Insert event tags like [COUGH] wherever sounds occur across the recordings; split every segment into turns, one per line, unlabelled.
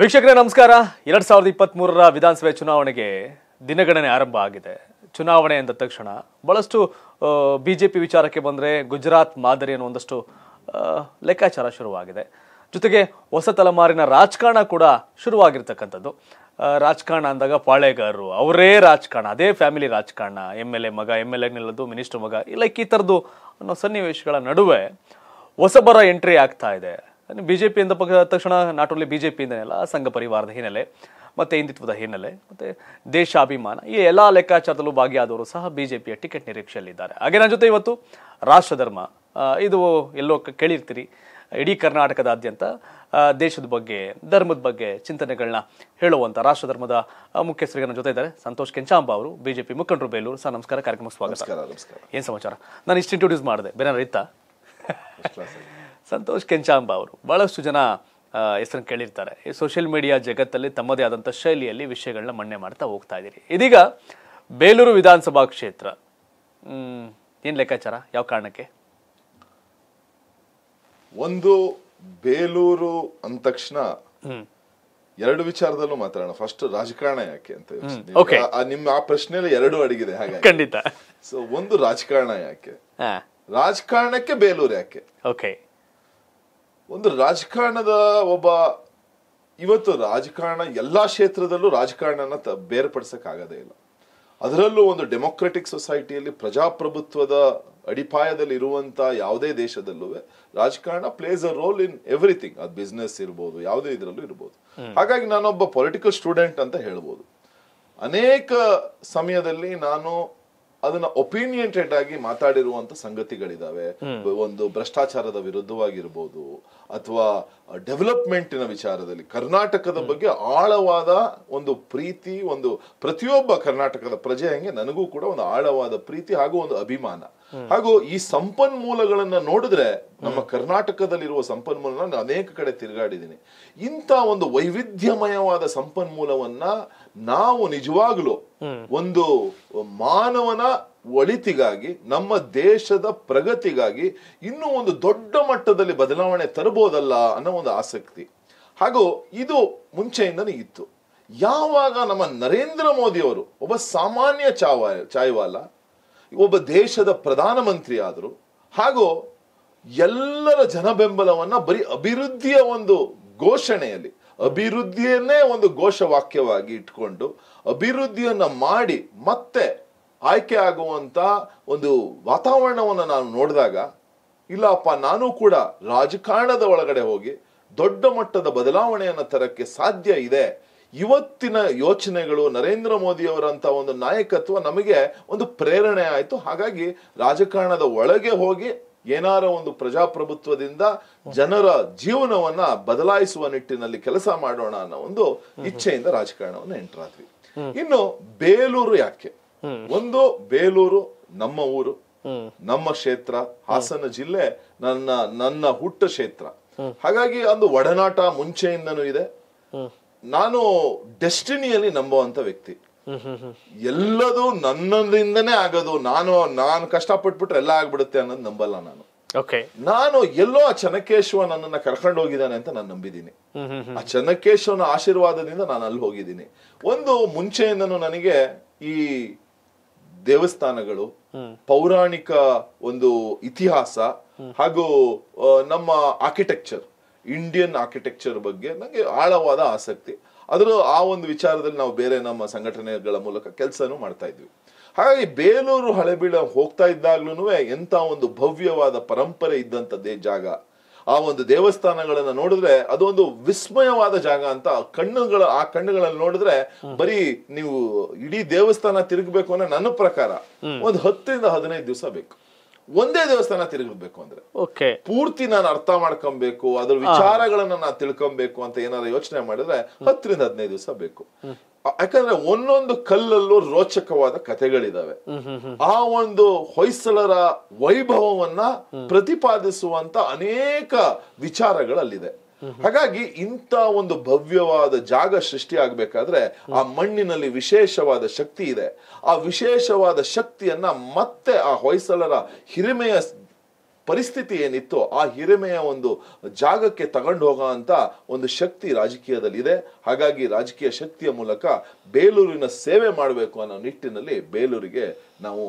ವೀಕ್ಷಕರೇ, ನಮಸ್ಕಾರ. ಎರಡ್ ಸಾವಿರದ ಇಪ್ಪತ್ತ್ ಮೂರರ ವಿಧಾನಸಭೆ ಚುನಾವಣೆಗೆ ದಿನಗಣನೆ ಆರಂಭ ಆಗಿದೆ. ಚುನಾವಣೆ ಎಂದ ತಕ್ಷಣ ಬಹಳಷ್ಟು ಬಿಜೆಪಿ ವಿಚಾರಕ್ಕೆ ಬಂದರೆ ಗುಜರಾತ್ ಮಾದರಿ ಅನ್ನೋ ಒಂದಷ್ಟು ಲೆಕ್ಕಾಚಾರ ಶುರುವಾಗಿದೆ. ಜೊತೆಗೆ ಹೊಸ ತಲೆಮಾರಿನ ರಾಜಕಾರಣ ಕೂಡ ಶುರುವಾಗಿರ್ತಕ್ಕಂಥದ್ದು. ರಾಜಕಾರಣ ಅಂದಾಗ ಪಾಳೆಗಾರರು, ಅವರೇ ರಾಜಕಾರಣ, ಅದೇ ಫ್ಯಾಮಿಲಿ ರಾಜಕಾರಣ. ಎಂ ಎಲ್ ಎ ಮಗ ಎಂ ಎಲ್ ಎ ನಿಲ್ಲೋದು, ಮಿನಿಸ್ಟರ್ ಮಗ, ಇಲ್ಲ ಈ ಥರದ್ದು ಅನ್ನೋ ಸನ್ನಿವೇಶಗಳ ನಡುವೆ ಹೊಸಬರ ಎಂಟ್ರಿ ಆಗ್ತಾ ಇದೆ. ಬಿಜೆಪಿ ಎಂದ ಪಕ್ಕ ತಕ್ಷಣ ನಾಟ್ ಓನ್ಲಿ ಬಿಜೆಪಿ ಅಲ್ಲ ಸಂಘ ಪರಿವಾರದ ಹಿನ್ನೆಲೆ ಮತ್ತೆ ಹಿಂದುತ್ವದ ಹಿನ್ನೆಲೆ ಮತ್ತೆ ದೇಶಾಭಿಮಾನ ಈ ಎಲ್ಲ ಲೆಕ್ಕಾಚಾರದಲ್ಲೂ ಭಾಗಿಯಾದವರು ಸಹ ಬಿಜೆಪಿಯ ಟಿಕೆಟ್ ನಿರೀಕ್ಷೆಯಲ್ಲಿದ್ದಾರೆ. ಹಾಗೆ ನನ್ನ ಜೊತೆ ಇವತ್ತು ರಾಷ್ಟ್ರಧರ್ಮ ಇದು ಎಲ್ಲೋ ಕೇಳಿರ್ತೀರಿ ಇಡೀ ಕರ್ನಾಟಕದಾದ್ಯಂತ ದೇಶದ ಬಗ್ಗೆ ಧರ್ಮದ ಬಗ್ಗೆ ಚಿಂತನೆಗಳನ್ನ ಹೇಳುವಂತ ರಾಷ್ಟ್ರಧರ್ಮದ ಮುಖ್ಯಸ್ಥರಿಗೆ ನನ್ನ ಜೊತೆ ಇದ್ದಾರೆ. ಸಂತೋಷ್ ಕೆಂಚಾಂಬ ಅವರು ಬಿಜೆಪಿ ಮುಖಂಡರು ಬೇಲೂರು. ಸರ್ ನಮಸ್ಕಾರ. ಕಾರ್ಯಕ್ರಮಕ್ಕೆ ಸ್ವಾಗತ. ಏನು ಸಮಾಚಾರ? ನಾನು ಇಷ್ಟು ಇಂಟ್ರೊಡ್ಯೂಸ್ ಮಾಡಿದೆ. ಬೇರೆ
ಆಗಿ.
ಸಂತೋಷ್ ಕೆಂಚಾಂಬ ಅವರು. ಬಹಳಷ್ಟು ಜನ ಹೆಸರು ಹೆಸರನ್ನು ಕೇಳಿರ್ತಾರೆ. ಈ ಸೋಷಿಯಲ್ ಮೀಡಿಯಾ ಜಗತ್ತಲ್ಲಿ ತಮ್ಮದೇ ಆದಂಥ ಶೈಲಿಯಲ್ಲಿ ವಿಷಯಗಳನ್ನ ಮಣ್ಣೆ ಮಾಡ್ತಾ ಹೋಗ್ತಾ ಇದ್ದೀರಿ. ಇದೀಗ ಬೇಲೂರು ವಿಧಾನಸಭಾ ಕ್ಷೇತ್ರ. ಏನು ಲೆಕ್ಕಾಚಾರ? ಯಾವ ಕಾರಣಕ್ಕೆ?
ಒಂದು ಬೇಲೂರು ಅಂದ ತಕ್ಷಣ ಎರಡು ವಿಚಾರದಲ್ಲೂ ಮಾತಾಡೋಣ. ಫಸ್ಟ್ ರಾಜಕಾರಣ ಯಾಕೆ ಅಂತ
ಓಕೆ
ಆ- ಆ ನಿಮ್ಮ ಆ ಪ್ರಶ್ನೆಯಲ್ಲಿ ಎರಡು ಅಡಗಿದೆ ಹಾಗೆ
ಖಂಡಿತ.
ಸೊ ಒಂದು ರಾಜಕಾರಣ ಯಾಕೆ?
ಹಾ.
ರಾಜಕಾರಣಕ್ಕೆ ಬೇಲೂರು ಯಾಕೆ?
ಓಕೆ
ಒಂದು ರಾಜಕಾರಣದ ಒಬ್ಬ ಇವತ್ತು ರಾಜಕಾರಣ ಎಲ್ಲ ಕ್ಷೇತ್ರದಲ್ಲೂ ರಾಜಕಾರಣನ ತ- ಬೇರ್ಪಡಿಸೋಕ್ಕಾಗೋದೇ ಇಲ್ಲ. ಅದರಲ್ಲೂ ಒಂದು ಡೆಮೊಕ್ರೆಟಿಕ್ ಸೊಸೈಟಿಯಲ್ಲಿ ಪ್ರಜಾಪ್ರಭುತ್ವದ ಅಡಿಪಾಯದಲ್ಲಿ ಇರುವಂಥ ಯಾವುದೇ ದೇಶದಲ್ಲೂ ರಾಜಕಾರಣ plays a role in everything ಅದು ಬಿಸ್ನೆಸ್ ಇರ್ಬೋದು ಯಾವುದೇ ಇದರಲ್ಲೂ ಇರ್ಬೋದು. ಹಾಗಾಗಿ ನಾನೊಬ್ಬ ಪೊಲಿಟಿಕಲ್ ಸ್ಟೂಡೆಂಟ್ ಅಂತ ಹೇಳ್ಬೋದು. ಅನೇಕ ಸಮಯದಲ್ಲಿ ನಾನು ಅದನ್ನ ಒಪಿನಿಯಂಟೆಡ್ ಆಗಿ ಮಾತಾಡಿರುವಂತ ಸಂಗತಿಗಳಿದಾವೆ. ಒಂದು ಭ್ರಷ್ಟಾಚಾರದ ವಿರುದ್ಧವಾಗಿರ್ಬೋದು ಅಥವಾ ಡೆವಲಪ್ಮೆಂಟಿನ ವಿಚಾರದಲ್ಲಿ ಕರ್ನಾಟಕದ ಬಗ್ಗೆ ಆಳವಾದ ಒಂದು ಪ್ರೀತಿ ಒಂದು ಪ್ರತಿಯೊಬ್ಬ ಕರ್ನಾಟಕದ ಪ್ರಜೆ ಹಂಗೆ ನನಗೂ ಕೂಡ ಒಂದು ಆಳವಾದ ಪ್ರೀತಿ ಹಾಗೂ ಒಂದು ಅಭಿಮಾನ. ಹಾಗೂ ಈ ಸಂಪನ್ಮೂಲಗಳನ್ನ ನೋಡಿದ್ರೆ ನಮ್ಮ ಕರ್ನಾಟಕದಲ್ಲಿರುವ ಸಂಪನ್ಮೂಲ ನಾನು ಅನೇಕ ಕಡೆ ತಿರುಗಾಡಿದ್ದೀನಿ. ಇಂಥ ಒಂದು ವೈವಿಧ್ಯಮಯವಾದ ಸಂಪನ್ಮೂಲವನ್ನ ನಾವು ನಿಜವಾಗ್ಲೂ ಒಂದು ಮಾನವನ ಒಳಿತಿಗಾಗಿ ನಮ್ಮ ದೇಶದ ಪ್ರಗತಿಗಾಗಿ ಇನ್ನೂ ಒಂದು ದೊಡ್ಡ ಮಟ್ಟದಲ್ಲಿ ಬದಲಾವಣೆ ತರಬಹುದಲ್ಲ ಅನ್ನೋ ಒಂದು ಆಸಕ್ತಿ. ಹಾಗೂ ಇದು ಮುಂಚೆಯಿಂದನೇ ಇತ್ತು. ಯಾವಾಗ ನಮ್ಮ ನರೇಂದ್ರ ಮೋದಿ ಅವರು ಒಬ್ಬ ಸಾಮಾನ್ಯ ಚಾವ ಚಾಯ್ವಾಲ ಒಬ್ಬ ದೇಶದ ಪ್ರಧಾನಮಂತ್ರಿ ಆದರು ಹಾಗೂ ಎಲ್ಲರ ಜನಬೆಂಬಲವನ್ನ ಬರೀ ಅಭಿವೃದ್ಧಿಯ ಒಂದು ಘೋಷಣೆಯಲ್ಲಿ ಅಭಿವೃದ್ಧಿಯನ್ನೇ ಒಂದು ಘೋಷವಾಕ್ಯವಾಗಿ ಇಟ್ಕೊಂಡು ಅಭಿವೃದ್ಧಿಯನ್ನು ಮಾಡಿ ಮತ್ತೆ ಆಯ್ಕೆ ಆಗುವಂತ ಒಂದು ವಾತಾವರಣವನ್ನು ನಾನು ನೋಡಿದಾಗ, ಇಲ್ಲಪ್ಪ, ನಾನು ಕೂಡ ರಾಜಕಾರಣದ ಒಳಗಡೆ ಹೋಗಿ ದೊಡ್ಡ ಮಟ್ಟದ ಬದಲಾವಣೆಯನ್ನು ತರಕ್ಕೆ ಸಾಧ್ಯ ಇದೆ. ಇವತ್ತಿನ ಯೋಚನೆಗಳು ನರೇಂದ್ರ ಮೋದಿ ಅವರಂತ ಒಂದು ನಾಯಕತ್ವ ನಮಗೆ ಒಂದು ಪ್ರೇರಣೆ ಆಯಿತು. ಹಾಗಾಗಿ ರಾಜಕಾರಣದ ಒಳಗೆ ಹೋಗಿ ಏನಾರ ಒಂದು ಪ್ರಜಾಪ್ರಭುತ್ವದಿಂದ ಜನರ ಜೀವನವನ್ನ ಬದಲಾಯಿಸುವ ನಿಟ್ಟಿನಲ್ಲಿ ಕೆಲಸ ಮಾಡೋಣ ಅನ್ನೋ ಒಂದು ಇಚ್ಛೆಯಿಂದ ರಾಜಕಾರಣವನ್ನು ಎಂಟ್ರಾದ್ವಿ. ಇನ್ನು ಬೇಲೂರು ಯಾಕೆ? ಒಂದು, ಬೇಲೂರು ನಮ್ಮ ಊರು, ನಮ್ಮ ಕ್ಷೇತ್ರ, ಹಾಸನ ಜಿಲ್ಲೆ, ನನ್ನ ನನ್ನ ಹುಟ್ಟ ಕ್ಷೇತ್ರ. ಹಾಗಾಗಿ ಒಂದು ಒಡನಾಟ ಮುಂಚೆಯಿಂದನೂ ಇದೆ. ನಾನು ಡೆಸ್ಟಿನಿಯಲ್ಲಿ ನಂಬುವಂತ ವ್ಯಕ್ತಿ. ಎಲ್ಲದೂ ನನ್ನಿಂದನೇ ಆಗೋದು. ನಾನು ನಾನು ಕಷ್ಟಪಟ್ಬಿಟ್ರೆ ಎಲ್ಲ ಆಗ್ಬಿಡುತ್ತೆ ಅನ್ನೋದು ನಂಬಲ್ಲ ನಾನು. ನಾನು ಎಲ್ಲೋ ಆ ಚನ್ನಕೇಶವ ನನ್ನನ್ನ ಕರ್ಕೊಂಡು ಹೋಗಿದ್ದಾನೆ ಅಂತ ನಾನು ನಂಬಿದ್ದೀನಿ. ಆ ಚನಕೇಶವನ ಆಶೀರ್ವಾದದಿಂದ ನಾನು ಅಲ್ಲಿ ಹೋಗಿದ್ದೀನಿ. ಒಂದು ಮುಂಚೆಯಿಂದನೂ ನನಗೆ ಈ ದೇವಸ್ಥಾನಗಳು ಪೌರಾಣಿಕ ಒಂದು ಇತಿಹಾಸ ಹಾಗೂ ನಮ್ಮ ಆರ್ಕಿಟೆಕ್ಚರ್ ಇಂಡಿಯನ್ ಆರ್ಕಿಟೆಕ್ಚರ್ ಬಗ್ಗೆ ನನಗೆ ಆಳವಾದ ಆಸಕ್ತಿ. ಅದರ ಆ ಒಂದು ವಿಚಾರದಲ್ಲಿ ನಾವು ಬೇರೆ ನಮ್ಮ ಸಂಘಟನೆಗಳ ಮೂಲಕ ಕೆಲಸನೂ ಮಾಡ್ತಾ ಇದ್ವಿ. ಹಾಗಾಗಿ ಬೇಲೂರು ಹಳೆಬೀಳ ಹೋಗ್ತಾ ಇದ್ದಾಗ್ಲೂ ಎಂತ ಒಂದು ಭವ್ಯವಾದ ಪರಂಪರೆ ಇದ್ದಂಥದ್ದೇ ಜಾಗ. ಆ ಒಂದು ದೇವಸ್ಥಾನಗಳನ್ನ ನೋಡಿದ್ರೆ ಅದೊಂದು ವಿಸ್ಮಯವಾದ ಜಾಗ ಅಂತ ಕಣ್ಣುಗಳ ಆ ಕಣ್ಣುಗಳನ್ನು ನೋಡಿದ್ರೆ ಬರೀ ನೀವು ಇಡೀ ದೇವಸ್ಥಾನ ತಿರುಗಬೇಕು ಅನ್ನೋ ನನ್ನ ಪ್ರಕಾರ ಒಂದು ಹತ್ತರಿಂದ ಹದಿನೈದು ದಿವಸ ಬೇಕು. ಒಂದೇ ದೇವಸ್ಥಾನ ತಿರುಗಬೇಕು ಅಂದ್ರೆ.
ಓಕೆ
ಪೂರ್ತಿ ನಾನು ಅರ್ಥ ಮಾಡ್ಕೊಬೇಕು ಅದ್ರ ವಿಚಾರಗಳನ್ನ ನಾನು ತಿಳ್ಕೊಬೇಕು ಅಂತ ಏನಾದ್ರು ಯೋಚನೆ ಮಾಡಿದ್ರೆ ಹತ್ತರಿಂದ ಹದಿನೈದು ದಿವಸ ಬೇಕು. ಯಾಕಂದ್ರೆ ಒಂದೊಂದು ಕಲ್ಲಲ್ಲೂ ರೋಚಕವಾದ ಕಥೆಗಳಿದಾವೆ. ಆ ಒಂದು ಹೊಯ್ಸಳರ ವೈಭವವನ್ನ ಪ್ರತಿಪಾದಿಸುವಂತ ಅನೇಕ ವಿಚಾರಗಳಲ್ಲಿದೆ. ಹಾಗಾಗಿ ಇಂಥ ಒಂದು ಭವ್ಯವಾದ ಜಾಗ ಸೃಷ್ಟಿ ಆಗ್ಬೇಕಾದ್ರೆ ಆ ಮಣ್ಣಿನಲ್ಲಿ ವಿಶೇಷವಾದ ಶಕ್ತಿ ಇದೆ. ಆ ವಿಶೇಷವಾದ ಶಕ್ತಿಯನ್ನ ಮತ್ತೆ ಆ ಹೊಯ್ಸಳರ ಹಿರಿಮೆಯ ಪರಿಸ್ಥಿತಿ ಏನಿತ್ತು ಆ ಹಿರಿಮೆಯ ಒಂದು ಜಾಗಕ್ಕೆ ತಗೊಂಡು ಹೋಗೋ ಅಂತ ಒಂದು ಶಕ್ತಿ ರಾಜಕೀಯದಲ್ಲಿ ಇದೆ ಹಾಗಾಗಿ ರಾಜಕೀಯ ಶಕ್ತಿಯ ಮೂಲಕ ಬೇಲೂರಿನ ಸೇವೆ ಮಾಡಬೇಕು ಅನ್ನೋ ನಿಟ್ಟಿನಲ್ಲಿ ಬೇಲೂರಿಗೆ ನಾವು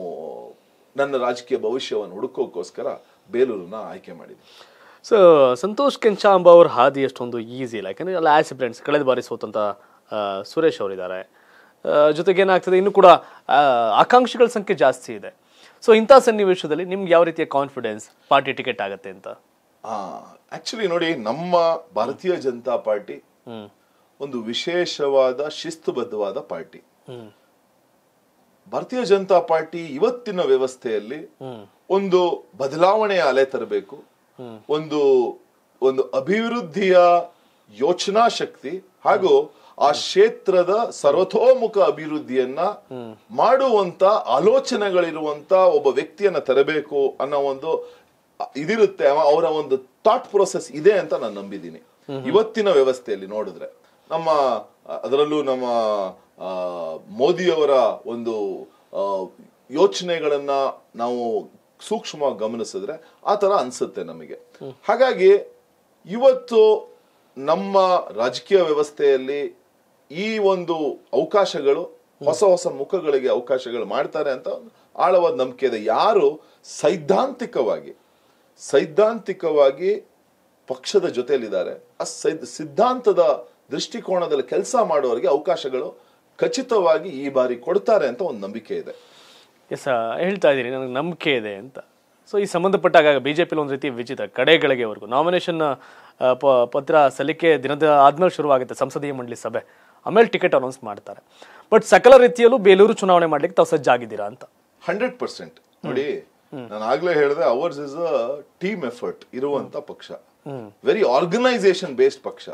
ನನ್ನ ರಾಜಕೀಯ ಭವಿಷ್ಯವನ್ನು ಹುಡುಕೋಕ್ಕೋಸ್ಕರ ಬೇಲೂರನ್ನ ಆಯ್ಕೆ ಮಾಡಿದ್ವಿ.
ಸೊ ಸಂತೋಷ್ ಕೆಂಚಾಂಬ ಅವ್ರ ಹಾದಿ ಅಷ್ಟೊಂದು ಈಸಿ ಇಲ್ಲ ಯಾಕಂದರೆ ಎಲ್ಲ ಫ್ರೆಂಡ್ಸ್ ಕಳೆದ ಬಾರಿ ಸೋತಂತ ಆ, ಸುರೇಶ್ ಅವರಿದ್ದಾರೆ. ಜೊತೆಗೆ ಏನಾಗ್ತದೆ ಇನ್ನು ಕೂಡ ಆಕಾಂಕ್ಷಿಗಳ ಸಂಖ್ಯೆ ಜಾಸ್ತಿ ಇದೆ. ಸೊ ಇಂಥ ಸನ್ನಿವೇಶದಲ್ಲಿ ನಿಮ್ಗೆ ಯಾವ ರೀತಿಯ ಕಾನ್ಫಿಡೆನ್ಸ್ ಪಾರ್ಟಿ ಟಿಕೆಟ್ ಆಗುತ್ತೆ ಅಂತ?
ಆಕ್ಚುಲಿ ನೋಡಿ ನಮ್ಮ ಭಾರತೀಯ ಜನತಾ ಪಾರ್ಟಿ ಒಂದು ವಿಶೇಷವಾದ ಶಿಸ್ತುಬದ್ಧವಾದ ಪಾರ್ಟಿ. ಭಾರತೀಯ ಜನತಾ ಪಾರ್ಟಿ ಇವತ್ತಿನ ವ್ಯವಸ್ಥೆಯಲ್ಲಿ ಒಂದು ಬದಲಾವಣೆಯ ಅಲೆ ತರಬೇಕು. ಒಂದು ಒಂದು ಅಭಿವೃದ್ಧಿಯ ಯೋಚನಾ ಶಕ್ತಿ ಹಾಗೂ ಆ ಕ್ಷೇತ್ರದ ಸರ್ವತೋಮುಖ ಅಭಿವೃದ್ಧಿಯನ್ನ ಮಾಡುವಂತ, ಆಲೋಚನೆಗಳಿರುವಂತ ಒಬ್ಬ ವ್ಯಕ್ತಿಯನ್ನ ತರಬೇಕು ಅನ್ನೋ ಒಂದು ಇದಿರುತ್ತೆ. ಅವರ ಒಂದು ಥಾಟ್ ಪ್ರೊಸೆಸ್ ಇದೆ ಅಂತ ನಾನು ನಂಬಿದ್ದೀನಿ. ಇವತ್ತಿನ ವ್ಯವಸ್ಥೆಯಲ್ಲಿ ನೋಡಿದ್ರೆ ನಮ್ಮ, ಅದರಲ್ಲೂ ನಮ್ಮ ಮೋದಿಯವರ ಒಂದು ಯೋಚನೆಗಳನ್ನ ನಾವು ಸೂಕ್ಷ್ಮವಾಗಿ ಗಮನಿಸಿದ್ರೆ ಆ ತರ ಅನ್ಸುತ್ತೆ ನಮಗೆ. ಹಾಗಾಗಿ ಇವತ್ತು ನಮ್ಮ ರಾಜಕೀಯ ವ್ಯವಸ್ಥೆಯಲ್ಲಿ ಈ ಒಂದು ಅವಕಾಶಗಳು, ಹೊಸ ಹೊಸ ಮುಖಗಳಿಗೆ ಅವಕಾಶಗಳು ಮಾಡ್ತಾರೆ ಅಂತ ಆಳವಾದ ನಂಬಿಕೆ ಇದೆ. ಯಾರು ಸೈದ್ಧಾಂತಿಕವಾಗಿ ಸೈದ್ಧಾಂತಿಕವಾಗಿ ಪಕ್ಷದ ಜೊತೆಯಲ್ಲಿದ್ದಾರೆ, ಆ ಸೈದ್- ಸಿದ್ಧಾಂತದ ದೃಷ್ಟಿಕೋನದಲ್ಲಿ ಕೆಲಸ ಮಾಡೋರಿಗೆ ಅವಕಾಶಗಳು ಖಚಿತವಾಗಿ ಈ ಬಾರಿ ಕೊಡ್ತಾರೆ ಅಂತ ಒಂದು ನಂಬಿಕೆ ಇದೆ.
ಎಸ್ ಹೇಳ್ತಾ ಇದ್ದೀನಿ ನನಗೆ ನಂಬಿಕೆ ಇದೆ ಅಂತ. ಸೊ ಈ ಸಂಬಂಧಪಟ್ಟಾಗ ಬಿ ಜೆ ಪಿಲಿ ಒಂದು ರೀತಿ ವಿಚಿತ ಕಡೆಗಳಿಗೆವರೆಗೂ. ನಾಮಿನೇಷನ್ ಪತ್ರ ಸಲ್ಲಿಕೆ ದಿನದ ಆದಮೇಲೆ ಶುರುವಾಗುತ್ತೆ ಸಂಸದೀಯ ಮಂಡಳಿ ಸಭೆ. ಆಮೇಲೆ ಟಿಕೆಟ್ ಅನೌನ್ಸ್ ಮಾಡ್ತಾರೆ. ಬಟ್ ಸಕಲ ರೀತಿಯಲ್ಲೂ ಬೇಲೂರು ಚುನಾವಣೆ ಮಾಡ್ಲಿಕ್ಕೆ ತಾವು ಸಜ್ಜಾಗಿದ್ದೀರಾ ಅಂತ.
Hundred percent. ನೋಡಿ ನಾನು ಆಗ್ಲೇ ಹೇಳಿದೆ ours is a team effort ಇರುವಂತ ಪಕ್ಷ. ವೆರಿ ಆರ್ಗನೈಸೇಷನ್ ಬೇಸ್ಡ್ ಪಕ್ಷ.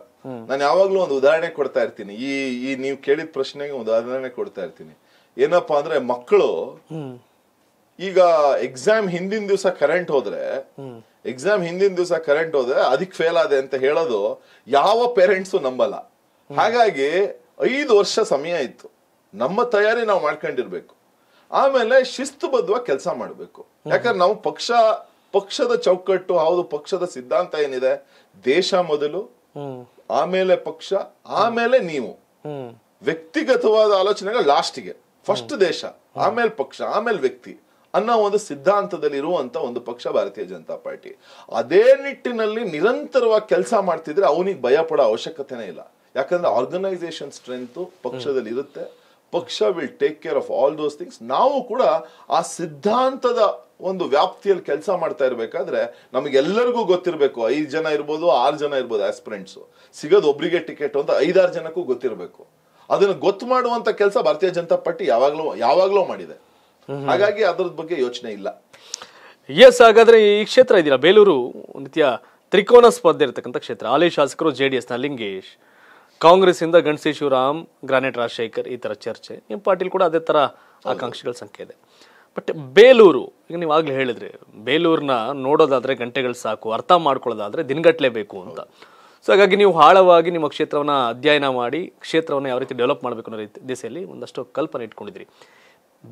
ನಾನು ಯಾವಾಗ್ಲೂ ಒಂದು ಉದಾಹರಣೆ ಕೊಡ್ತಾ ಇರ್ತೀನಿ. ಈ ಈ ನೀವು ಕೇಳಿದ ಪ್ರಶ್ನೆಗೆ ಒಂದು ಉದಾಹರಣೆ ಕೊಡ್ತಾ ಇರ್ತೀನಿ. ಏನಪ್ಪಾ ಅಂದ್ರೆ ಮಕ್ಕಳು ಈಗ ಎಕ್ಸಾಮ್ ಹಿಂದಿನ ದಿವಸ ಕರೆಂಟ್ ಹೋದ್ರೆ ಎಕ್ಸಾಮ್ ಹಿಂದಿನ ದಿವಸ ಕರೆಂಟ್ ಹೋದ್ರೆ ಅದಕ್ಕೆ ಫೇಲ್ ಆದೆ ಅಂತ ಹೇಳೋದು ಯಾವ ಪೇರೆಂಟ್ಸು ನಂಬಲ್ಲ. ಹಾಗಾಗಿ ಐದು ವರ್ಷ ಸಮಯ ಇತ್ತು. ನಮ್ಮ ತಯಾರಿ ನಾವು ಮಾಡ್ಕೊಂಡಿರ್ಬೇಕು. ಆಮೇಲೆ ಶಿಸ್ತುಬದ್ಧವಾಗಿ ಕೆಲಸ ಮಾಡಬೇಕು. ಯಾಕಂದ್ರೆ ನಾವು ಪಕ್ಷ ಪಕ್ಷದ ಚೌಕಟ್ಟು ಹೌದು ಪಕ್ಷದ ಸಿದ್ಧಾಂತ ಏನಿದೆ? ದೇಶ ಮೊದಲು ಆಮೇಲೆ ಪಕ್ಷ ಆಮೇಲೆ ನೀವು. ವ್ಯಕ್ತಿಗತವಾದ ಆಲೋಚನೆಗಳು ಲಾಸ್ಟ್ಗೆ ಫಸ್ಟ್ ದೇಶ ಆಮೇಲೆ ಪಕ್ಷ ಆಮೇಲೆ ವ್ಯಕ್ತಿ ಅನ್ನೋ ಒಂದು ಸಿದ್ಧಾಂತದಲ್ಲಿ ಇರುವಂತ ಒಂದು ಪಕ್ಷ ಭಾರತೀಯ ಜನತಾ ಪಾರ್ಟಿ. ಅದೇ ನಿಟ್ಟಿನಲ್ಲಿ ನಿರಂತರವಾಗಿ ಕೆಲಸ ಮಾಡ್ತಿದ್ರೆ ಅವನಿಗೆ ಭಯ ಪಡೋ ಅವಶ್ಯಕತೆನೇ ಇಲ್ಲ. ಯಾಕಂದ್ರೆ ಆರ್ಗನೈಸೇಷನ್ ಸ್ಟ್ರೆಂತ್ ಪಕ್ಷದಲ್ಲಿ ಇರುತ್ತೆ. ಪಕ್ಷ will take care of all those things ನಾವು ಕೂಡ ಆ ಸಿದ್ಧಾಂತದ ಒಂದು ವ್ಯಾಪ್ತಿಯಲ್ಲಿ ಕೆಲಸ ಮಾಡ್ತಾ ಇರಬೇಕಾದ್ರೆ ನಮಗೆಲ್ಲರಿಗೂ ಗೊತ್ತಿರಬೇಕು. ಐದು ಜನ ಇರ್ಬೋದು ಆರು ಜನ ಇರ್ಬೋದು ಆಸ್ಪಿರೆಂಟ್ಸು ಸಿಗೋದು ಒಬ್ರಿಗೆ ಟಿಕೆಟ್ ಅಂತ ಐದಾರು ಜನಕ್ಕೂ ಗೊತ್ತಿರಬೇಕು. ಅದನ್ನ ಗೊತ್ತು ಮಾಡುವಂತ ಕೆಲಸ ಭಾರತೀಯ ಜನತಾ ಪಾರ್ಟಿ ಯಾವಾಗ್ಲೂ ಯಾವಾಗ್ಲೂ ಮಾಡಿದೆ. ಹಾಗಾಗಿ ಅದ್ರ ಬಗ್ಗೆ ಯೋಚನೆ ಇಲ್ಲ.
ಎಸ್ ಹಾಗಾದ್ರೆ ಈ ಕ್ಷೇತ್ರ ಇದೆಯಲ್ಲ, ಬೇಲೂರು ನಿತ್ಯ ತ್ರಿಕೋನ ಸ್ಪರ್ಧೆ ಇರತಕ್ಕಂಥ ಕ್ಷೇತ್ರ. ಹಾಲಿ ಶಾಸಕರು ಜೆ ಡಿ ಎಸ್ನ ಲಿಂಗೇಶ್, ಕಾಂಗ್ರೆಸ್ಸಿಂದ ಗಣಸಿ ಶಿವರಾಮ್ ಗ್ರಾನೇಟ್ ರಾಜಶೇಖರ್ ಈ ತರ ಚರ್ಚೆ. ನಿಮ್ಮ ಪಾರ್ಟಿಲಿ ಕೂಡ ಅದೇ ತರ ಆಕಾಂಕ್ಷಿಗಳ ಸಂಖ್ಯೆ ಇದೆ. ಬಟ್ ಬೇಲೂರು, ಈಗ ನೀವು ಆಗಲೇ ಹೇಳಿದ್ರಿ ಬೇಲೂರನ್ನ ನೋಡೋದಾದ್ರೆ ಗಂಟೆಗಳು ಸಾಕು, ಅರ್ಥ ಮಾಡ್ಕೊಳ್ಳೋದಾದ್ರೆ ದಿನಗಟ್ಲೆ ಬೇಕು ಅಂತ. ಸೊ ಹಾಗಾಗಿ ನೀವು ಆಳವಾಗಿ ನಿಮ್ಮ ಕ್ಷೇತ್ರವನ್ನು ಅಧ್ಯಯನ ಮಾಡಿ, ಕ್ಷೇತ್ರವನ್ನು ಯಾವ ರೀತಿ ಡೆವಲಪ್ ಮಾಡಬೇಕು ಅನ್ನೋ ರೀತಿ ದಿಸೆಯಲ್ಲಿ ಒಂದಷ್ಟು ಕಲ್ಪನೆ ಇಟ್ಕೊಂಡಿದ್ರಿ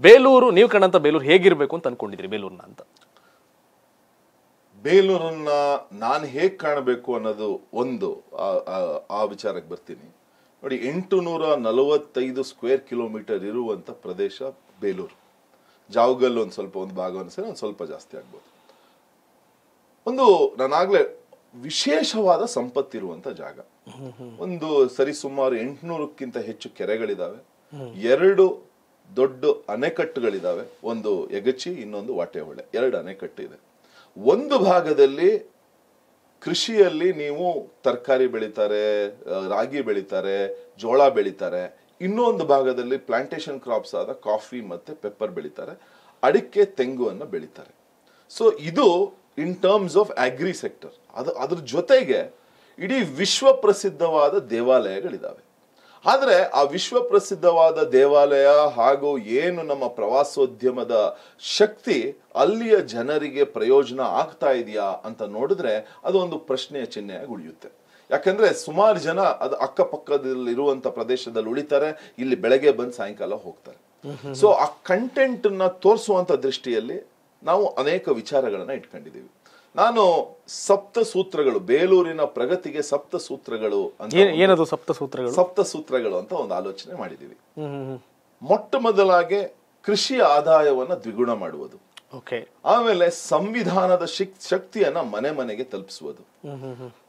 ಬೇಲೂರು, ನೀವು ಕಂಡಂಥ ಬೇಲೂರು ಹೇಗಿರಬೇಕು ಅಂತ ಅನ್ಕೊಂಡಿದ್ರಿ ಬೇಲೂರನ್ನ ಅಂತ?
ಬೇಲೂರನ್ನ ನಾನು ಹೇಗೆ ಕಾಣಬೇಕು ಅನ್ನೋದು ಒಂದು, ಆ- ವಿಚಾರಕ್ಕೆ ಬರ್ತೀನಿ. ನೋಡಿ ಎಂಟು ನೂರ ನಲವತ್ತೈದು ಸ್ಕ್ವೇರ್ ಕಿಲೋಮೀಟರ್ ಇರುವಂಥ ಪ್ರದೇಶ ಬೇಲೂರು. ಜಾವಗಲ್ ಒಂದು ಸ್ವಲ್ಪ ಒಂದು ಭಾಗವನ್ನು ಸೇರಿ ಒಂದು ಸ್ವಲ್ಪ ಜಾಸ್ತಿ ಆಗ್ಬೋದು. ಒಂದು, ನಾನಾಗ್ಲೇ ವಿಶೇಷವಾದ ಸಂಪತ್ತಿರುವಂತ ಜಾಗ. ಒಂದು ಸರಿ ಸುಮಾರು ಎಂಟುನೂರಕ್ಕಿಂತ ಹೆಚ್ಚು ಕೆರೆಗಳಿದಾವೆ. ಎರಡು ದೊಡ್ಡ ಅಣೆಕಟ್ಟುಗಳಿದಾವೆ. ಒಂದು ಎಗಚಿ, ಇನ್ನೊಂದು ವಾಟೆಹೊಳೆ. ಎರಡು ಅಣೆಕಟ್ಟು ಇದೆ. ಒಂದು ಭಾಗದಲ್ಲಿ ಕೃಷಿಯಲ್ಲಿ ನೀವು ತರಕಾರಿ ಬೆಳಿತಾರೆ ರಾಗಿ ಬೆಳಿತಾರೆ, ಜೋಳ ಬೆಳಿತಾರೆ. ಇನ್ನೊಂದು ಭಾಗದಲ್ಲಿ ಪ್ಲಾಂಟೇಶನ್ ಕ್ರಾಪ್ಸ್ ಆದ ಕಾಫಿ ಮತ್ತೆ ಪೆಪ್ಪರ್ ಬೆಳಿತಾರೆ. ಅಡಿಕೆ, ತೆಂಗುವನ್ನು ಬೆಳಿತಾರೆ. ಸೊ ಇದು in terms of agri sector ಅದು ಅದ್ರ ಜೊತೆಗೆ ಇಡೀ ವಿಶ್ವ ಪ್ರಸಿದ್ಧವಾದ ದೇವಾಲಯಗಳಿದ್ದಾವೆ ಆದರೆ ಆ ವಿಶ್ವ ಪ್ರಸಿದ್ಧವಾದ ದೇವಾಲಯ ಹಾಗೂ ಏನು ನಮ್ಮ ಪ್ರವಾಸೋದ್ಯಮದ ಶಕ್ತಿ ಅಲ್ಲಿಯ ಜನರಿಗೆ ಪ್ರಯೋಜನ ಆಗ್ತಾ ಇದೆಯಾ ಅಂತ ನೋಡಿದ್ರೆ ಅದು ಒಂದು ಪ್ರಶ್ನೆಯ ಚಿಹ್ನೆಯಾಗಿ ಉಳಿಯುತ್ತೆ. ಯಾಕಂದ್ರೆ ಸುಮಾರು ಜನ ಅದು ಅಕ್ಕಪಕ್ಕದಲ್ಲಿ ಇರುವಂತ ಪ್ರದೇಶದಲ್ಲಿ ಉಳಿತಾರೆ ಇಲ್ಲಿ ಬೆಳಗ್ಗೆ ಬಂದು ಸಾಯಂಕಾಲ ಹೋಗ್ತಾರೆ. ಸೊ ಆ ಕಂಟೆಂಟ್ನ ತೋರಿಸುವಂತ ದೃಷ್ಟಿಯಲ್ಲಿ ನಾವು ಅನೇಕ ವಿಚಾರಗಳನ್ನು ಇಟ್ಕೊಂಡಿದ್ದೀವಿ. ನಾನು ಸಪ್ತ ಸೂತ್ರಗಳು ಬೇಲೂರಿನ ಪ್ರಗತಿಗೆ ಸಪ್ತ ಸೂತ್ರಗಳು
ಏನದು ಸಪ್ತ ಸೂತ್ರಗಳು
ಸಪ್ತ ಸೂತ್ರಗಳು ಅಂತ ಒಂದು ಆಲೋಚನೆ
ಹ್ಮ್
ಮೊಟ್ಟ ಮೊದಲಾಗಿ ಕೃಷಿ ಆದಾಯವನ್ನ ದ್ವಿಗುಣ ಮಾಡುವುದು. ಆಮೇಲೆ ಸಂವಿಧಾನದ ಶಿಕ್- ಶಕ್ತಿಯನ್ನ ಮನೆ ಮನೆಗೆ ತಲುಪಿಸುವುದು.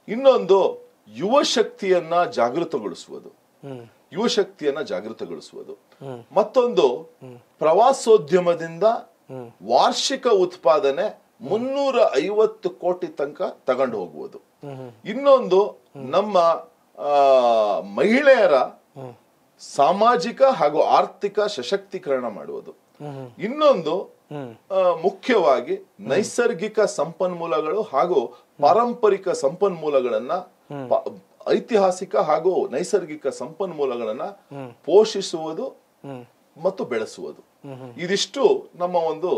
ಇನ್ನೊಂದು ಯುವ ಶಕ್ತಿಯನ್ನ ಜಾಗೃತಗೊಳಿಸುವುದು. ಯುವ ಶಕ್ತಿಯನ್ನ ಜಾಗೃತಗೊಳಿಸುವುದು. ಮತ್ತೊಂದು ಪ್ರವಾಸೋದ್ಯಮದಿಂದ ವಾರ್ಷಿಕ ಉತ್ಪಾದನೆ ಮುನ್ನೂರ ಐವತ್ತು ಕೋಟಿ ತನಕ ತಗೊಂಡು ಹೋಗುವುದು. ಇನ್ನೊಂದು ನಮ್ಮ ಮಹಿಳೆಯರ ಸಾಮಾಜಿಕ ಹಾಗೂ ಆರ್ಥಿಕ ಸಶಕ್ತೀಕರಣ ಮಾಡುವುದು. ಇನ್ನೊಂದು ಮುಖ್ಯವಾಗಿ ನೈಸರ್ಗಿಕ ಸಂಪನ್ಮೂಲಗಳು ಹಾಗೂ ಪಾರಂಪರಿಕ ಸಂಪನ್ಮೂಲಗಳನ್ನ ಐತಿಹಾಸಿಕ ಹಾಗೂ ನೈಸರ್ಗಿಕ ಸಂಪನ್ಮೂಲಗಳನ್ನ ಪೋಷಿಸುವುದು ಮತ್ತು ಬೆಳೆಸುವುದು. ಇದಿಷ್ಟು ನಮ್ಮ ಒಂದು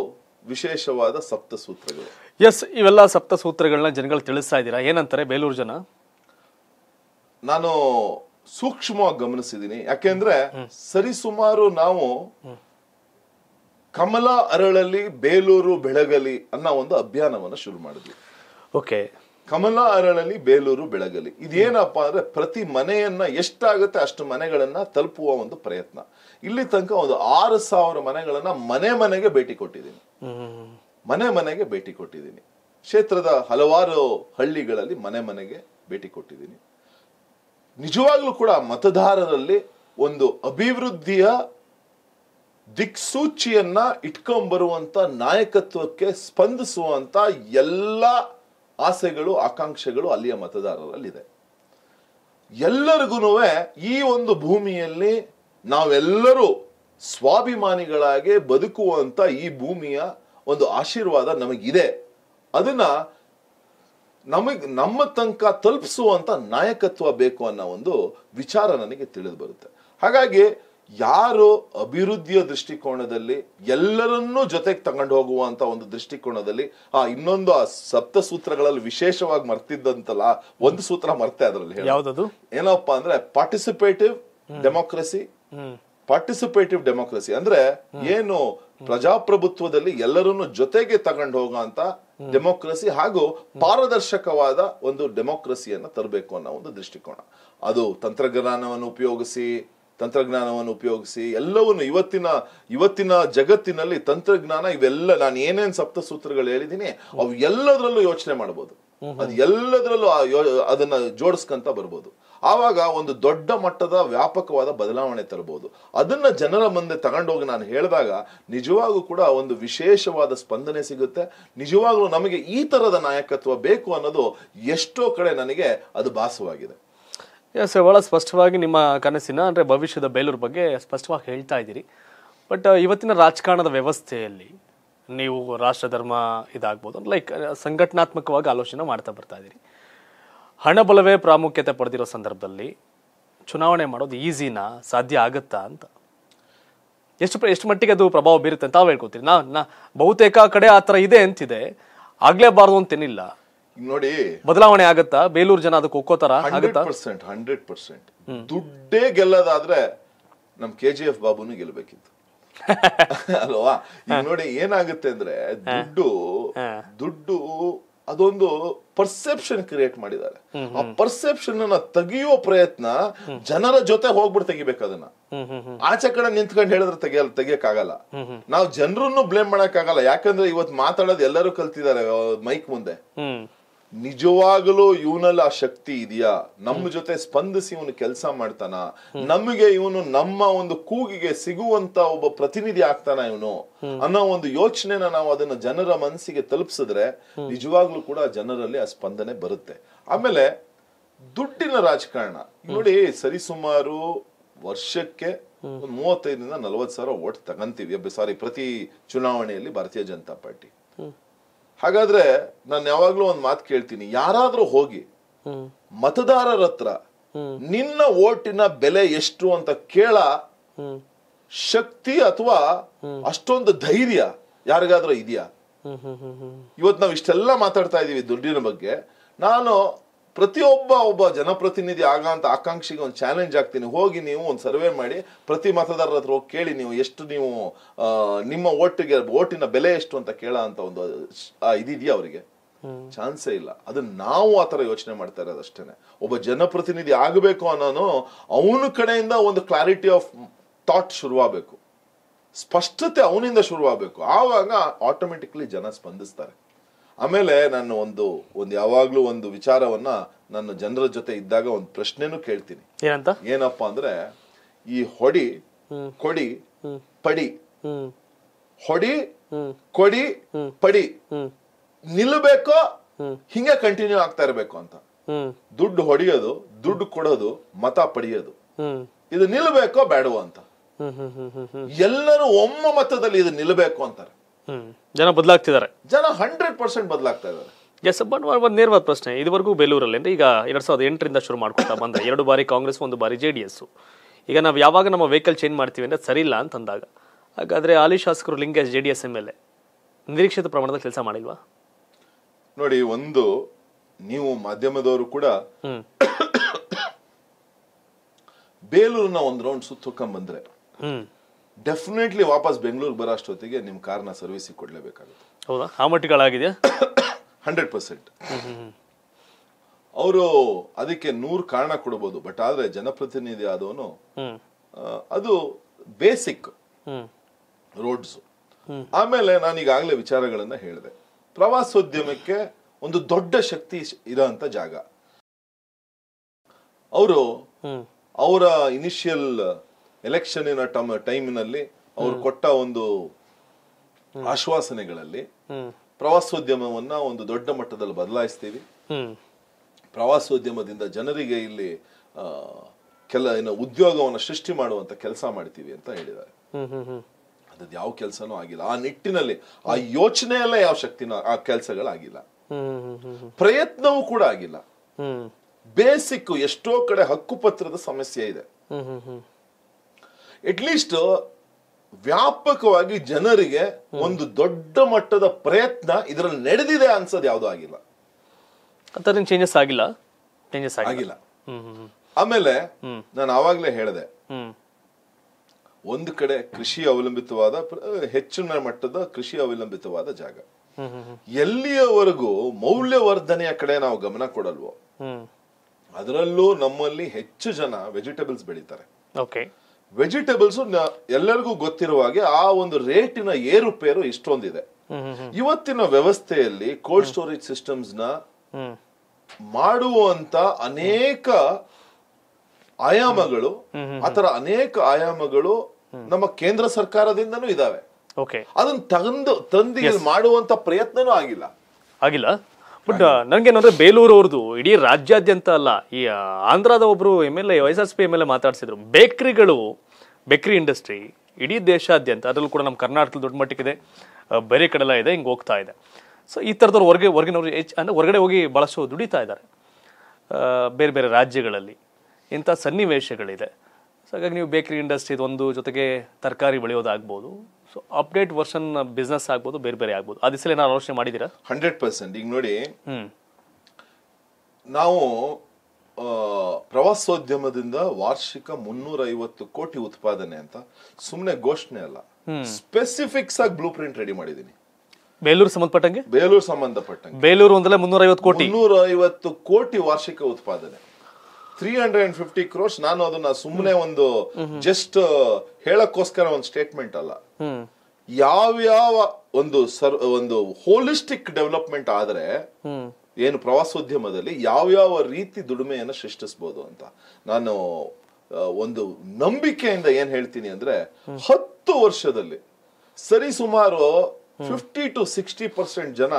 ವಿಶೇಷವಾದ ಸಪ್ತ ಸೂತ್ರಗಳು
ಎಸ್ ಇವೆಲ್ಲ ಸಪ್ತ ಸೂತ್ರಗಳನ್ನ ಜನಗಳು ತಿಳಿಸ್ತಾ ಇದ್ದೀರಾ? ಏನಂತಾರೆ ಬೇಲೂರು ಜನ?
ನಾನು ಸೂಕ್ಷ್ಮವಾಗಿ ಗಮನಿಸಿದೀನಿ ಯಾಕೆಂದ್ರೆ ಸರಿಸುಮಾರು ನಾವು ಕಮಲ ಅರಳಲಿ ಬೇಲೂರು ಬೆಳಗಲಿ ಅನ್ನೋ ಒಂದು ಅಭಿಯಾನವನ್ನ ಶುರು ಮಾಡಿದ್ವಿ.
ಓಕೆ
ಕಮಲ ಅರಳಲಿ ಬೇಲೂರು ಬೆಳಗಲಿ. ಇದೇನಪ್ಪ ಅಂದ್ರೆ ಪ್ರತಿ ಮನೆಯನ್ನ ಎಷ್ಟಾಗುತ್ತೆ ಅಷ್ಟು ಮನೆಗಳನ್ನ ತಲುಪುವ ಒಂದು ಪ್ರಯತ್ನ. ಇಲ್ಲಿ ತನಕ ಒಂದು ಆರು ಸಾವಿರ ಮನೆಗಳನ್ನ ಮನೆ ಮನೆಗೆ ಭೇಟಿ ಕೊಟ್ಟಿದ್ದೀನಿ. ಮನೆ ಮನೆಗೆ ಭೇಟಿ ಕೊಟ್ಟಿದ್ದೀನಿ. ಕ್ಷೇತ್ರದ ಹಲವಾರು ಹಳ್ಳಿಗಳಲ್ಲಿ ಮನೆ ಮನೆಗೆ ಭೇಟಿ ಕೊಟ್ಟಿದ್ದೀನಿ. ನಿಜವಾಗ್ಲೂ ಕೂಡ ಮತದಾರರಲ್ಲಿ ಒಂದು ಅಭಿವೃದ್ಧಿಯ ದಿಕ್ಸೂಚಿಯನ್ನ ಇಟ್ಕೊಂಡ್ಬರುವಂತ ನಾಯಕತ್ವಕ್ಕೆ ಸ್ಪಂದಿಸುವಂತ ಎಲ್ಲ ಆಸೆಗಳು, ಆಕಾಂಕ್ಷೆಗಳು ಅಲ್ಲಿಯ ಮತದಾರರಲ್ಲಿದೆ. ಎಲ್ಲರಿಗೂ ಈ ಒಂದು ಭೂಮಿಯಲ್ಲಿ ನಾವೆಲ್ಲರೂ ಸ್ವಾಭಿಮಾನಿಗಳಾಗಿ ಬದುಕುವಂತ ಈ ಭೂಮಿಯ ಒಂದು ಆಶೀರ್ವಾದ ನಮಗಿದೆ. ಅದನ್ನ ನಮಗ್, ನಮ್ಮ ತನಕ ತಲುಪಿಸುವಂತ ನಾಯಕತ್ವ ಬೇಕು ಅನ್ನೋ ಒಂದು ವಿಚಾರ ನನಗೆ ತಿಳಿದು ಬರುತ್ತೆ. ಹಾಗಾಗಿ ಯಾರು ಅಭಿವೃದ್ಧಿಯ ದೃಷ್ಟಿಕೋನದಲ್ಲಿ ಎಲ್ಲರನ್ನೂ ಜೊತೆಗೆ ತಗೊಂಡು ಹೋಗುವಂತ ಒಂದು ದೃಷ್ಟಿಕೋನದಲ್ಲಿ ಆ ಇನ್ನೊಂದು ಆ ಸಪ್ತ ಸೂತ್ರಗಳಲ್ಲಿ ವಿಶೇಷವಾಗಿ ಮರ್ತಿದ್ದಂತಲ್ಲ ಒಂದು ಸೂತ್ರ ಮರ್ತೆ ಅದರಲ್ಲಿ.
ಯಾವ್ದದು?
ಏನಪ್ಪಾ ಅಂದ್ರೆ ಪಾರ್ಟಿಸಿಪೇಟಿವ್ ಡೆಮೋಕ್ರಸಿ ಪಾರ್ಟಿಸಿಪೇಟಿವ್ ಡೆಮೋಕ್ರಸಿ ಅಂದ್ರೆ ಏನು ಪ್ರಜಾಪ್ರಭುತ್ವದಲ್ಲಿ ಎಲ್ಲರನ್ನು ಜೊತೆಗೆ ತಗೊಂಡು ಹೋಗುವಂತ ಡೆಮೋಕ್ರಸಿ ಹಾಗೂ ಪಾರದರ್ಶಕವಾದ ಒಂದು ಡೆಮೋಕ್ರಸಿಯನ್ನ ತರಬೇಕು ಅನ್ನೋ ಒಂದು ದೃಷ್ಟಿಕೋನ. ಅದು ತಂತ್ರಜ್ಞಾನವನ್ನು ಉಪಯೋಗಿಸಿ ತಂತ್ರಜ್ಞಾನವನ್ನು ಉಪಯೋಗಿಸಿ ಎಲ್ಲವನ್ನು ಇವತ್ತಿನ ಇವತ್ತಿನ ಜಗತ್ತಿನಲ್ಲಿ ತಂತ್ರಜ್ಞಾನ ಇವೆಲ್ಲ ನಾನು ಏನೇನು ಸಪ್ತ ಸೂತ್ರಗಳು ಹೇಳಿದ್ದೀನಿ ಅವು ಎಲ್ಲದರಲ್ಲೂ ಯೋಚನೆ ಮಾಡಬಹುದು ಅದು ಎಲ್ಲದರಲ್ಲೂ ಅದನ್ನ ಜೋಡಿಸ್ಕೊಂತ ಬರ್ಬೋದು. ಆವಾಗ ಒಂದು ದೊಡ್ಡ ಮಟ್ಟದ ವ್ಯಾಪಕವಾದ ಬದಲಾವಣೆ ತರಬಹುದು ಅದನ್ನ ಜನರ ಮುಂದೆ ತಗೊಂಡೋಗಿ ನಾನು ಹೇಳಿದಾಗ ನಿಜವಾಗೂ ಕೂಡ ಒಂದು ವಿಶೇಷವಾದ ಸ್ಪಂದನೆ ಸಿಗುತ್ತೆ. ನಿಜವಾಗ್ಲೂ ನಮಗೆ ಈ ತರದ ನಾಯಕತ್ವ ಬೇಕು ಅನ್ನೋದು ಎಷ್ಟೋ ಕಡೆ ನನಗೆ ಅದು ಭಾಸವಾಗಿದೆ.
ಎಸ್ ಬಹಳ ಸ್ಪಷ್ಟವಾಗಿ ನಿಮ್ಮ ಕನಸಿನ, ಅಂದರೆ ಭವಿಷ್ಯದ ಬೇಲೂರು ಬಗ್ಗೆ ಸ್ಪಷ್ಟವಾಗಿ ಹೇಳ್ತಾ ಇದ್ದೀರಿ. ಬಟ್ ಇವತ್ತಿನ ರಾಜಕಾರಣದ ವ್ಯವಸ್ಥೆಯಲ್ಲಿ ನೀವು ರಾಷ್ಟ್ರ ಧರ್ಮ ಇದಾಗ್ಬೋದು ಲೈಕ್ ಸಂಘಟನಾತ್ಮಕವಾಗಿ ಆಲೋಚನೆ ಮಾಡ್ತಾ ಬರ್ತಾ ಇದ್ದೀರಿ. ಹಣಬಲವೇ ಪ್ರಾಮುಖ್ಯತೆ ಪಡೆದಿರೋ ಸಂದರ್ಭದಲ್ಲಿ ಚುನಾವಣೆ ಮಾಡೋದು ಈಸಿನಾ, ಸಾಧ್ಯ ಆಗುತ್ತಾ ಅಂತ? ಎಷ್ಟು ಎಷ್ಟು ಮಟ್ಟಿಗೆ ಅದು ಪ್ರಭಾವ ಬೀರುತ್ತೆ ಅಂತ ಹೇಳ್ಕೊತೀರಿ. ನಾ ನಾ ಬಹುತೇಕ ಕಡೆ ಆ ಥರ ಇದೆ ಅಂತಿದೆ. ಆಗಲೇಬಾರ್ದು ಅಂತೇನಿಲ್ಲ
ನೋಡಿ
ಬದಲಾವಣೆ ಆಗುತ್ತಾ? ಬೇಲೂರು ಜನ ಅದಕ್ಕೆ ಒಕ್ಕೋತಾರ?
Hundred percent hundred percent. ದುಡ್ಡೇ ಗೆಲ್ಲದಾದ್ರೆ ನಮ್ ಕೆ ಜಿ ಎಫ್ ಬಾಬುನು ಗೆಲ್ಬೇಕಿತ್ತು. [LAUGHS] ಅಲ್ವಾ? ಈಗ ನೋಡಿ ಏನಾಗುತ್ತೆ ಅಂದ್ರೆ ದುಡ್ಡು ದುಡ್ಡು ಅದೊಂದು ಪರ್ಸೆಪ್ಷನ್ ಕ್ರಿಯೇಟ್ ಮಾಡಿದ್ದಾರೆ. ಆ ಪರ್ಸೆಪ್ಷನ್ ಅನ್ನ ತೆಗೆಯುವ ಪ್ರಯತ್ನ ಜನರ ಜೊತೆ ಹೋಗ್ಬಿಟ್ಟು ತೆಗಿಬೇಕು ಅದನ್ನ. ಆಚೆ ಕಡೆ ನಿಂತ್ಕೊಂಡು ಹೇಳಿದ್ರೆ ತೆಗಿಯಲ್ಲ ತೆಗಿಯಕ್ಕಾಗಲ್ಲ. ನಾವು ಜನರನ್ನು ಬ್ಲೇಮ್ ಮಾಡಕ್ಕಾಗಲ್ಲ. ಯಾಕಂದ್ರೆ ಇವತ್ತು ಮಾತಾಡೋದು ಎಲ್ಲರೂ ಕಲ್ತಿದ್ದಾರೆ ಮೈಕ್ ಮುಂದೆ. ನಿಜವಾಗಲೂ ಇವನಲ್ಲಿ ಆ ಶಕ್ತಿ ಇದೆಯಾ? ನಮ್ಮ ಜೊತೆ ಸ್ಪಂದಿಸಿ ಇವನು ಕೆಲಸ ಮಾಡ್ತಾನ? ನಮಗೆ ಇವನು ನಮ್ಮ ಒಂದು ಕೂಗಿಗೆ ಸಿಗುವಂತ ಒಬ್ಬ ಪ್ರತಿನಿಧಿ ಆಗ್ತಾನ ಇವನು? ಅನ್ನೋ ಒಂದು ಯೋಚನೆನ ನಾವು ಅದನ್ನ ಜನರ ಮನಸ್ಸಿಗೆ ತಲುಪಿಸಿದ್ರೆ ನಿಜವಾಗ್ಲೂ ಕೂಡ ಜನರಲ್ಲಿ ಆ ಸ್ಪಂದನೆ ಬರುತ್ತೆ. ಆಮೇಲೆ ದುಡ್ಡಿನ ರಾಜಕಾರಣ. ನೋಡಿ ಸರಿಸುಮಾರು ವರ್ಷಕ್ಕೆ ಒಂದು ಮೂವತ್ತೈದರಿಂದ ನಲವತ್ತು ಸಾವಿರ ಓಟ್ ತಗಂತೀವಿ. ಸಾರಿ ಪ್ರತಿ ಚುನಾವಣೆಯಲ್ಲಿ ಭಾರತೀಯ ಜನತಾ ಪಾರ್ಟಿ. ಹಾಗಾದ್ರೆ ನಾನು ಯಾವಾಗ್ಲೂ ಒಂದ್ ಮಾತು ಕೇಳ್ತೀನಿ. ಯಾರಾದ್ರೂ ಹೋಗಿ ಮತದಾರರ ಹತ್ರ ನಿನ್ನ ಓಟಿನ ಬೆಲೆ ಎಷ್ಟು ಅಂತ ಕೇಳ ಶಕ್ತಿ ಅಥವಾ ಅಷ್ಟೊಂದು ಧೈರ್ಯ ಯಾರಿಗಾದ್ರೂ ಇದೆಯಾ? ಇವತ್ತು ನಾವು ಇಷ್ಟೆಲ್ಲ ಮಾತಾಡ್ತಾ ಇದೀವಿ ದುಡ್ಡಿನ ಬಗ್ಗೆ. ನಾನು ಪ್ರತಿಯೊಬ್ಬ ಒಬ್ಬ ಜನಪ್ರತಿನಿಧಿ ಆಗ ಅಂತ ಆಕಾಂಕ್ಷಿಗೆ ಒಂದು ಚಾಲೆಂಜ್ ಆಗ್ತೀನಿ. ಹೋಗಿ ನೀವು ಒಂದು ಸರ್ವೆ ಮಾಡಿ ಪ್ರತಿ ಮತದಾರರ ಹತ್ರ ಹೋಗಿ ಕೇಳಿ ನೀವು ಎಷ್ಟು ನೀವು ನಿಮ್ಮ ಓಟಿಗೆ ಓಟಿನ ಬೆಲೆ ಎಷ್ಟು ಅಂತ ಕೇಳ ಅಂತ ಒಂದು ಇದೆಯಾ ಇದಿದೆಯಾ ಅವರಿಗೆ? ಚಾನ್ಸೇ ಇಲ್ಲ. ಅದು ನಾವು ಆ ಥರ ಯೋಚನೆ ಮಾಡ್ತಾ ಇರೋದು ಅಷ್ಟೇನೆ. ಒಬ್ಬ ಜನಪ್ರತಿನಿಧಿ ಆಗಬೇಕು ಅನ್ನೋನು ಅವನ ಕಡೆಯಿಂದ ಒಂದು ಕ್ಲಾರಿಟಿ ಆಫ್ ಥಾಟ್ ಶುರುವಾಗಬೇಕು. ಸ್ಪಷ್ಟತೆ ಅವನಿಂದ ಶುರುವಾಗಬೇಕು. ಆವಾಗ ಆಟೋಮೆಟಿಕ್ಲಿ ಜನ ಸ್ಪಂದಿಸ್ತಾರೆ. ಆಮೇಲೆ ನಾನು ಒಂದು ಒಂದು ಯಾವಾಗ್ಲೂ ಒಂದು ವಿಚಾರವನ್ನ ನನ್ನ ಜನರ ಜೊತೆ ಇದ್ದಾಗ ಒಂದು ಪ್ರಶ್ನೆನೂ ಕೇಳ್ತೀನಿ.
ಏನಂತ?
ಏನಪ್ಪಾ ಅಂದ್ರೆ ಈ ಹೊಡಿ ಕೊಡಿ ಪಡಿ. ಹೊಡಿ ಕೊಡಿ ಪಡಿ. ನಿಲ್ಬೇಕೋ ಹಿಂಗೆ ಕಂಟಿನ್ಯೂ ಆಗ್ತಾ ಇರ್ಬೇಕು ಅಂತ. ದುಡ್ಡು ಹೊಡಿಯೋದು ದುಡ್ಡು ಕೊಡೋದು ಮತ ಪಡೆಯೋದು. ಇದು ನಿಲ್ಬೇಕೋ ಬೇಡವೋ ಅಂತ. ಎಲ್ಲರೂ ಒಮ್ಮ ಮತದಲ್ಲಿ ಇದು ನಿಲ್ಬೇಕು ಅಂತಾರೆ.
ಜನ ಬದಲಾಗ್ತಿದ್ದಾರೆ.
ಜನ ಹಂಡ್ರೆಡ್ ಪರ್ಸೆಂಟ್ ಬದಲಾಗ್ತಾ ಇದ್ದಾರೆ.
ಎಸ್ ಬಟ್ ಒಂದು ನೇರವಾದ ಪ್ರಶ್ನೆ. ಇದುವರೆಗೂ ಬೇಲೂರಲ್ಲಿ ಅಂದ್ರೆ ಈಗ ಎರಡು ಸಾವಿರದ ಎಂಟರಿಂದ ಶುರು ಮಾಡ್ಕೊತಾ ಬಂದರೆ ಎರಡು ಬಾರಿ ಕಾಂಗ್ರೆಸ್ ಒಂದು ಬಾರಿ ಜೆ ಡಿ ಎಸ್ ಈಗ ನಾವು ಯಾವಾಗ ನಮ್ಮ ವೆಹಿಕಲ್ ಚೇಂಜ್ ಮಾಡ್ತೀವಿ ಅಂದರೆ ಸರಿ ಇಲ್ಲ ಅಂತಂದಾಗ. ಹಾಗಾದ್ರೆ ಹಾಲಿ ಶಾಸಕರು Lingesh J D S M L A ನಿರೀಕ್ಷಿತ ಪ್ರಮಾಣದ ಕೆಲಸ ಮಾಡಿಲ್ವಾ?
ನೋಡಿ ಒಂದು ನೀವು ಮಾಧ್ಯಮದವರು ಕೂಡ [COUGHS] ಬೇಲೂರನ್ನ ಒಂದು ರೌಂಡ್ ಸುತ್ತಕೊಂಡ್ ಬಂದ್ರೆ ಡೆಫಿನೆಟ್ಲಿ ವಾಪಸ್ ಬೆಂಗಳೂರಿಗೆ ಬರೋ ಅಷ್ಟೊತ್ತಿಗೆ ನಿಮ್ಮ ಕಾರ್ನ ಸರ್ವಿಸಿಗೆ ಕೊಡಲೇಬೇಕಾಗುತ್ತೆ.
ಹೌದಾ? ಆ ಮಟ್ಟಿಗಳಾಗಿದೆಯಾ?
ಹಂಡ್ರೆಡ್ ಪರ್ಸೆಂಟ್ ಅವರು ಅದಕ್ಕೆ ನೂರು ಕಾರಣ ಕೊಡಬಹುದು ಬಟ್ ಆದರೆ ಜನಪ್ರತಿನಿಧಿ ಆದವನು ಅದು ಬೇಸಿಕ್ ರೋಡ್ಸು ಆಮೇಲೆ ನಾನು ಈಗಾಗಲೇ ವಿಚಾರಗಳನ್ನ ಹೇಳಿದೆ. ಪ್ರವಾಸೋದ್ಯಮಕ್ಕೆ ಒಂದು ದೊಡ್ಡ ಶಕ್ತಿ ಇರೋಂತ ಜಾಗ. ಅವರು ಅವರ ಇನಿಷಿಯಲ್ ಎಲೆಕ್ಷನ್ನಿನ ಟಮ್ ಟೈಮಿನಲ್ಲಿ ಅವರು ಕೊಟ್ಟ ಒಂದು ಆಶ್ವಾಸನೆಗಳಲ್ಲಿ ಪ್ರವಾಸೋದ್ಯಮವನ್ನ ಒಂದು ದೊಡ್ಡ ಮಟ್ಟದಲ್ಲಿ ಬದಲಾಯಿಸ್ತೀವಿ. ಪ್ರವಾಸೋದ್ಯಮದಿಂದ ಜನರಿಗೆ ಇಲ್ಲಿ ಕೆಲ ಏನು ಉದ್ಯೋಗವನ್ನು ಸೃಷ್ಟಿ ಮಾಡುವಂತ ಕೆಲಸ ಮಾಡ್ತೀವಿ ಅಂತ ಹೇಳಿದ್ದಾರೆ. ಅದ್ ಯಾವ ಕೆಲಸನೂ ಆಗಿಲ್ಲ. ಆ ನಿಟ್ಟಿನಲ್ಲಿ ಆ ಯೋಚನೆಯಲ್ಲೇ ಯಾವ ಶಕ್ತಿನ ಆ ಕೆಲಸಗಳಾಗಿಲ್ಲ. ಪ್ರಯತ್ನವೂ ಕೂಡ ಆಗಿಲ್ಲ. ಬೇಸಿಕ್ ಎಷ್ಟೋ ಕಡೆ ಹಕ್ಕುಪತ್ರದ ಸಮಸ್ಯೆ ಇದೆ. ಅಟ್ಲೀಸ್ಟ್ ವ್ಯಾಪಕವಾಗಿ ಜನರಿಗೆ ಒಂದು ದೊಡ್ಡ ಮಟ್ಟದ ಪ್ರಯತ್ನ ಇದರಲ್ಲಿ ನಡೆದಿದೆ ಅನ್ಸೋದು ಯಾವ್ದು ಆಗಿಲ್ಲ.
ಅಂತದೇನು ಚೇಂಜಸ್ ಆಗಿಲ್ಲ. ಚೇಂಜಸ್ ಆಗಿಲ್ಲ.
ಆಮೇಲೆ ನಾನು ಆವಾಗಲೇ ಹೇಳಿದೆ. ಒಂದು ಕಡೆ ಕೃಷಿ ಅವಲಂಬಿತವಾದ ಹೆಚ್ಚಿನ ಮಟ್ಟದ ಕೃಷಿ ಅವಲಂಬಿತವಾದ ಜಾಗ. ಎಲ್ಲಿಯವರೆಗೂ ಮೌಲ್ಯವರ್ಧನೆಯ ಕಡೆ ನಾವು ಗಮನ ಕೊಡಲ್ವೋ? ಅದರಲ್ಲೂ ನಮ್ಮಲ್ಲಿ ಹೆಚ್ಚು ಜನ ವೆಜಿಟೇಬಲ್ಸ್ ಬೆಳೀತಾರೆ.
ಓಕೆ
ವೆಜಿಟೇಬಲ್ಸ್ ಎಲ್ಲರಿಗೂ ಗೊತ್ತಿರುವ ಹಾಗೆ ಆ ಒಂದು ರೇಟಿನ ಏರುಪೇರು ಇಷ್ಟೊಂದಿದೆ. ಇವತ್ತಿನ ವ್ಯವಸ್ಥೆಯಲ್ಲಿ ಕೋಲ್ಡ್ ಸ್ಟೋರೇಜ್
ಸಿಸ್ಟಮ್ಸ್ನ
ಮಾಡುವಂತ ಅನೇಕ ಆಯಾಮಗಳು ಆತರ ಅನೇಕ ಆಯಾಮಗಳು ನಮ್ಮ ಕೇಂದ್ರ ಸರ್ಕಾರದಿಂದನೂ ಇದಾವೆ.
ಓಕೆ
ಅದನ್ನ ತಂದು ತಂದು ಮಾಡುವಂತ ಪ್ರಯತ್ನನೂ ಆಗಿಲ್ಲ.
ಆಗಿಲ್ಲ? ಬಟ್ ನನ್ಗೇನಂದ್ರೆ ಬೇಲೂರು ಅವ್ರದ್ದು ಇಡೀ ರಾಜ್ಯಾದ್ಯಂತ ಅಲ್ಲ ಈ ಆಂಧ್ರದ ಒಬ್ರು M L A wise S ಪಿ ಎಂ ಎಲ್ ಎ ಮಾತಾಡ್ಸಿದ್ರು. ಬೇಕ್ರಿಗಳು ಬೇಕ್ರಿ ಇಂಡಸ್ಟ್ರಿ ಇಡೀ ದೇಶಾದ್ಯಂತ ಅದರಲ್ಲೂ ಕೂಡ ನಮ್ಮ ಕರ್ನಾಟಕದಲ್ಲಿ ದೊಡ್ಡ ಮಟ್ಟಕ್ಕಿದೆ ಆ, ಬೇರೆ ಕಡೆ ಎಲ್ಲ ಇದೆ ಹಿಂಗೆ ಹೋಗ್ತಾ ಇದೆ. ಸೊ ಈ ಥರದವ್ರು ಹೊರಗೆ ಹೊರಗಿನವ್ರು ಹೆಚ್ಚು ಅಂದರೆ ಹೊರಗಡೆ ಹೋಗಿ ಬಳಸೋ ದುಡಿತಾ ಇದ್ದಾರೆ. ಬೇರೆ ಬೇರೆ ರಾಜ್ಯಗಳಲ್ಲಿ ಇಂಥ ಸನ್ನಿವೇಶಗಳಿದೆ. ಸೊ ಹಾಗಾಗಿ ನೀವು ಬೇಕ್ರಿ ಇಂಡಸ್ಟ್ರಿ ಒಂದು ಜೊತೆಗೆ ತರಕಾರಿ ಬೆಳೆಯೋದಾಗ್ಬೋದು ಸೊ ಅಪ್ಡೇಟ್ ವರ್ಷನ್ ಬಿಸ್ನೆಸ್ ಆಗ್ಬೋದು ಬೇರೆ ಬೇರೆ ಆಗ್ಬೋದು. ಆ ದಿಸಲೇ ನಾನು ಆಲೋಚನೆ ಮಾಡಿದ್ದೀರಾ?
Hundred percent. ಈಗ ನೋಡಿ ನಾವು ಪ್ರವಾಸೋದ್ಯಮದಿಂದ ವಾರ್ಷಿಕ ಮುನ್ನೂರ ಐವತ್ತು ಕೋಟಿ ಉತ್ಪಾದನೆ ಅಂತ ಸುಮ್ಮನೆ ಘೋಷಣೆ ಅಲ್ಲ. ಸ್ಪೆಸಿಫಿಕ್ಸ್ ಆಗಿ ಬ್ಲೂ ಪ್ರಿಂಟ್ ರೆಡಿ ಮಾಡಿದೀನಿ.
ಬೇಲೂರು ಸಂಬಂಧಪಟ್ಟಂಗೆ?
ಬೇಲೂರು ಸಂಬಂಧಪಟ್ಟಂಗೆ.
ಬೇಲೂರು ಒಂದಲ್ಲ ಮುನ್ನೂರ ಐವತ್ತು ಕೋಟಿ.
ಮುನ್ನೂರ ಐವತ್ತು ಕೋಟಿ ವಾರ್ಷಿಕ ಉತ್ಪಾದನೆ. Three hundred and fifty crores ನಾನು ಅದನ್ನ ಸುಮ್ಮನೆ ಒಂದು ಜಸ್ಟ್ ಹೇಳಕ್ಕೋಸ್ಕರ ಒಂದು ಸ್ಟೇಟ್ಮೆಂಟ್ ಅಲ್ಲ. ಯಾವ್ಯಾವ ಒಂದು ಸರ್, ಒಂದು ಹೋಲಿಸ್ಟಿಕ್ ಡೆವಲಪ್ಮೆಂಟ್ ಆದ್ರೆ ಏನು ಪ್ರವಾಸೋದ್ಯಮದಲ್ಲಿ ಯಾವ್ಯಾವ ರೀತಿ ದುಡಿಮೆಯನ್ನು ಸೃಷ್ಟಿಸಬಹುದು ಅಂತ. ನಾನು ಒಂದು ನಂಬಿಕೆಯಿಂದ ಏನ್ ಹೇಳ್ತೀನಿ ಅಂದ್ರೆ ಹತ್ತು ವರ್ಷದಲ್ಲಿ ಸರಿ ಸುಮಾರು ಫಿಫ್ಟಿ ಟು ಸಿಕ್ಸ್ಟಿ ಪರ್ಸೆಂಟ್ ಜನ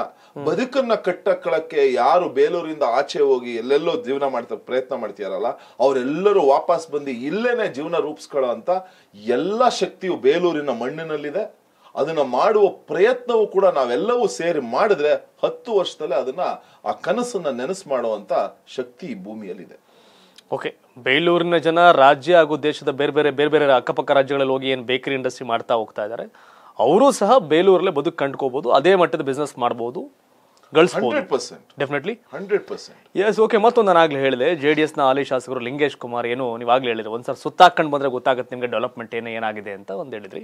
ಬದುಕನ್ನ ಕಟ್ಟಕ್ಕಳಕ್ಕೆ ಯಾರು ಬೇಲೂರಿಂದ ಆಚೆ ಹೋಗಿ ಎಲ್ಲೆಲ್ಲೋ ಜೀವನ ಮಾಡ್ತಾ ಪ್ರಯತ್ನ ಮಾಡ್ತೀಯಾರಲ್ಲ, ಅವರೆಲ್ಲರೂ ವಾಪಸ್ ಬಂದು ಇಲ್ಲೇನೆ ಜೀವನ ರೂಪಿಸ್ಕೊಳ್ಳೋ ಅಂತ ಎಲ್ಲ ಶಕ್ತಿಯು ಬೇಲೂರಿನ ಮಣ್ಣಿನಲ್ಲಿದೆ. ಅದನ್ನ ಮಾಡುವ ಪ್ರಯತ್ನವೂ ಕೂಡ ನಾವೆಲ್ಲವೂ ಸೇರಿ ಮಾಡಿದ್ರೆ ಹತ್ತು ವರ್ಷದಲ್ಲೇ ಅದನ್ನ ಆ ಕನಸನ್ನ ನೆನಸು ಮಾಡುವಂತ ಶಕ್ತಿ ಈ ಭೂಮಿಯಲ್ಲಿದೆ.
ಓಕೆ, ಬೇಲೂರಿನ ಜನ ರಾಜ್ಯ ಹಾಗೂ ದೇಶದ ಬೇರೆ ಬೇರೆ ಬೇರೆ ಬೇರೆ ಅಕ್ಕಪಕ್ಕ ರಾಜ್ಯಗಳಲ್ಲಿ ಹೋಗಿ ಏನು ಬೇಕರಿ ಇಂಡಸ್ಟ್ರಿ ಮಾಡ್ತಾ ಹೋಗ್ತಾ ಇದ್ದಾರೆ. ಅವರು ಸಹ ಬೇಲೂರಲ್ಲೇ ಬದುಕು ಕಂಡ್ಕೋಬಹುದು ಅದೇ ಮಟ್ಟದ ಬಿಸ್ನೆಸ್
ಮಾಡಬಹುದು
ಡೆಫಿನೆಟ್ಲಿ ಎಸ್ ಓಕೆ ಮತ್ತೊಂದು ನಾನು ಆಗ್ಲೇ ಹೇಳಿದೆ ಜೆ ಡಿ ಎಸ್ನ ಹಾಲಿ ಶಾಸಕರು ಲಿಂಗೇಶ್ ಕುಮಾರ್ ಏನು ನೀವು ಆಗ್ಲೇ ಹೇಳಿದ್ರಿ ಒಂದ್ಸಲ ಸುತ್ತಾಕೊಂಡು ಬಂದ್ರೆ ಗೊತ್ತಾಗುತ್ತೆ ನಿಮಗೆ ಡೆವಲಪ್ಮೆಂಟ್ ಏನು ಏನಾಗಿದೆ ಅಂತ ಒಂದು ಹೇಳಿದ್ರಿ.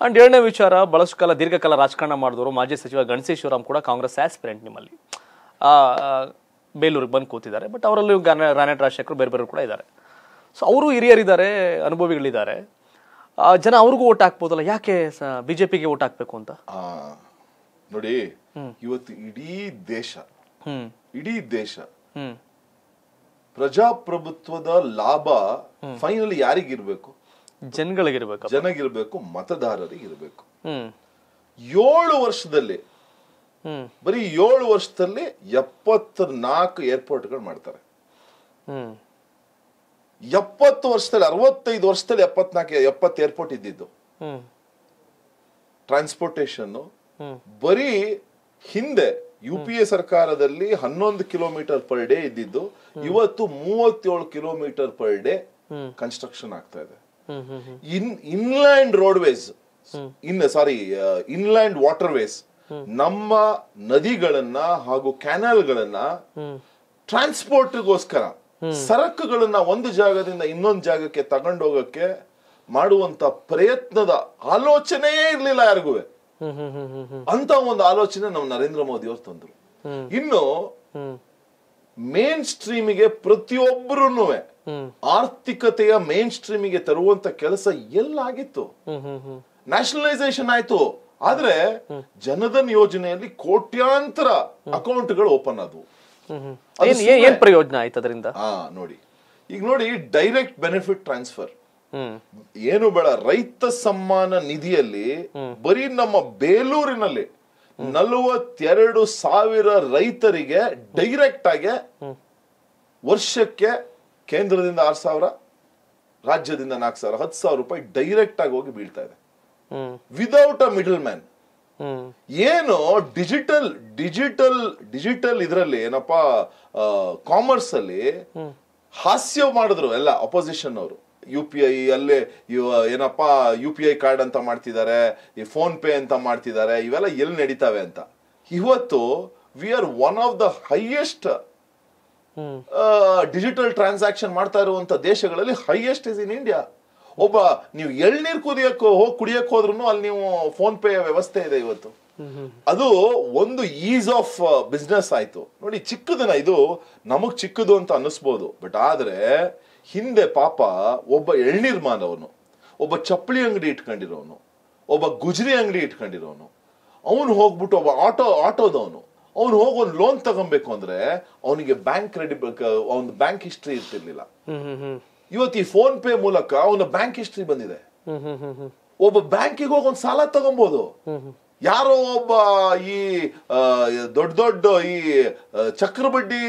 ಅಂಡ್ ಎರಡನೇ ವಿಚಾರ ಬಹಳಷ್ಟು ಕಾಲ ದೀರ್ಘಕಾಲ ರಾಜಕಾರಣ ಮಾಡಿದವರು ಮಾಜಿ ಸಚಿವ ಗಣಸೇಶ್ವರಂ ಕೂಡ ಕಾಂಗ್ರೆಸ್ ಆಸ್ಪಿರೆಂಟ್ ನಿಮ್ಮಲ್ಲಿ. ಆ, ಬೇಲೂರಿಗೆ ಬಂದು ಕೂತಿದ್ದಾರೆ ಬಟ್ ಅವರಲ್ಲೂ ರಾನೇಟ್ ರಾಜಶೇಖರ್ ಬೇರೆ ಬೇರೆ ಕೂಡ ಇದ್ದಾರೆ. ಸೊ ಅವರು ಹಿರಿಯರಿದ್ದಾರೆ ಅನುಭವಿಗಳಿದ್ದಾರೆ. ಜನ ಅವ್ರಿಗೂ ಓಟ್ ಹಾಕ್ಬೋದಲ್ಲ ಯಾಕೆ ಬಿಜೆಪಿಗೆ ಓಟ್ ಹಾಕ್ಬೇಕು ಅಂತ?
ನೋಡಿ ಇವತ್ತು ಇಡೀ ದೇಶ ಇಡೀ ದೇಶ ಪ್ರಜಾಪ್ರಭುತ್ವದ ಲಾಭ ಫೈನಲ್ ಯಾರಿಗಿರ್ಬೇಕು?
ಜನಗಳಿಗಿರ್ಬೇಕು.
ಜನಗಿರ್ಬೇಕು ಮತದಾರರಿಗಿರ್ಬೇಕು.
ಹ್ಮ್.
ಏಳು ವರ್ಷದಲ್ಲಿ
ಹ್ಮ್.
ಬರೀ ಏಳು ವರ್ಷದಲ್ಲಿ ಎಪ್ಪತ್ತ ನಾಲ್ಕು ಏರ್ಪೋರ್ಟ್ಗಳು ಮಾಡ್ತಾರೆ. ಎಪ್ಪತ್ತು ವರ್ಷದಲ್ಲಿ ಅರವತ್ತೈದು ವರ್ಷದಲ್ಲಿ ಎಪ್ಪತ್ನಾಲ್ಕು ಎಪ್ಪತ್ತು ಏರ್ಪೋರ್ಟ್ ಇದ್ದಿದ್ದು. ಟ್ರಾನ್ಸ್ಪೋರ್ಟೇಷನ್ ಬರೀ ಹಿಂದೆ ಯು ಪಿ ಎ ಸರ್ಕಾರದಲ್ಲಿ ಹನ್ನೊಂದು ಕಿಲೋಮೀಟರ್ ಪರ್ ಡೇ ಇದ್ದಿದ್ದು ಇವತ್ತು ಮೂವತ್ತೇಳು ಕಿಲೋಮೀಟರ್ ಪರ್ ಡೇ ಕನ್ಸ್ಟ್ರಕ್ಷನ್ ಆಗ್ತಾ ಇದೆ. In inland roadways in sorry inland waterways ನಮ್ಮ ನದಿಗಳನ್ನ ಹಾಗೂ ಕ್ಯಾನಲ್ಗಳನ್ನ ಟ್ರಾನ್ಸ್ಪೋರ್ಟ್ಗೋಸ್ಕರ ಸರಕುಗಳನ್ನ ಒಂದು ಜಾಗದಿಂದ ಇನ್ನೊಂದು ಜಾಗಕ್ಕೆ ತಗೊಂಡೋಗಕ್ಕೆ ಮಾಡುವಂತ ಪ್ರಯತ್ನದ ಆಲೋಚನೆಯೇ ಇರ್ಲಿಲ್ಲ ಯಾರಿಗೂ. ಅಂತ ಒಂದು ಆಲೋಚನೆ ನಮ್ಮ ನರೇಂದ್ರ ಮೋದಿ ಅವರು ತಂದ್ರು. ಇನ್ನು ಮೇನ್ ಸ್ಟ್ರೀಮಿಗೆ ಪ್ರತಿಯೊಬ್ಬರೂ ಆರ್ಥಿಕತೆಯ ಮೇನ್ ಸ್ಟ್ರೀಮಿಗೆ ತರುವಂತ ಕೆಲಸ
ಎಲ್ಲ ಆಗಿತ್ತು.
ನ್ಯಾಷನಲೈಸೇಷನ್ ಆಯ್ತು. ಆದ್ರೆ ಜನಧನ್ ಯೋಜನೆಯಲ್ಲಿ ಕೋಟ್ಯಾಂತರ ಅಕೌಂಟ್ಗಳು ಓಪನ್ ಆದವು.
ಏನ್ ಏನ್- ಏನ್ ಪ್ರಯೋಜನ ಆಯ್ತು ಅದರಿಂದ?
ಹಾ ನೋಡಿ. ಈಗ ನೋಡಿ ಡೈರೆಕ್ಟ್ ಬೆನಿಫಿಟ್ ಟ್ರಾನ್ಸ್ಫರ್ ಏನು ಬೇಡ ರೈತ ಸಮ್ಮಾನ ನಿಧಿಯಲ್ಲಿ ಬರೀ ನಮ್ಮ ಬೇಲೂರಿನಲ್ಲಿ ನಲವತ್ತೆರಡು ಸಾವಿರ ರೈತರಿಗೆ ಡೈರೆಕ್ಟ್ ಆಗಿ ವರ್ಷಕ್ಕೆ ಕೇಂದ್ರದಿಂದ ಆರು ಸಾವಿರ ರಾಜ್ಯದಿಂದ ನಾಲ್ಕು ಸಾವಿರ ಹತ್ತು ಸಾವಿರ ರೂಪಾಯಿ ಡೈರೆಕ್ಟ್ ಆಗಿ ಹೋಗಿ ಬೀಳ್ತಾ ಇದೆ. ವಿದೌಟ್ ಅ ಮಿಡಲ್ ಮ್ಯಾನ್ ಏನು ಡಿಜಿಟಲ್ ಡಿಜಿಟಲ್ ಡಿಜಿಟಲ್ ಇದರಲ್ಲಿ ಏನಪ್ಪಾ ಕಾಮರ್ಸ್ ಅಲ್ಲಿ ಹಾಸ್ಯ ಮಾಡಿದ್ರು ಎಲ್ಲ ಅಪೋಸಿಷನ್ ಅವರು. ಯು ಪಿ ಐ ಅಲ್ಲೇ ಏನಪ್ಪ ಯು ಪಿ ಐ ಕಾರ್ಡ್ ಅಂತ ಮಾಡ್ತಿದ್ದಾರೆ ಈ ಫೋನ್ ಪೇ ಅಂತ ಮಾಡ್ತಿದ್ದಾರೆ ಇವೆಲ್ಲ ಎಲ್ಲಿ ನಡೀತಾವೆ ಅಂತ. ಇವತ್ತು we are one of the highest digital transaction ಮಾಡ್ತಾ ಇರುವಂತ ದೇಶಗಳಲ್ಲಿ ಹೈಯೆಸ್ಟ್ ಇಸ್ ಇನ್ ಇಂಡಿಯಾ ಒಬ್ಬ ನೀವು ಎಳ್ನೀರ್ ಕುದಿಯಕ್ಕೆ ಹೋಗಿ ಕುಡಿಯಕ್ ಹೋದ್ರು ಅಲ್ಲಿ ನೀವು ಫೋನ್ ಪೇ ವ್ಯವಸ್ಥೆ ಇದೆ ಇವತ್ತು. ಅದು ಒಂದು ಈಸ್ ಆಫ್ ಬಿಸ್ನೆಸ್ ಆಯ್ತು. ನೋಡಿ ಚಿಕ್ಕದನ ಇದು ನಮಗ್ ಚಿಕ್ಕದು ಅಂತ ಅನ್ನಿಸ್ಬೋದು. ಬಟ್ ಆದ್ರೆ ಹಿಂದೆ ಪಾಪ ಒಬ್ಬ ಎಳ್ನೀರ್ ಮಾನವನು ಒಬ್ಬ ಚಪ್ಪಲಿ ಅಂಗಡಿ ಇಟ್ಕೊಂಡಿರೋನು ಒಬ್ಬ ಗುಜರಿ ಅಂಗಡಿ ಇಟ್ಕೊಂಡಿರೋನು ಅವನು ಹೋಗ್ಬಿಟ್ಟು ಒಬ್ಬ ಆಟೋ ಆಟೋದವನು ಅವ್ನು ಹೋಗಿ ಒಂದು ಲೋನ್ ತಗೊಬೇಕು ಅಂದ್ರೆ ಅವನಿಗೆ ಬ್ಯಾಂಕ್ ಕ್ರೆಡಿಟ್ ಒಂದು ಬ್ಯಾಂಕ್ ಹಿಸ್ಟ್ರಿ ಇರ್ತಿರ್ಲಿಲ್ಲ. ಇವತ್ತು ಈ ಫೋನ್ ಪೇ ಮೂಲಕ ಅವನ ಬ್ಯಾಂಕ್ ಹಿಸ್ಟ್ರಿ ಬಂದಿದೆ. ಒಬ್ಬ ಬ್ಯಾಂಕಿಗೆ ಹೋಗಿ ಒಂದು ಸಾಲ ತಗೊಬಹುದು ಯಾರೋ ಒಬ್ಬ ಈ ದೊಡ್ಡ ದೊಡ್ಡ ಈ ಚಕ್ರ ಬಡ್ಡಿ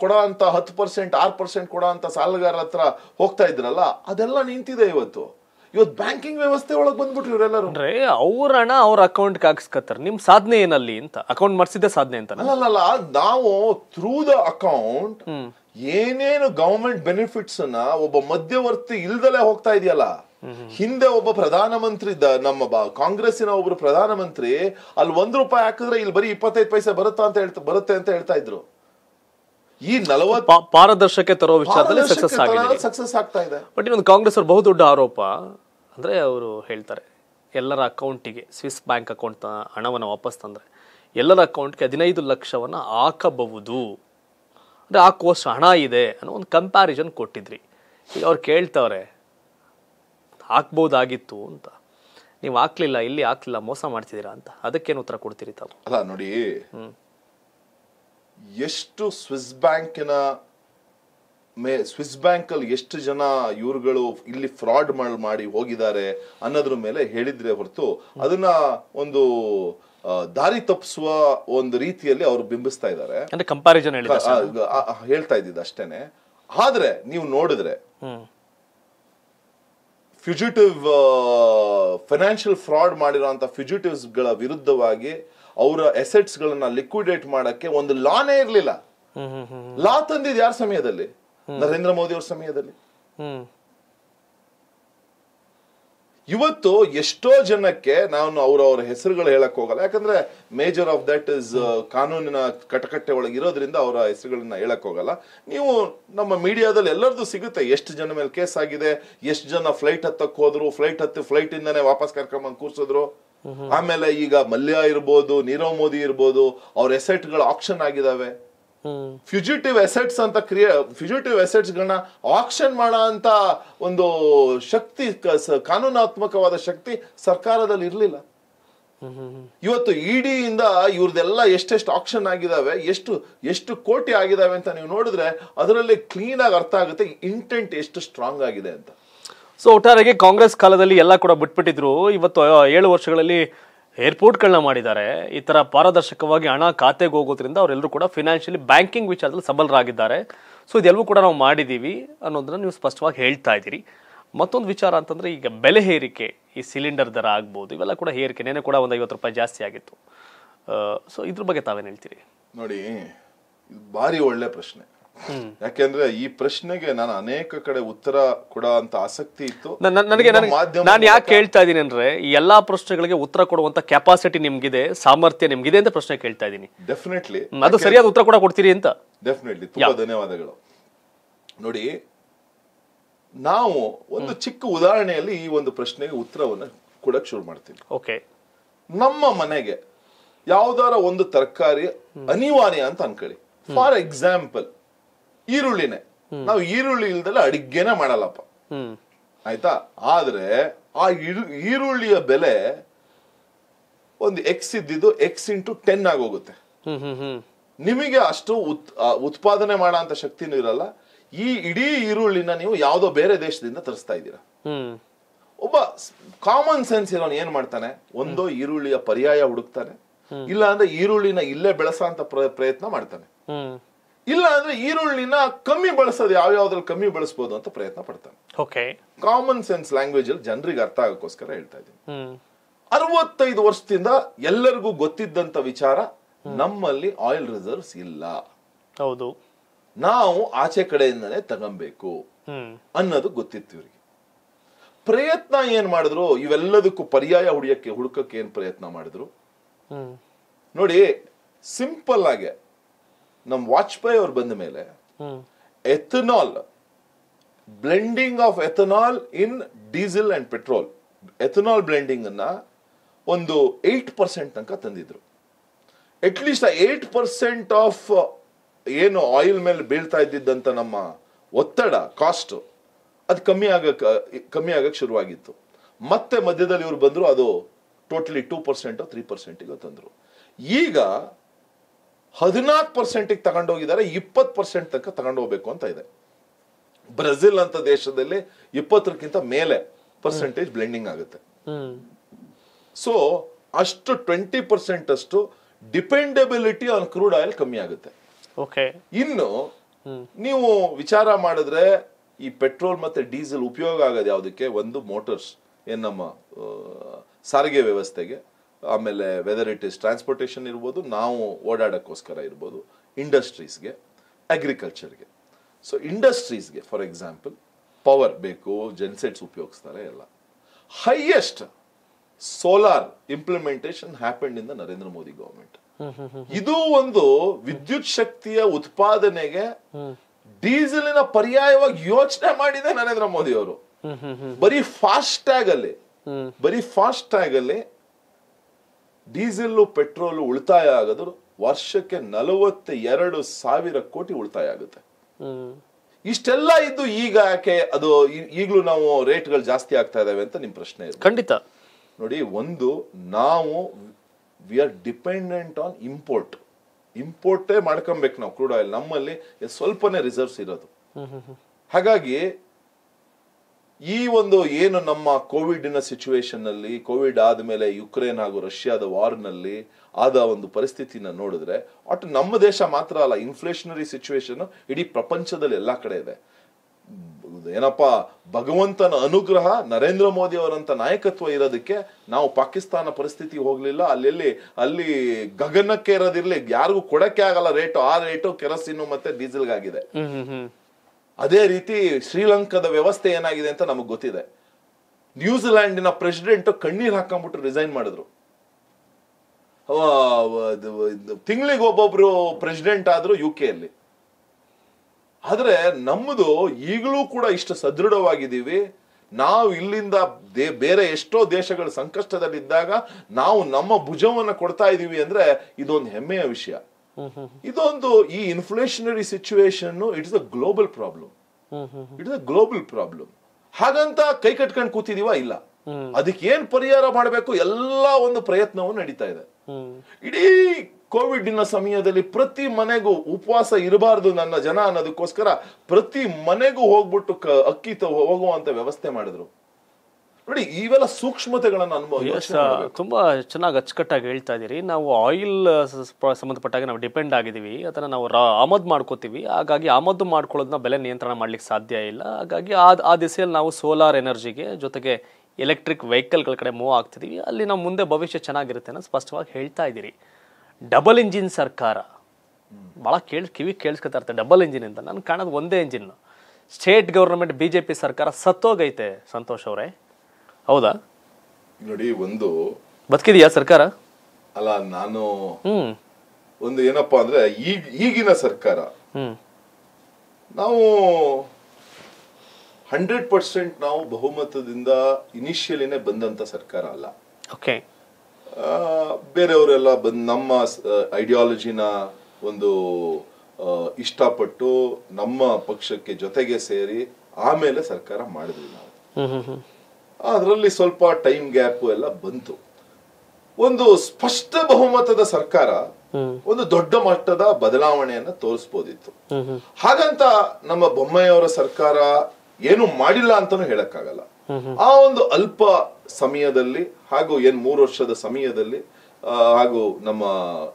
ಕೊಡೋ ಅಂತ ಹತ್ತು ಪರ್ಸೆಂಟ್ ಆರು ಪರ್ಸೆಂಟ್ ಕೊಡೋ ಅಂತ ಸಾಲಗಾರ ಹತ್ರ ಹೋಗ್ತಾ ಇದ್ರಲ್ಲ ಅದೆಲ್ಲ ನಿಂತಿದೆ ಇವತ್ತು. ಇವತ್ತು ಬ್ಯಾಂಕಿಂಗ್ ವ್ಯವಸ್ಥೆ ಒಳಗೆ ಬಂದ್ಬಿಟ್ರು ಇವರೆಲ್ಲರೂ.
ಅಂದ್ರೆ ಅವ್ರ ಹಣ ಅವ್ರ ಅಕೌಂಟ್ ಹಾಕ್ಸ್ಕತ್ತಾರ. ನಿಮ್ ಸಾಧನೆ ಏನಲ್ಲಿ ಅಂತ. ಅಕೌಂಟ್ ಮಾಡಿಸಿದ್ದೆ ಸಾಧನೆ ಅಂತ
ಅಲ್ಲಲ್ಲ ನಾವು ಥ್ರೂ ದ ಅಕೌಂಟ್ ಏನೇನು ಗವರ್ಮೆಂಟ್ ಬೆನಿಫಿಟ್ಸ್ ಅನ್ನ ಒಬ್ಬ ಮಧ್ಯವರ್ತಿ ಇಲ್ದಲೇ ಹೋಗ್ತಾ ಇದೆಯಲ್ಲ? ಹಿಂದೆ ಒಬ್ಬ ಪ್ರಧಾನಮಂತ್ರಿ ಇದ್ದ ನಮ್ಮ ಕಾಂಗ್ರೆಸ್ಸಿನ ಒಬ್ರು ಪ್ರಧಾನಮಂತ್ರಿ ಅಲ್ಲಿ ಒಂದ್ ರೂಪಾಯಿ ಹಾಕಿದ್ರೆ ಇಲ್ಲಿ ಬರೀ ಇಪ್ಪತ್ತೈದು ಪೈಸೆ ಬರುತ್ತಾ ಅಂತ ಹೇಳ್ತಾ ಬರುತ್ತೆ ಅಂತ ಹೇಳ್ತಾ ಇದ್ರು. ಈ ನಲವತ್ತು
ಪಾರದರ್ಶಕ ತರೋ ವಿಚಾರದಲ್ಲಿ ಸಕ್ಸಸ್ ಆಗಿದೆ.
ಸಕ್ಸಸ್ ಆಗ್ತಾ ಇದೆ.
ಬಟ್ ಇನ್ನೊಂದು ಕಾಂಗ್ರೆಸ್ ಬಹು ಬಹುದೊಡ್ಡ ಆರೋಪ ಅಂದ್ರೆ ಅವರು ಹೇಳ್ತಾರೆ ಎಲ್ಲರ ಅಕೌಂಟಿಗೆ ಸ್ವಿಸ್ ಬ್ಯಾಂಕ್ ಅಕೌಂಟ್ ಹಣವನ್ನು ವಾಪಸ್ ತಂದ್ರೆ ಎಲ್ಲರ ಅಕೌಂಟ್ಗೆ ಹದಿನೈದು ಲಕ್ಷವನ್ನ ಹಾಕಬಹುದು. ಅಂದ್ರೆ ಹಾಕುವಷ್ಟು ಹಣ ಇದೆ ಅನ್ನೋ ಒಂದು ಕಂಪ್ಯಾರಿಸನ್ ಕೊಟ್ಟಿದ್ರಿ. ಈಗ ಅವ್ರು ಕೇಳ್ತವ್ರೆ ಹಾಕ್ಬೋದಾಗಿತ್ತು ಅಂತ. ನೀವು ಹಾಕ್ಲಿಲ್ಲ ಇಲ್ಲಿ ಹಾಕ್ಲಿಲ್ಲ ಮೋಸ ಮಾಡ್ತಿದ್ದೀರಾ ಅಂತ. ಅದಕ್ಕೇನು ಉತ್ತರ ಕೊಡ್ತೀರಿ ತಾವು?
ಅಲ್ಲ ನೋಡಿ. ಎಷ್ಟು ಸ್ವಿಸ್ ಬ್ಯಾಂಕಿನ ಮೇ ಸ್ವಿಸ್ ಬ್ಯಾಂಕ್ ಅಲ್ಲಿ ಎಷ್ಟು ಜನ ಇವ್ರುಗಳು ಇಲ್ಲಿ ಫ್ರಾಡ್ ಮಾಡಿ ಹೋಗಿದ್ದಾರೆ ಅನ್ನೋದ್ರ ಮೇಲೆ ಹೇಳಿದ್ರೆ ಹೊರತು ಅದನ್ನ ಒಂದು ಆ, ದಾರಿ ತಪ್ಪಿಸುವ ಒಂದು ರೀತಿಯಲ್ಲಿ ಅವರು ಬಿಂಬಿಸ್ತಾ ಇದ್ದಾರೆ.
ಅಂದ್ರೆ
ಆ, ಹೇಳ್ತಾ ಇದ್ದಿದ್ದು ಅಷ್ಟೇನೆ. ಆದ್ರೆ ನೀವು ನೋಡಿದ್ರೆ ಫ್ಯೂಜಿಟಿವ್ ಫೈನಾನ್ಷಿಯಲ್ ಫ್ರಾಡ್ ಫ್ಯುಜಿಟಿವ್ಸ್ಗಳ ವಿರುದ್ಧವಾಗಿ ಅವರ ಎಸೆಟ್ಸ್ ಗಳನ್ನ ಲಿಕ್ವಿಡೇಟ್ ಮಾಡಕ್ಕೆ ಒಂದು ಲಾನೇ ಇರಲಿಲ್ಲ. ಲಾ ತಂದಿದ್ ಯಾರ ಸಮಯದಲ್ಲಿ? ನರೇಂದ್ರ ಮೋದಿ ಅವ್ರ ಸಮಯದಲ್ಲಿ. ಇವತ್ತು ಎಷ್ಟೋ ಜನಕ್ಕೆ ನಾನು ಅವರವರ ಹೆಸರುಗಳು ಹೇಳಕ್ ಹೋಗಲ್ಲ. ಯಾಕಂದ್ರೆ ಮೇಜರ್ ಆಫ್ ದಟ್ ಇಸ್ ಕಾನೂನಿನ ಕಟಕಟ್ಟೆ ಒಳಗೆ ಇರೋದ್ರಿಂದ ಅವರ ಹೆಸರುಗಳನ್ನ ಹೇಳಕ್ ಹೋಗಲ್ಲ. ನೀವು ನಮ್ಮ ಮೀಡಿಯಾದಲ್ಲಿ ಎಲ್ಲರದು ಸಿಗುತ್ತೆ. ಎಷ್ಟು ಜನ ಮೇಲೆ ಕೇಸ್ ಆಗಿದೆ ಎಷ್ಟು ಜನ ಫ್ಲೈಟ್ ಹತ್ತಕ್ ಹೋದ್ರು ಫ್ಲೈಟ್ ಹತ್ತಿ ಫ್ಲೈಟ್ ಇಂದಾನೆ ವಾಪಸ್ ಕರ್ಕೊಂಬಂದ್ ಕೂರ್ಸಿದ್ರು. ಆಮೇಲೆ ಈಗ ಮಲ್ಯ ಇರ್ಬೋದು ನೀರವ್ ಮೋದಿ ಇರ್ಬೋದು ಅವ್ರ ಎಸೆಟ್ಗಳು ಆಕ್ಷನ್ ಆಗಿದಾವೆ. ಫ್ಯೂಜಿಟಿವ್ ಎಸೆಟ್ಸ್ ಅಂತ ಕ್ರಿಯೇ ಫ್ಯೂಜಿಟಿವ್ ಎಸೆಟ್ಸ್ ಗಳನ್ನ ಆಕ್ಷನ್ ಮಾಡೋ ಅಂತ ಒಂದು ಶಕ್ತಿ ಕಾನೂನಾತ್ಮಕವಾದ ಶಕ್ತಿ ಸರ್ಕಾರದಲ್ಲಿ ಇರಲಿಲ್ಲ. ಇವತ್ತು ಇಡಿ ಇಂದ ಇವ್ರದೆಲ್ಲ ಎಷ್ಟೆಷ್ಟು ಆಕ್ಷನ್ ಆಗಿದಾವೆ, ಎಷ್ಟು ಎಷ್ಟು ಕೋಟಿ ಆಗಿದಾವೆ ಅಂತ ನೀವು ನೋಡಿದ್ರೆ ಅದರಲ್ಲಿ ಕ್ಲೀನ್ ಆಗಿ ಅರ್ಥ ಆಗುತ್ತೆ ಇಂಟೆಂಟ್ ಎಷ್ಟು ಸ್ಟ್ರಾಂಗ್ ಆಗಿದೆ ಅಂತ.
ಸೊ ಒಟ್ಟಾರೆಗೆ ಕಾಂಗ್ರೆಸ್ ಕಾಲದಲ್ಲಿ ಎಲ್ಲ ಕೂಡ ಬಿಟ್ಬಿಟ್ಟಿದ್ರು. ಇವತ್ತು ಏಳು ವರ್ಷಗಳಲ್ಲಿ ಏರ್ಪೋರ್ಟ್ಗಳನ್ನ ಮಾಡಿದ್ದಾರೆ. ಈ ತರ ಪಾರದರ್ಶಕವಾಗಿ ಹಣ ಖಾತೆಗೆ ಹೋಗೋದ್ರಿಂದ ಅವರೆಲ್ಲರೂ ಕೂಡ ಫಿನಾನ್ಷಿಯಲಿ ಬ್ಯಾಂಕಿಂಗ್ ವಿಚಾರದಲ್ಲಿ ಸಬಲರಾಗಿದ್ದಾರೆ. ಸೊ ಇದೆಲ್ಲವೂ ಕೂಡ ನಾವು ಮಾಡಿದ್ದೀವಿ ಅನ್ನೋದನ್ನ ನೀವು ಸ್ಪಷ್ಟವಾಗಿ ಹೇಳ್ತಾ ಇದ್ದೀರಿ. ಮತ್ತೊಂದು ವಿಚಾರ ಅಂತಂದ್ರೆ ಈಗ ಬೆಲೆ ಏರಿಕೆ, ಈ ಸಿಲಿಂಡರ್ ದರ ಆಗ್ಬೋದು, ಇವೆಲ್ಲ ಕೂಡ ಏರಿಕೆ ನೆನೆ ಕೂಡ ಒಂದು ಐವತ್ತು ರೂಪಾಯಿ ಜಾಸ್ತಿ ಆಗಿತ್ತು. ಸೊ ಇದ್ರ ಬಗ್ಗೆ ತಾವೇನು ಹೇಳ್ತೀರಿ?
ನೋಡಿ ಭಾರಿ ಒಳ್ಳೆ ಪ್ರಶ್ನೆ. ಯಾಕೆಂದ್ರೆ ಈ ಪ್ರಶ್ನೆಗೆ ನಾನು ಅನೇಕ ಕಡೆ ಉತ್ತರ ಕೊಡ ಅಂತ ಆಸಕ್ತಿ ಇತ್ತು.
ನನ್- ನನ್- ನನಗೆ ನಾನು ಯಾಕೆ ಕೇಳ್ತಾ ಇದ್ದೀನಿ ಅಂದ್ರೆ ಈ ಎಲ್ಲಾ ಪ್ರಶ್ನೆಗಳಿಗೆ ಉತ್ತರ ಕೊಡುವಂತ ಕೆಪಾಸಿಟಿ ನಿಮ್ಗಿದೆ ಸಾಮರ್ಥ್ಯ ನಿಮ್ಗಿದೆ ಅಂತ ಪ್ರಶ್ನೆ ಕೇಳ್ತಾ ಇದ್ದೀನಿ
ಡೆಫಿನೆಟ್ಲಿ
ಅದು ಸರಿಯಾದ ಉತ್ತರ ಕೂಡ ಕೊಡ್ತೀರಿ ಅಂತ.
ಡೆಫಿನೆಟ್ಲಿ ತುಂಬಾ ಧನ್ಯವಾದಗಳು. ನೋಡಿ ನಾವು ಒಂದು ಚಿಕ್ಕ ಉದಾಹರಣೆಯಲ್ಲಿ ಈ ಒಂದು ಪ್ರಶ್ನೆಗೆ ಉತ್ತರವನ್ನು ಕೊಡಕ್ ಶುರು ಮಾಡ್ತೀನಿ
ಓಕೆ.
ನಮ್ಮ ಮನೆಗೆ ಯಾವ್ದಾರ ಒಂದು ತರಕಾರಿ ಅನಿವಾರ್ಯ ಅಂತ ಅನ್ಕೊಳ್ಳಿ. ಫಾರ್ ಎಕ್ಸಾಂಪಲ್ ಈರುಳ್ಳಿನೇ. ನಾವು ಈರುಳ್ಳಿ ಇಲ್ದಲ್ಲ ಅಡಿಗೆನೆ ಮಾಡಲ್ಲಪ್ಪ. ಆಯ್ತಾ? ಆದ್ರೆ ಆ ಈರು- ಈರುಳ್ಳಿಯ ಬೆಲೆ ಒಂದು ಎಕ್ಸ್ ಇದ್ದಿದ್ದು ಎಕ್ಸ್ ಇಂಟು ಟೆನ್ ಆಗೋಗುತ್ತೆ. ನಿಮಗೆ ಅಷ್ಟು ಉತ್ ಉತ್ಪಾದನೆ ಮಾಡೋ ಅಂತ ಶಕ್ತಿನೂ ಇರಲ್ಲ. ಈ ಇಡೀ ಈರುಳ್ಳಿನ ನೀವು ಯಾವುದೋ ಬೇರೆ ದೇಶದಿಂದ ತರಿಸ್ತಾ ಇದ್ದೀರಾ. ಒಬ್ಬ ಕಾಮನ್ ಸೆನ್ಸ್ ಇರೋನ್ ಏನ್ ಮಾಡ್ತಾನೆ? ಒಂದೋ ಈರುಳ್ಳಿಯ ಪರ್ಯಾಯ ಹುಡುಕ್ತಾನೆ. ಇಲ್ಲ ಅಂದ್ರೆ ಈರುಳ್ಳಿನ ಇಲ್ಲೇ ಬೆಳೆಸೋ ಅಂತ ಪ್ರಯತ್ನ ಮಾಡ್ತಾನೆ. ಇಲ್ಲ ಅಂದ್ರೆ ಈರುಳ್ಳಿನ ಕಮ್ಮಿ ಬಳಸೋದು ಯಾವ ಯಾವ್ದ್ರಲ್ಲಿ ಕಮ್ಮಿ ಬಳಸ್ಬೋದು ಅಂತ ಪ್ರಯತ್ನ ಪಡ್ತಾನೆ.
ಓಕೆ
ಕಾಮನ್ ಸೆನ್ಸ್ ಲ್ಯಾಂಗ್ವೇಜ್ ಅಲ್ಲಿ ಜನರಿಗೆ ಅರ್ಥ ಆಗೋಕ್ಕೋಸ್ಕರ ಹೇಳ್ತಾ ಇದ್ದೀನಿ. ಅರವತ್ತೈದು ವರ್ಷದಿಂದ ಎಲ್ಲರಿಗೂ ಗೊತ್ತಿದ್ದಂತ ವಿಚಾರ ನಮ್ಮಲ್ಲಿ ಆಯಿಲ್ ರಿಸರ್ವ್ಸ್ ಇಲ್ಲ.
ಹೌದು.
ನಾವು ಆಚೆ ಕಡೆಯಿಂದನೇ ತಗೊಬೇಕು ಅನ್ನೋದು ಗೊತ್ತಿತ್ತು ಇವರಿಗೆ ಪ್ರಯತ್ನ ಏನ್ ಮಾಡಿದ್ರು? ಇವೆಲ್ಲದಕ್ಕೂ ಪರ್ಯಾಯ ಹುಡಿಯಕ್ಕೆ ಹುಡುಕಕ್ಕೆ ಏನ್ ಪ್ರಯತ್ನ ಮಾಡಿದ್ರು? ನೋಡಿ ಸಿಂಪಲ್ ಆಗಿ ನಮ್ ವಾಜಪೇಯಿ ಅವ್ರು ಬಂದ ಮೇಲೆ ethanol blending of ethanol in diesel and petrol ethanol blending ಅನ್ನ ಒಂದು ಏಟ್ ಪರ್ಸೆಂಟ್ ತನಕ ತಂದಿದ್ರು. ಅಟ್ಲೀಸ್ಟ್ ಆ ಏಟ್ ಪರ್ಸೆಂಟ್ ಆಫ್ ಏನು ಆಯಿಲ್ ಮೇಲೆ ಬೀಳ್ತಾ ಇದ್ದಿದ್ದಂತ ನಮ್ಮ ಒತ್ತಡ ಕಾಸ್ಟ್ ಅದು ಕಮ್ಮಿ ಆಗಕ್ ಕಮ್ಮಿ ಆಗಕ್ ಶುರುವಾಗಿತ್ತು. ಮತ್ತೆ ಮಧ್ಯದಲ್ಲಿ ಇವ್ರು ಬಂದ್ರು ಅದು ಟೋಟಲಿ ಟೂ ಪರ್ಸೆಂಟ್ ತ್ರೀ ಪರ್ಸೆಂಟಿಗೆ ತಂದ್ರು. ಈಗ ಹದಿನಾಲ್ಕು ಪರ್ಸೆಂಟಿಗೆ ತಗೊಂಡೋಗಿದ್ದಾರೆ ಇಪ್ಪತ್ತು ಪರ್ಸೆಂಟ್ ತನಕ ತಗೊಂಡೋಗ್ಬೇಕು ಅಂತ ಇದೆ. ಬ್ರೆಜಿಲ್ ಅಂತ ದೇಶದಲ್ಲಿ ಇಪ್ಪತ್ತರಕ್ಕಿಂತ ಮೇಲೆ ಪರ್ಸೆಂಟೇಜ್ ಬ್ಲೆಂಡಿಂಗ್ ಆಗುತ್ತೆ. ಸೊ ಅಷ್ಟು ಟ್ವೆಂಟಿ ಪರ್ಸೆಂಟ್ ಅಷ್ಟು ಡಿಪೆಂಡೆಬಿಲಿಟಿ ಆನ್ ಕ್ರೂಡ್ ಆಯಿಲ್ ಕಮ್ಮಿ ಆಗುತ್ತೆ.
ಓಕೆ
ಇನ್ನು ನೀವು ವಿಚಾರ ಮಾಡಿದ್ರೆ ಈ ಪೆಟ್ರೋಲ್ ಮತ್ತೆ ಡೀಸೆಲ್ ಉಪಯೋಗ ಆಗೋದು ಯಾವುದಕ್ಕೆ? ಒಂದು ಮೋಟರ್ಸ್ ಏನ್ ನಮ್ಮ ಸಾರಿಗೆ ವ್ಯವಸ್ಥೆಗೆ. ಆಮೇಲೆ ವೆದರ್ ಇಟ್ ಇಸ್ ಟ್ರಾನ್ಸ್ಪೋರ್ಟೇಷನ್ ಇರ್ಬೋದು ನಾವು ಓಡಾಡೋಕ್ಕೋಸ್ಕರ ಇರ್ಬೋದು ಇಂಡಸ್ಟ್ರೀಸ್ಗೆ ಅಗ್ರಿಕಲ್ಚರ್ಗೆ ಸೊ ಇಂಡಸ್ಟ್ರೀಸ್ಗೆ ಫಾರ್ ಎಕ್ಸಾಂಪಲ್ ಪವರ್ ಬೇಕು ಜೆನ್ಸೆಟ್ಸ್ ಉಪಯೋಗಿಸ್ತಾರೆ ಎಲ್ಲ. Highest solar implementation happened in the Narendra Modi
hmm
ಇದು ಒಂದು ವಿದ್ಯುತ್ ಶಕ್ತಿಯ ಉತ್ಪಾದನೆಗೆ ಡೀಸೆಲಿನ ಪರ್ಯಾಯವಾಗಿ ಯೋಚನೆ ಮಾಡಿದೆ ನರೇಂದ್ರ ಮೋದಿ ಅವರು ಬರೀ ಫಾಸ್ಟ್ ಟ್ಯಾಗ್ ಅಲ್ಲಿ ಬರೀ ಫಾಸ್ಟ್ ಟ್ಯಾಗ್ ಅಲ್ಲಿ ಡೀಸೆಲ್ ಪೆಟ್ರೋಲು ಉಳಿತಾಯ ಆಗೋದು ವರ್ಷಕ್ಕೆ ನಲವತ್ತ ಎರಡು ಸಾವಿರ ಕೋಟಿ ಉಳಿತಾಯ ಆಗುತ್ತೆ. ಇಷ್ಟೆಲ್ಲ ಇದ್ದು ಈಗ ಯಾಕೆ ಅದು ಈಗಲೂ ನಾವು ರೇಟ್ಗಳು ಜಾಸ್ತಿ ಆಗ್ತಾ ಇದಾವೆ ಅಂತ ನಿಮ್ ಪ್ರಶ್ನೆ ಇದೆ.
ಖಂಡಿತ.
ನೋಡಿ ಒಂದು ನಾವು we are dependent on import ಇಂಪೋರ್ಟೇ ಮಾಡ್ಕೊಬೇಕು ನಾವು ಕ್ರೂಡ್ ಆಯಿಲ್ ನಮ್ಮಲ್ಲಿ ಸ್ವಲ್ಪನೇ ರಿಸರ್ವ್ಸ್ ಇರೋದು. ಹಾಗಾಗಿ ಈ ಒಂದು ಏನು ನಮ್ಮ ಕೋವಿಡ್ನ ಸಿಚುವೇಶನ್ನಲ್ಲಿ, ಕೋವಿಡ್ ಆದಮೇಲೆ ಯುಕ್ರೇನ್ ಹಾಗೂ ರಷ್ಯಾದ ವಾರ್ನಲ್ಲಿ ಆದ ಒಂದು ಪರಿಸ್ಥಿತಿನ ನೋಡಿದ್ರೆ, ಒಟ್ಟು ನಮ್ಮ ದೇಶ ಮಾತ್ರ ಅಲ್ಲ ಇನ್ಫ್ಲೇಷನರಿ ಸಿಚುವೇಶನ್ ಇಡೀ ಪ್ರಪಂಚದಲ್ಲಿ ಎಲ್ಲಾ ಕಡೆ ಇದೆ. ಏನಪ್ಪಾ, ಭಗವಂತನ ಅನುಗ್ರಹ, ನರೇಂದ್ರ ಮೋದಿ ಅವರಂತ ನಾಯಕತ್ವ ಇರೋದಕ್ಕೆ ನಾವು ಪಾಕಿಸ್ತಾನ ಪರಿಸ್ಥಿತಿ ಹೋಗ್ಲಿಲ್ಲ, ಅಲ್ಲೆಲ್ಲಿ, ಅಲ್ಲಿ ಗಗನಕ್ಕೆ ಇರೋದಿರ್ಲಿ ಯಾರಿಗೂ ಕೊಡಕ್ಕೆ ಆಗಲ್ಲ ರೇಟು ಆ ರೇಟು ಕೆರಸಿನು ಮತ್ತೆ ಡೀಸೆಲ್ಗಾಗಿದೆ ಅದೇ ರೀತಿ ಶ್ರೀಲಂಕಾದ ವ್ಯವಸ್ಥೆ ಏನಾಗಿದೆ ಅಂತ ನಮಗೆ ಗೊತ್ತಿದೆ. ನ್ಯೂಜಿಲ್ಯಾಂಡಿನ ಪ್ರೆಸಿಡೆಂಟ್ ಕಣ್ಣೀರು ಹಾಕೊಂಡ್ಬಿಟ್ಟು ರಿಸೈನ್ ಮಾಡಿದ್ರು. ತಿಂಗಳಿಗೆ ಒಬ್ಬೊಬ್ರು ಪ್ರೆಸಿಡೆಂಟ್ ಆದ್ರು ಯು ಕೆ ಅಲ್ಲಿ ಆದ್ರೆ ನಮ್ಮದು ಈಗಲೂ ಕೂಡ ಇಷ್ಟು ಸದೃಢವಾಗಿದ್ದೀವಿ. ನಾವು ಇಲ್ಲಿಂದ ಬೇರೆ ಎಷ್ಟೋ ದೇಶಗಳು ಸಂಕಷ್ಟದಲ್ಲಿದ್ದಾಗ ನಾವು ನಮ್ಮ ಭುಜವನ್ನು ಕೊಡ್ತಾ ಇದ್ದೀವಿ ಅಂದ್ರೆ ಇದೊಂದು ಹೆಮ್ಮೆಯ ವಿಷಯ. ಇದೊಂದು ಈ inflationary situation it's a global problem it's a global problem ಹಾಗಂತ ಕೈ ಕಟ್ಕೊಂಡು ಕೂತಿದೀವ? ಇಲ್ಲ. ಅದಕ್ಕೆ ಏನ್ ಪರಿಹಾರ ಮಾಡಬೇಕು? ಎಲ್ಲ ಒಂದು ಪ್ರಯತ್ನವೂ ನಡೀತಾ ಇದೆ. ಇಡೀ ಕೋವಿಡ್ನ ಸಮಯದಲ್ಲಿ ಪ್ರತಿ ಮನೆಗೂ ಉಪವಾಸ ಇರಬಾರ್ದು ನನ್ನ ಜನ ಅನ್ನೋದಕ್ಕೋಸ್ಕರ ಪ್ರತಿ ಮನೆಗೂ ಹೋಗ್ಬಿಟ್ಟು ಅಕ್ಕಿ ಹೋಗುವಂತ ವ್ಯವಸ್ಥೆ ಮಾಡಿದ್ರು. ನೋಡಿ ಇವೆಲ್ಲ ಸೂಕ್ಷ್ಮತೆಗಳನ್ನು ಅನುಭವ.
ತುಂಬಾ ಚೆನ್ನಾಗಿ ಅಚ್ಚುಕಟ್ಟಾಗಿ ಹೇಳ್ತಾ ಇದ್ದೀರಿ ನಾವು ಆಯಿಲ್ ಸಂಬಂಧಪಟ್ಟಾಗ ನಾವು ಡಿಪೆಂಡ್ ಆಗಿದ್ದೀವಿ. ಅದನ್ನ ನಾವು ರಾ- ಆಮದು ಮಾಡ್ಕೋತೀವಿ. ಹಾಗಾಗಿ ಆಮದು ಮಾಡ್ಕೊಳ್ಳೋದನ್ನ ಬೆಲೆ ನಿಯಂತ್ರಣ ಮಾಡ್ಲಿಕ್ಕೆ ಸಾಧ್ಯ ಇಲ್ಲ. ಹಾಗಾಗಿ ಆ ದಿಸೆಯಲ್ಲಿ ನಾವು ಸೋಲಾರ್ ಎನರ್ಜಿಗೆ ಜೊತೆಗೆ ಎಲೆಕ್ಟ್ರಿಕ್ ವೆಹಿಕಲ್ಗಳ ಕಡೆ ಮೂವ್ ಆಗ್ತಿದೀವಿ ಅಲ್ಲಿ ನಾವು ಮುಂದೆ ಭವಿಷ್ಯ ಚೆನ್ನಾಗಿರುತ್ತೆ ಅನ್ನೋ ಸ್ಪಷ್ಟವಾಗಿ ಹೇಳ್ತಾ ಇದ್ದೀರಿ ಡಬಲ್ ಇಂಜಿನ್ ಸರ್ಕಾರ. ಭಾಳ ಕೇಳಿ ಕಿವಿ ಕೇಳಿಸ್ಕೊತಾ ಇರ್ತಾರೆ ಡಬಲ್ ಇಂಜಿನ್ ಅಂತ ನಾನು ಕಾಣೋದು ಒಂದೇ engine state government B J P ಸರ್ಕಾರ ಸತ್ತೋಗೈತೆ ಸಂತೋಷ್ ಅವರೇ. ಹೌದಾ?
ನೋಡಿ ಒಂದು
ಬದುಕಿದೆಯಾ ಸರ್ಕಾರ?
ಅಲ್ಲ ನಾನು
ಹ್ಮ್.
ಒಂದು ಏನಪ್ಪಾ ಅಂದ್ರೆ ಈಗ ಈಗಿನ ಸರ್ಕಾರ
ಹ್ಮ್.
ನಾವು ಹಂಡ್ರೆಡ್ ಪರ್ಸೆಂಟ್ ನಾವು ಬಹುಮತದಿಂದ ಇನಿಷಿಯಲಿನೇ ಬಂದಂತ ಸರ್ಕಾರ ಅಲ್ಲ.
ಓಕೆ.
ಆ, ಬೇರೆಯವರೆಲ್ಲ ಬಂದ್ ನಮ್ಮ ಐಡಿಯಾಲಜಿನ ಒಂದು ಇಷ್ಟಪಟ್ಟು ನಮ್ಮ ಪಕ್ಷಕ್ಕೆ ಜೊತೆಗೆ ಸೇರಿ ಆಮೇಲೆ ಸರ್ಕಾರ ಮಾಡಿದ್ವಿ ನಾವು. ಅದರಲ್ಲಿ ಸ್ವಲ್ಪ ಟೈಮ್ ಗ್ಯಾಪ್ ಎಲ್ಲ ಬಂತು. ಒಂದು ಸ್ಪಷ್ಟ ಬಹುಮತದ ಸರ್ಕಾರ ಒಂದು ದೊಡ್ಡ ಮಟ್ಟದ ಬದಲಾವಣೆಯನ್ನ ತೋರಿಸ್ಬೋದಿತ್ತು. ಹಾಗಂತ ನಮ್ಮ ಬೊಮ್ಮಾಯಿಯವರ ಸರ್ಕಾರ ಏನು ಮಾಡಿಲ್ಲ ಅಂತಾನು ಹೇಳಕ್ಕಾಗಲ್ಲ. ಆ ಒಂದು ಅಲ್ಪ ಸಮಯದಲ್ಲಿ ಹಾಗೂ ಏನ್ ಮೂರು ವರ್ಷದ ಸಮಯದಲ್ಲಿ ಹಾಗೂ ನಮ್ಮ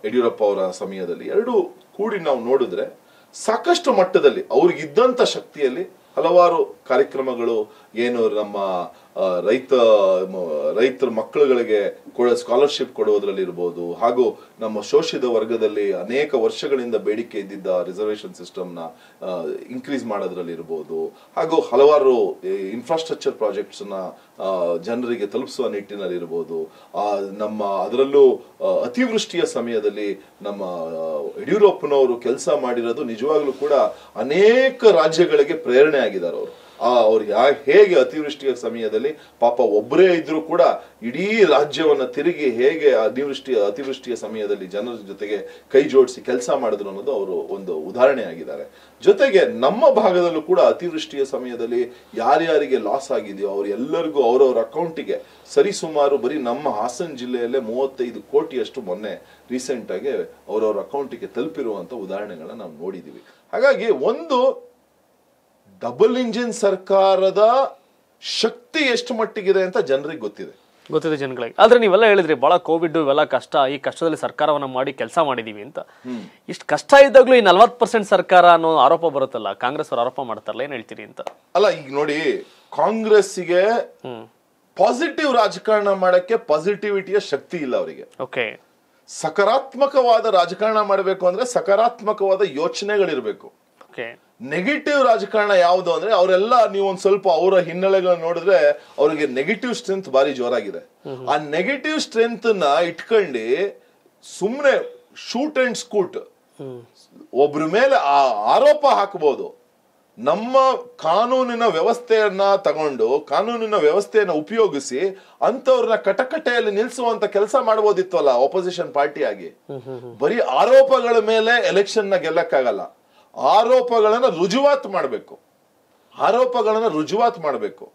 ಯಡಿಯೂರಪ್ಪ ಅವರ ಸಮಯದಲ್ಲಿ ಎರಡು ಕೂಡಿ ನಾವು ನೋಡಿದ್ರೆ ಸಾಕಷ್ಟು ಮಟ್ಟದಲ್ಲಿ ಅವ್ರಿಗಿದ್ದಂತ ಶಕ್ತಿಯಲ್ಲಿ ಹಲವಾರು ಕಾರ್ಯಕ್ರಮಗಳು ಏನು ನಮ್ಮ ರೈತ ರೈತರ ಮಕ್ಕಳುಗಳಿಗೆ ಸ್ಕಾಲರ್ಶಿಪ್ ಕೊಡುವುದರಲ್ಲಿ ಇರ್ಬೋದು, ಹಾಗೂ ನಮ್ಮ ಶೋಷಿತ ವರ್ಗದಲ್ಲಿ ಅನೇಕ ವರ್ಷಗಳಿಂದ ಬೇಡಿಕೆ ಇದ್ದಿದ್ದ ರಿಸರ್ವೇಷನ್ ಸಿಸ್ಟಮ್ನ ಇನ್ಕ್ರೀಸ್ ಮಾಡೋದ್ರಲ್ಲಿ ಇರ್ಬೋದು, ಹಾಗೂ ಹಲವಾರು ಇನ್ಫ್ರಾಸ್ಟ್ರಕ್ಚರ್ ಪ್ರಾಜೆಕ್ಟ್ಸ್ನ ಜನರಿಗೆ ತಲುಪಿಸುವ ನಿಟ್ಟಿನಲ್ಲಿ ಇರ್ಬೋದು ನಮ್ಮ, ಅದರಲ್ಲೂ ಅತಿವೃಷ್ಟಿಯ ಸಮಯದಲ್ಲಿ ನಮ್ಮ ಯಡಿಯೂರಪ್ಪನವರು ಕೆಲಸ ಮಾಡಿರೋದು ನಿಜವಾಗ್ಲೂ ಕೂಡ ಅನೇಕ ರಾಜ್ಯಗಳಿಗೆ ಪ್ರೇರಣೆ ಆಗಿದ್ದಾರೆ ಅವರು. ಆ ಅವ್ರು ಯಾ ಹೇಗೆ ಅತಿವೃಷ್ಟಿಯ ಸಮಯದಲ್ಲಿ ಪಾಪ ಒಬ್ಬರೇ ಇದ್ರೂ ಕೂಡ ಇಡೀ ರಾಜ್ಯವನ್ನು ತಿರುಗಿ ಹೇಗೆ ಅತಿವೃಷ್ಟಿಯ ಅತಿವೃಷ್ಟಿಯ ಸಮಯದಲ್ಲಿ ಜನರ ಜೊತೆಗೆ ಕೈ ಜೋಡಿಸಿ ಕೆಲಸ ಮಾಡಿದ್ರು ಅನ್ನೋದು ಅವರು ಒಂದು ಉದಾಹರಣೆ ಆಗಿದ್ದಾರೆ. ಜೊತೆಗೆ ನಮ್ಮ ಭಾಗದಲ್ಲೂ ಕೂಡ ಅತಿವೃಷ್ಟಿಯ ಸಮಯದಲ್ಲಿ ಯಾರ್ಯಾರಿಗೆ ಲಾಸ್ ಆಗಿದೆಯೋ ಅವ್ರು ಎಲ್ಲರಿಗೂ ಅವರವರ ಅಕೌಂಟಿಗೆ ಸರಿಸುಮಾರು ಬರೀ ನಮ್ಮ ಹಾಸನ ಜಿಲ್ಲೆಯಲ್ಲೇ ಮೂವತ್ತೈದು ಕೋಟಿಯಷ್ಟು ಮೊನ್ನೆ ರೀಸೆಂಟಾಗಿ ಅವರವರ ಅಕೌಂಟಿಗೆ ತಲುಪಿರುವಂಥ ಉದಾಹರಣೆಗಳನ್ನ ನಾವು ನೋಡಿದ್ದೀವಿ ಹಾಗಾಗಿ ಒಂದು ಡಬಲ್ ಇಂಜಿನ್ ಸರ್ಕಾರದ ಶಕ್ತಿ ಎಷ್ಟು ಮಟ್ಟಿಗಿದೆ ಅಂತ ಜನರಿಗೆ ಗೊತ್ತಿದೆ.
ಗೊತ್ತಿದೆ ಜನಗಳಿಗೆ. ಆದ್ರೆ ನೀವೆಲ್ಲ ಹೇಳಿದ್ರಿ ಬಹಳ ಕೋವಿಡ್ ಇವೆಲ್ಲ ಕಷ್ಟ ಈ ಕಷ್ಟದಲ್ಲಿ ಸರ್ಕಾರವನ್ನ ಮಾಡಿ ಕೆಲಸ ಮಾಡಿದೀವಿ ಅಂತ. ಇಷ್ಟು ಕಷ್ಟ ಇದ್ದಾಗ್ಲೂ ಈ ನಲ್ವತ್ ಪರ್ಸೆಂಟ್ ಸರ್ಕಾರ ಅನ್ನೋ ಆರೋಪ ಬರುತ್ತಲ್ಲ ಕಾಂಗ್ರೆಸ್ ಅವರು ಆರೋಪ ಮಾಡ್ತಾರಲ್ಲ ಏನ್ ಹೇಳ್ತೀರಿ ಅಂತ?
ಅಲ್ಲ ಈಗ ನೋಡಿ ಕಾಂಗ್ರೆಸ್ಸಿಗೆ ಪಾಸಿಟಿವ್ ರಾಜಕಾರಣ ಮಾಡಕ್ಕೆ ಪಾಸಿಟಿವಿಟಿಯ ಶಕ್ತಿ ಇಲ್ಲ ಅವರಿಗೆ.
ಓಕೆ.
ಸಕಾರಾತ್ಮಕವಾದ ರಾಜಕಾರಣ ಮಾಡಬೇಕು ಅಂದ್ರೆ ಸಕಾರಾತ್ಮಕವಾದ ಯೋಚನೆಗಳಿರ್ಬೇಕು. ನೆಗೆಟಿವ್ ರಾಜಕಾರಣ ಯಾವುದು ಅಂದ್ರೆ ಅವರೆಲ್ಲ ನೀವು ಒಂದ್ ಸ್ವಲ್ಪ ಅವರ ಹಿನ್ನೆಲೆಗಳನ್ನ ನೋಡಿದ್ರೆ ಅವರಿಗೆ ನೆಗೆಟಿವ್ ಸ್ಟ್ರೆಂತ್ ಬಾರಿ ಜೋರಾಗಿದೆ. ಆ ನೆಗೆಟಿವ್ ಸ್ಟ್ರೆಂತ್ನ ಇಟ್ಕೊಂಡು ಸುಮ್ನೆ ಶೂಟ್ ಅಂಡ್ ಸ್ಕೂಟ್ ಒಬ್ರ ಮೇಲೆ ಆ ಆರೋಪ ಹಾಕಬಹುದು ನಮ್ಮ ಕಾನೂನಿನ ವ್ಯವಸ್ಥೆಯನ್ನ ತಗೊಂಡು ಕಾನೂನಿನ ವ್ಯವಸ್ಥೆಯನ್ನ ಉಪಯೋಗಿಸಿ ಅಂತವ್ರನ್ನ ಕಟಕಟೆಯಲ್ಲಿ ನಿಲ್ಸುವಂತ ಕೆಲಸ ಮಾಡಬಹುದಿತ್ತಲ್ಲ ಆಪೋಸಿಷನ್ ಪಾರ್ಟಿಯಾಗಿ ಬರೀ ಆರೋಪಗಳ ಮೇಲೆ ಎಲೆಕ್ಷನ್ನ ಗೆಲ್ಲಕ್ಕಾಗಲ್ಲ. ಆರೋಪಗಳನ್ನ ರುಜುವಾತ್ ಮಾಡಬೇಕು. ಆರೋಪಗಳನ್ನ ರುಜುವಾತ್ ಮಾಡಬೇಕು.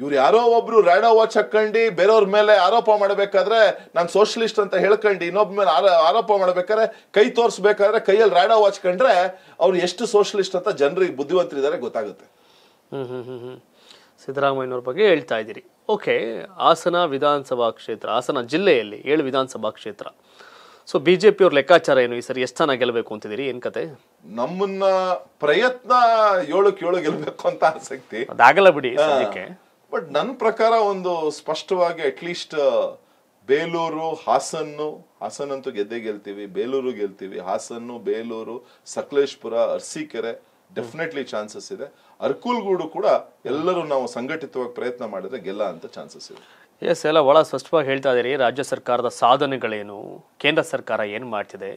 ಇವ್ರು ಯಾರೋ ಒಬ್ರು ರ್ಯಾಡೋ ವಾಚ್ ಹಾಕೊಂಡು ಬೇರೆಯವ್ರ ಮೇಲೆ ಆರೋಪ ಮಾಡಬೇಕಾದ್ರೆ ನಾನ್ ಸೋಷಲಿಸ್ಟ್ ಅಂತ ಹೇಳ್ಕೊಂಡು ಇನ್ನೊಬ್ಬ ಮೇಲೆ ಆರೋಪ ಮಾಡ್ಬೇಕಾದ್ರೆ ಕೈ ತೋರಿಸ್ಬೇಕಾದ್ರೆ ಕೈಯಲ್ಲಿ ರ್ಯಾಡೋ ವಾಚ್ ಕಂಡ್ರೆ ಅವ್ರು ಎಷ್ಟು ಸೋಷಲಿಸ್ಟ್ ಅಂತ ಜನರಿಗೆ ಬುದ್ಧಿವಂತರಿದ್ದಾರೆ ಗೊತ್ತಾಗುತ್ತೆ.
ಸಿದ್ದರಾಮಯ್ಯನವ್ರ ಬಗ್ಗೆ ಹೇಳ್ತಾ ಇದ್ದೀರಿ. ಓಕೆ, ಹಾಸನ ವಿಧಾನಸಭಾ ಕ್ಷೇತ್ರ, ಹಾಸನ ಜಿಲ್ಲೆಯಲ್ಲಿ ಏಳು ವಿಧಾನಸಭಾ ಕ್ಷೇತ್ರ. ಸೊ ಬಿಜೆಪಿ ಅವ್ರ ಲೆಕ್ಕಾಚಾರ ಏನು? ಈ ಸರಿ ಎಷ್ಟು ಜನ ಗೆಲ್ಲಬೇಕು ಅಂತಿದ್ದೀರಿ? ಏನ್ ಕತೆ?
ನಮ್ಮನ್ನ ಪ್ರಯತ್ನ ಏಳಕ್ಕೆ ಏಳು ಗೆಲ್ಬೇಕು ಅಂತ ಆಸಕ್ತಿ.
ಅದಾಗಲ್ಲ ಬಿಡಿ ಸದ್ಯಕ್ಕೆ.
ಬಟ್ ನನ್ನ ಪ್ರಕಾರ ಒಂದು ಸ್ಪಷ್ಟವಾಗಿ ಅಟ್ಲೀಸ್ಟ್ ಬೇಲೂರು ಹಾಸನ್ನು ಹಾಸನ್ ಅಂತೂ ಗೆದ್ದೆ ಗೆಲ್ತೀವಿ. ಬೇಲೂರು ಗೆಲ್ತೀವಿ. ಹಾಸನ್ನು ಬೇಲೂರು ಸಕಲೇಶ್ಪುರ ಅರ್ಸೀಕೆರೆ ಡೆಫಿನೆಟ್ಲಿ ಚಾನ್ಸಸ್ ಇದೆ. ಅರ್ಕುಲ್ಗೂಡು ಕೂಡ ಎಲ್ಲರೂ ನಾವು ಸಂಘಟಿತವಾಗಿ ಪ್ರಯತ್ನ ಮಾಡಿದ್ರೆ ಗೆಲ್ಲ ಅಂತ ಚಾನ್ಸಸ್ ಇದೆ.
ಎಸ್ ಎಲ್ಲ ಭಾಳ ಸ್ಪಷ್ಟವಾಗಿ ಹೇಳ್ತಾ ಇದ್ದೀರಿ. ರಾಜ್ಯ ಸರ್ಕಾರದ ಸಾಧನೆಗಳೇನು? ಕೇಂದ್ರ ಸರ್ಕಾರ ಏನು ಮಾಡ್ತಿದೆ?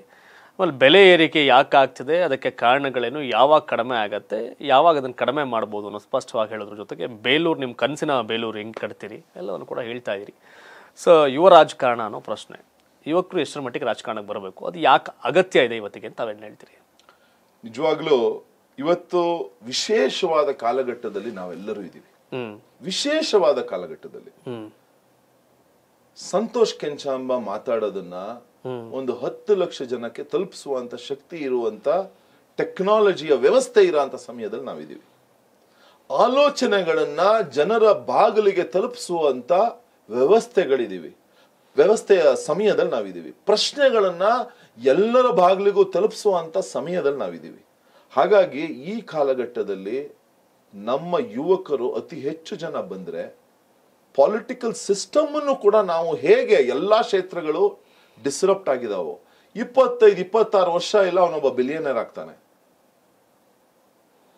ಆಮೇಲೆ ಬೆಲೆ ಏರಿಕೆ ಯಾಕೆ ಆಗ್ತಿದೆ? ಅದಕ್ಕೆ ಕಾರಣಗಳೇನು? ಯಾವಾಗ ಕಡಿಮೆ ಆಗತ್ತೆ? ಯಾವಾಗ ಅದನ್ನು ಕಡಿಮೆ ಮಾಡ್ಬೋದು ಅನ್ನೋ ಸ್ಪಷ್ಟವಾಗಿ ಹೇಳೋದ್ರ ಜೊತೆಗೆ ಬೇಲೂರು ನಿಮ್ಮ ಕನಸಿನ ಬೇಲೂರು ಹೆಂಗೆ ಕಟ್ತೀರಿ? ಎಲ್ಲವನ್ನು ಕೂಡ ಹೇಳ್ತಾ ಇದ್ದೀರಿ. ಸೊ ಯುವ ರಾಜಕಾರಣ ಅನ್ನೋ ಪ್ರಶ್ನೆ. ಯುವಕರು ಎಷ್ಟರ ಮಟ್ಟಿಗೆ ರಾಜಕಾರಣಕ್ಕೆ ಬರಬೇಕು? ಅದು ಯಾಕೆ ಅಗತ್ಯ ಇದೆ ಇವತ್ತಿಗೆ ಅಂತ ತಾವೇನು ಹೇಳ್ತೀರಿ?
ನಿಜವಾಗ್ಲೂ ಇವತ್ತು ವಿಶೇಷವಾದ ಕಾಲಘಟ್ಟದಲ್ಲಿ ನಾವೆಲ್ಲರೂ ಇದ್ದೀವಿ. ವಿಶೇಷವಾದ ಕಾಲಘಟ್ಟದಲ್ಲಿ. ಸಂತೋಷ್ ಕೆಂಚಾಂಬ ಮಾತಾಡೋದನ್ನ ಒಂದು ಹತ್ತು ಲಕ್ಷ ಜನಕ್ಕೆ ತಲುಪಿಸುವಂತ ಶಕ್ತಿ ಇರುವಂತ ಟೆಕ್ನಾಲಜಿಯ ವ್ಯವಸ್ಥೆ ಇರೋಂಥ ಸಮಯದಲ್ಲಿ ನಾವಿದ್ದೀವಿ. ಆಲೋಚನೆಗಳನ್ನ ಜನರ ಬಾಗಿಲಿಗೆ ತಲುಪಿಸುವಂತ ವ್ಯವಸ್ಥೆಗಳಿದೀವಿ ವ್ಯವಸ್ಥೆಯ ಸಮಯದಲ್ಲಿ ನಾವಿದ್ದೀವಿ. ಪ್ರಶ್ನೆಗಳನ್ನ ಎಲ್ಲರ ಬಾಗಿಲಿಗೂ ತಲುಪಿಸುವಂತ ಸಮಯದಲ್ಲಿ ನಾವಿದ್ದೀವಿ. ಹಾಗಾಗಿ ಈ ಕಾಲಘಟ್ಟದಲ್ಲಿ ನಮ್ಮ ಯುವಕರು ಅತಿ ಹೆಚ್ಚು ಜನ ಬಂದ್ರೆ ಪೊಲಿಟಿಕಲ್ ಸಿಸ್ಟಮ್ ಅನ್ನು ಕೂಡ ನಾವು ಹೇಗೆ ಎಲ್ಲ ಕ್ಷೇತ್ರಗಳು ಡಿಸ್ರಪ್ಟ್ ಆಗಿದಾವೆ, ಇಪ್ಪತ್ತೈದು, ಇಪ್ಪತ್ತಾರು ವರ್ಷ ಇಲ್ಲ ಅವನೊಬ್ಬ ಬಿಲಿಯನರ್ ಆಗ್ತಾನೆ.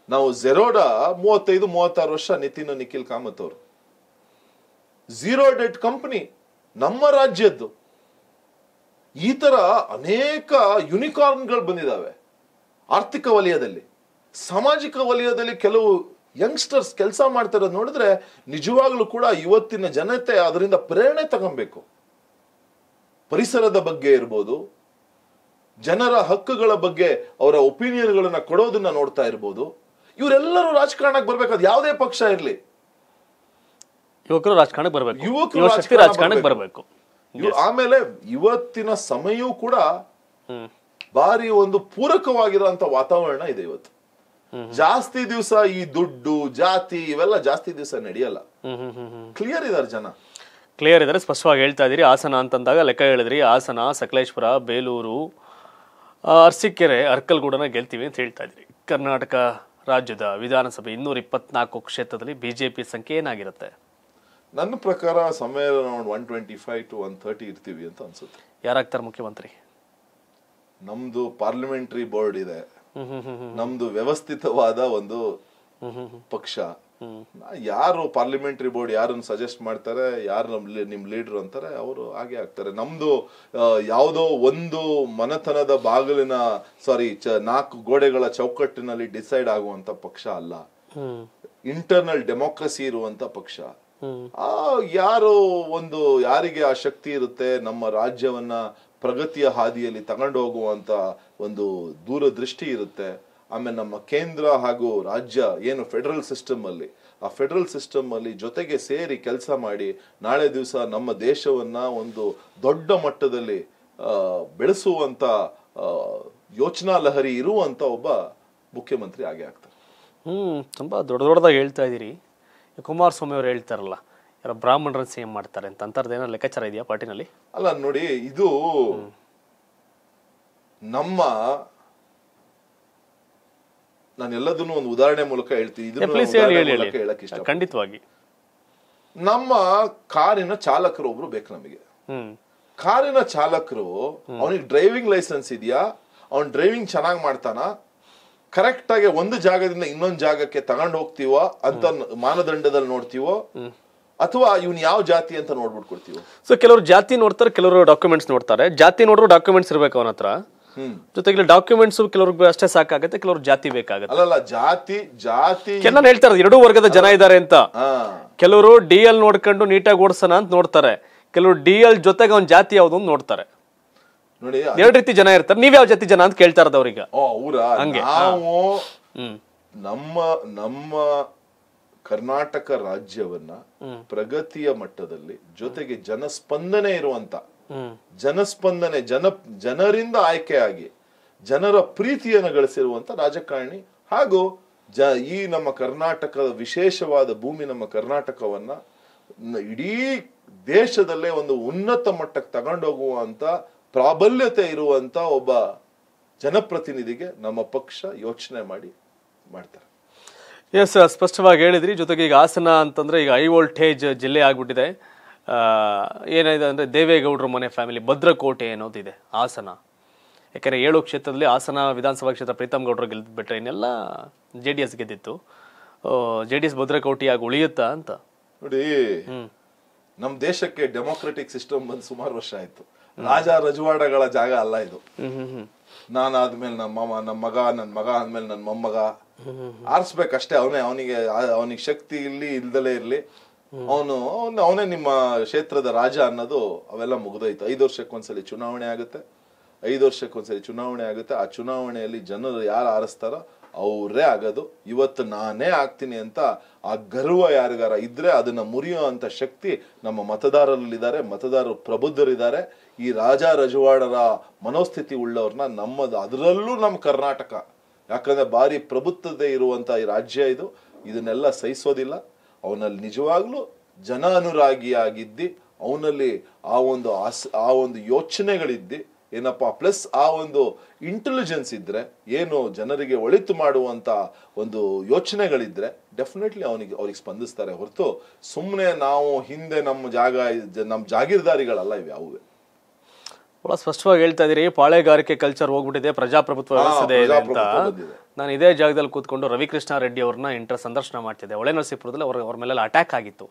ನಾವು ಜೆರೋಡಾ ಮೂವತ್ತೈದು, ಮೂವತ್ತಾರು ವರ್ಷ ನಿತಿನ್ ನಿಖಿಲ್ ಕಾಮತ್ ಅವರು. ಝೀರೋ ಡೆಟ್ ಕಂಪನಿ ನಮ್ಮ ರಾಜ್ಯದ್ದು. ಈ ತರ ಅನೇಕ ಯುನಿಕಾರ್ನ್ಗಳು ಬಂದಿದ್ದಾವೆ ಆರ್ಥಿಕ ವಲಯದಲ್ಲಿ, ಸಾಮಾಜಿಕ ವಲಯದಲ್ಲಿ ಕೆಲವು ಯಂಗ್ಸ್ಟರ್ಸ್ ಕೆಲಸ ಮಾಡ್ತಿರೋದು ನೋಡಿದ್ರೆ ನಿಜವಾಗ್ಲೂ ಕೂಡ ಇವತ್ತಿನ ಜನತೆ ಅದರಿಂದ ಪ್ರೇರಣೆ ತಗೊಬೇಕು. ಪರಿಸರದ ಬಗ್ಗೆ ಇರ್ಬೋದು ಜನರ ಹಕ್ಕುಗಳ ಬಗ್ಗೆ ಅವರ ಒಪಿನಿಯನ್ಗಳನ್ನ ಕೊಡೋದನ್ನ ನೋಡ್ತಾ ಇರ್ಬೋದು. ಇವರೆಲ್ಲರೂ ರಾಜಕಾರಣಕ್ಕೆ ಬರ್ಬೇಕಾದ್ ಯಾವುದೇ ಪಕ್ಷ ಇರಲಿ.
ಯುವಕರು ರಾಜಕಾರಣಕ್ಕೆ ಬರಬೇಕು.
ಯುವಕರು
ಯುವ ರಾಜಕಾರಣಕ್ಕೆ ಬರಬೇಕು.
ಆಮೇಲೆ ಇವತ್ತಿನ ಸಮಯವೂ ಕೂಡ ಬಾರಿ ಒಂದು ಪೂರಕವಾಗಿರುವಂತ ವಾತಾವರಣ ಇದೆ ಇವತ್ತು. ಜಾಸ್ತಿ ದಿವಸ ಈ ದುಡ್ಡು ಜಾತಿ ಇವೆಲ್ಲ ಜಾಸ್ತಿ ದಿವಸ ನಡೆಯಲ್ಲ. ಕ್ಲಿಯರ್ ಇದಾರೆ ಜನ.
ಕ್ಲಿಯರ್ ಇದ್ದಾರೆ ಸ್ಪಷ್ಟವಾಗಿ ಹೇಳ್ತಾ ಇದ್ದೀರಿ. ಹಾಸನ ಅಂತಂದಾಗ ಲೆಕ್ಕ ಹೇಳಿದ್ರಿ. ಹಾಸನ ಸಕಲೇಶ್ಪುರ ಬೇಲೂರು ಅರ್ಸಿಕೆರೆ ಅರ್ಕಲ್ ಅರ್ಕಲ್ಗೂಡನ ಗೆಲ್ತೀವಿ ಅಂತ ಹೇಳ್ತಾ ಇದ್ದೀರಿ. ಕರ್ನಾಟಕ ರಾಜ್ಯದ ವಿಧಾನಸಭೆ ಇನ್ನೂರ ಇಪ್ಪತ್ನಾಲ್ಕು ಕ್ಷೇತ್ರದಲ್ಲಿ ಬಿಜೆಪಿ ಸಂಖ್ಯೆ ಏನಾಗಿರುತ್ತೆ?
ನನ್ನ ಪ್ರಕಾರ ಸಮಯ one twenty five to one thirty ಇರ್ತೀವಿ ಅಂತ ಅನ್ಸುತ್ತೆ.
ಯಾರಾಗ್ತಾರೆ ಮುಖ್ಯಮಂತ್ರಿ?
ನಮ್ದು ಪಾರ್ಲಿಮೆಂಟ್ರಿ ಬೋರ್ಡ್ ಇದೆ. ನಮ್ದು ವ್ಯವಸ್ಥಿತವಾದ ಒಂದು ಪಕ್ಷ. ಯಾರು ಪಾರ್ಲಿಮೆಂಟರಿ ಬೋರ್ಡ್ ಯಾರನ್ನ ಸಜೆಸ್ಟ್ ಮಾಡ್ತಾರೆ, ಯಾರು ನಮ್ ನಿಮ್ ಲೀಡರ್ ಅಂತಾರೆ, ಅವರು ಹಾಗೆ ಆಗ್ತಾರೆ. ನಮ್ದು ಯಾವುದೋ ಒಂದು ಮನತನದ ಬಾಗಿಲಿನ ಸಾರಿ ನಾಲ್ಕು ಗೋಡೆಗಳ ಚೌಕಟ್ಟಿನಲ್ಲಿ ಡಿಸೈಡ್ ಆಗುವಂತ ಪಕ್ಷ ಅಲ್ಲ. ಇಂಟರ್ನಲ್ ಡೆಮೋಕ್ರಸಿ ಇರುವಂತ ಪಕ್ಷ. ಆ, ಯಾರು ಒಂದು, ಯಾರಿಗೆ ಆ ಶಕ್ತಿ ಇರುತ್ತೆ, ನಮ್ಮ ರಾಜ್ಯವನ್ನ ಪ್ರಗತಿಯ ಹಾದಿಯಲ್ಲಿ ತಗೊಂಡು ಹೋಗುವಂತ ಒಂದು ದೂರದೃಷ್ಟಿ ಇರುತ್ತೆ. ಆಮೇಲೆ ನಮ್ಮ ಕೇಂದ್ರ ಹಾಗೂ ರಾಜ್ಯ ಏನು ಫೆಡರಲ್ ಸಿಸ್ಟಮಲ್ಲಿ ಆ ಫೆಡರಲ್ ಸಿಸ್ಟಮಲ್ಲಿ ಜೊತೆಗೆ ಸೇರಿ ಕೆಲಸ ಮಾಡಿ ನಾಳೆ ದಿವಸ ನಮ್ಮ ದೇಶವನ್ನು ಒಂದು ದೊಡ್ಡ ಮಟ್ಟದಲ್ಲಿ ಬೆಳೆಸುವಂಥ ಯೋಚನಾ ಲಹರಿ ಇರುವಂಥ ಒಬ್ಬ ಮುಖ್ಯಮಂತ್ರಿ ಆಗೇ ಆಗ್ತಾರೆ.
ಹ್ಞೂ ತುಂಬ ದೊಡ್ಡ ದೊಡ್ಡದಾಗಿ ಹೇಳ್ತಾ ಇದ್ದೀರಿ. ಕುಮಾರಸ್ವಾಮಿ ಅವರು ಹೇಳ್ತಾರಲ್ಲ ಯಾರೋ ಬ್ರಾಹ್ಮಣರನ್ನು ಸೇಮ್ ಮಾಡ್ತಾರೆ ಅಂತ. ಅಂತಾರದೇನೋ ಏನೋ ಲೆಕ್ಕಾಚಾರ ಇದೆಯಾ ಪಾರ್ಟಿನಲ್ಲಿ?
ಅಲ್ಲ ನೋಡಿ ಇದು ನಮ್ಮ ನಾನು ಎಲ್ಲದನ್ನು ಒಂದು ಉದಾಹರಣೆ ಮೂಲಕ ಹೇಳ್ತೀನಿ. ಇದನ್ನು ಹೇಳಕ್ ಇಷ್ಟ
ಖಂಡಿತವಾಗಿ.
ನಮ್ಮ ಕಾರಿನ ಚಾಲಕರು ಒಬ್ರು ಬೇಕು ನಮಗೆ. ಕಾರಿನ ಚಾಲಕರು ಅವನಿಗೆ ಡ್ರೈವಿಂಗ್ ಲೈಸೆನ್ಸ್ ಇದೆಯಾ? ಅವ್ನ್ ಡ್ರೈವಿಂಗ್ ಚೆನ್ನಾಗಿ ಮಾಡ್ತಾನ? ಕರೆಕ್ಟ್ ಆಗಿ ಒಂದು ಜಾಗದಿಂದ ಇನ್ನೊಂದು ಜಾಗಕ್ಕೆ ತಗೊಂಡು ಹೋಗ್ತೀವೋ? ಅಂತ ಮಾನದಂಡದಲ್ಲಿ ನೋಡ್ತೀವೋ? ಅಥವಾ ಇವ್ನ್ ಯಾವ ಜಾತಿ ಅಂತ ನೋಡ್ಬಿಟ್ಟು ಕೊಡ್ತೀವಿ
ಸೊ ಕೆಲವರು ಜಾತಿ ನೋಡ್ತಾರೆ ಕೆಲವರು ಡಾಕ್ಯುಮೆಂಟ್ಸ್ ನೋಡ್ತಾರೆ. ಜಾತಿ ನೋಡ್ರು ಡಾಕ್ಯುಮೆಂಟ್ಸ್ ಇರ್ಬೇಕು ಅವನ ಹತ್ರ. ಜೊತೆಗೆ ಡಾಕ್ಯುಮೆಂಟ್ಸ್ ಕೆಲವ್ರಿಗೆ ಅಷ್ಟೇ ಸಾಕಾಗುತ್ತೆ ಕೆಲವ್ರು ಜಾತಿ ಬೇಕಾಗುತ್ತೆ.
ಅಲ್ಲಲ್ಲ ಜಾತಿ ಜಾತಿ
ನಾನು ಹೇಳ್ತಾರೆ ಎರಡು ವರ್ಗದ ಜನ ಇದ್ದಾರೆ ಅಂತ. ಕೆಲವರು ಡಿ ಎಲ್ ನೋಡ್ಕೊಂಡು ನೀಟಾಗಿ ಓಡಿಸೋಣ ಅಂತ ನೋಡ್ತಾರೆ. ಕೆಲವರು ಡಿ ಎಲ್ ಜೊತೆಗೆ ಅವ್ನ ಜಾತಿ ಯಾವ್ದು ಅಂತ ನೋಡ್ತಾರೆ.
ನೋಡಿ
ಎರಡು ರೀತಿ ಜನ ಇರ್ತಾರೆ. ನೀವ್ ಯಾವ ಜಾತಿ ಜನ ಅಂತ ಕೇಳ್ತಾ ಇರೋದು ಅವ್ರಿಗೆ. ಹ್ಮ್.
ನಮ್ಮ ನಮ್ಮ ಕರ್ನಾಟಕ ರಾಜ್ಯವನ್ನ ಪ್ರಗತಿಯ ಮಟ್ಟದಲ್ಲಿ ಜೊತೆಗೆ ಜನಸ್ಪಂದನೆ ಇರುವಂತ ಜನಸ್ಪಂದನೆ, ಜನ, ಜನರಿಂದ ಆಯ್ಕೆಯಾಗಿ, ಜನರ ಪ್ರೀತಿಯನ್ನು ಗಳಿಸಿರುವಂತ ರಾಜಕಾರಣಿ ಹಾಗೂ ಜ, ಈ ನಮ್ಮ ಕರ್ನಾಟಕದ ವಿಶೇಷವಾದ ಭೂಮಿ ನಮ್ಮ ಕರ್ನಾಟಕವನ್ನ ಇಡೀ ದೇಶದಲ್ಲೇ ಒಂದು ಉನ್ನತ ಮಟ್ಟಕ್ಕೆ ತಗೊಂಡೋಗುವಂತ ಪ್ರಾಬಲ್ಯತೆ ಇರುವಂತ ಒಬ್ಬ ಜನಪ್ರತಿನಿಧಿಗೆ ನಮ್ಮ ಪಕ್ಷ ಯೋಚನೆ ಮಾಡಿ ಮಾಡ್ತಾರೆ.
ಎಸ್ ಸ್ಪಷ್ಟವಾಗಿ ಹೇಳಿದ್ರಿ. ಜೊತೆಗೆ ಈಗ ಹಾಸನ ಅಂತಂದ್ರೆ ಈಗ ಹೈ ವೋಲ್ಟೇಜ್ ಜಿಲ್ಲೆ ಆಗ್ಬಿಟ್ಟಿದೆ. ಏನಿದೆ ಅಂದ್ರೆ ದೇವೇಗೌಡರ ಮನೆ ಫ್ಯಾಮಿಲಿ ಭದ್ರಕೋಟೆ ಅನ್ನೋದಿದೆ ಹಾಸನ. ಯಾಕಂದ್ರೆ ಏಳು ಕ್ಷೇತ್ರದಲ್ಲಿ ಹಾಸನ ವಿಧಾನಸಭಾ ಕ್ಷೇತ್ರ ಪ್ರೀತಮ್ ಗೌಡರು ಗೆದ್ದು ಬಿಟ್ಟರೆ ಇನ್ನೆಲ್ಲ ಜೆ ಡಿ ಎಸ್ ಗೆದ್ದಿತ್ತು. ಜೆ ಡಿ ಎಸ್ ಭದ್ರಕೋಟೆಯಾಗಿ ಉಳಿಯುತ್ತಾ ಅಂತ.
ನೋಡಿ ನಮ್ಮ ದೇಶಕ್ಕೆ ಡೆಮೋಕ್ರೆಟಿಕ್ ಸಿಸ್ಟಮ್ ಬಂದು ಸುಮಾರು ವರ್ಷ ಆಯ್ತು. ರಾಜ ರಜವಾಡಗಳ ಜಾಗ ಅಲ್ಲ ಇದು. ನಾನಾದ್ಮೇಲೆ ನಮ್ಮ ಮಾಮ ನಮ್ಮ ಮಗ ನನ್ನ ಮಗ ಆದ್ಮೇಲೆ ನನ್ನ ಮೊಮ್ಮಗ. ಆರಿಸ್ಬೇಕಷ್ಟೇ ಅವನೇ ಅವನಿಗೆ ಅವನಿಗೆ ಶಕ್ತಿ ಇಲ್ಲಿ ಇಲ್ದಲೇ ಇರ್ಲಿ. ಅವನು ಅವನು ನಿಮ್ಮ ಕ್ಷೇತ್ರದ ರಾಜ ಅನ್ನೋದು ಅವೆಲ್ಲ ಮುಗ್ದೋಯ್ತು. ಐದು ವರ್ಷಕ್ಕೊಂದ್ಸಲಿ ಚುನಾವಣೆ ಆಗುತ್ತೆ. ಐದು ವರ್ಷಕ್ಕೊಂದ್ಸಲಿ ಚುನಾವಣೆ ಆಗುತ್ತೆ. ಆ ಚುನಾವಣೆಯಲ್ಲಿ ಜನರು ಯಾರು ಆರಿಸ್ತಾರೋ ಅವರೇ ಆಗೋದು. ಇವತ್ತು ನಾನೇ ಆಗ್ತೀನಿ ಅಂತ ಆ ಗರ್ವ ಯಾರಿಗಾರ ಇದ್ರೆ ಅದನ್ನ ಮುರಿಯೋ ಅಂತ ಶಕ್ತಿ ನಮ್ಮ ಮತದಾರರಲ್ಲಿದ್ದಾರೆ. ಮತದಾರರು ಪ್ರಬುದ್ಧರಿದ್ದಾರೆ. ಈ ರಾಜ ರಜವಾಡರ ಮನೋಸ್ಥಿತಿ ಉಳ್ಳವ್ರನ್ನ ನಮ್ಮದು, ಅದರಲ್ಲೂ ನಮ್ಮ ಕರ್ನಾಟಕ. ಯಾಕಂದ್ರೆ ಭಾರಿ ಪ್ರಬುದ್ಧತೆ ಇರುವಂತ ಈ ರಾಜ್ಯ ಇದು. ಇದನ್ನೆಲ್ಲ ಸಹಿಸೋದಿಲ್ಲ. ಅವನಲ್ಲಿ ನಿಜವಾಗ್ಲೂ ಜನ ಅನುರಾಗಿಯಾಗಿದ್ದಿ ಅವನಲ್ಲಿ ಆ ಒಂದು ಆಸ್, ಆ ಒಂದು ಯೋಚನೆಗಳಿದ್ದಿ. ಏನಪ್ಪಾ, ಪ್ಲಸ್ ಆ ಒಂದು ಇಂಟೆಲಿಜೆನ್ಸ್ ಇದ್ರೆ, ಏನು ಜನರಿಗೆ ಒಳಿತು ಮಾಡುವಂತ ಒಂದು ಯೋಚನೆಗಳಿದ್ರೆ ಡೆಫಿನೆಟ್ಲಿ ಅವನಿಗೆ, ಅವ್ರಿಗೆ ಸ್ಪಂದಿಸ್ತಾರೆ ಹೊರತು ಸುಮ್ಮನೆ ನಾವು ಹಿಂದೆ ನಮ್ಮ ಜಾಗ, ನಮ್ಮ ಜಾಗೀರ್ದಾರಿಗಳಲ್ಲ ಇವ್ಯಾವುವೆ.
ಬಹಳ ಸ್ಪಷ್ಟವಾಗಿ ಹೇಳ್ತಾ ಇದೀರಿ ಪಾಳೆಗಾರಿಕೆ ಕಲ್ಚರ್ ಹೋಗ್ಬಿಟ್ಟಿದೆ ಪ್ರಜಾಪ್ರಭುತ್ವ ವ್ಯವಸ್ಥೆ ಇದೆ ಅಂತ. ನಾನು ಇದೇ ಜಾಗದಲ್ಲಿ ಕೂತ್ಕೊಂಡು ರವಿಕೃಷ್ಣ ರೆಡ್ಡಿ ಅವ್ರನ್ನ ಇಂಟರ್ ಸಂದರ್ಶನ ಮಾಡ್ತಿದ್ದೆ. ಒಳೆನರಸೀಪುರದಲ್ಲಿ ಅವ್ರ ಅವ್ರ ಮೇಲೆಲ್ಲ ಅಟ್ಯಾಕ್ ಆಗಿತ್ತು.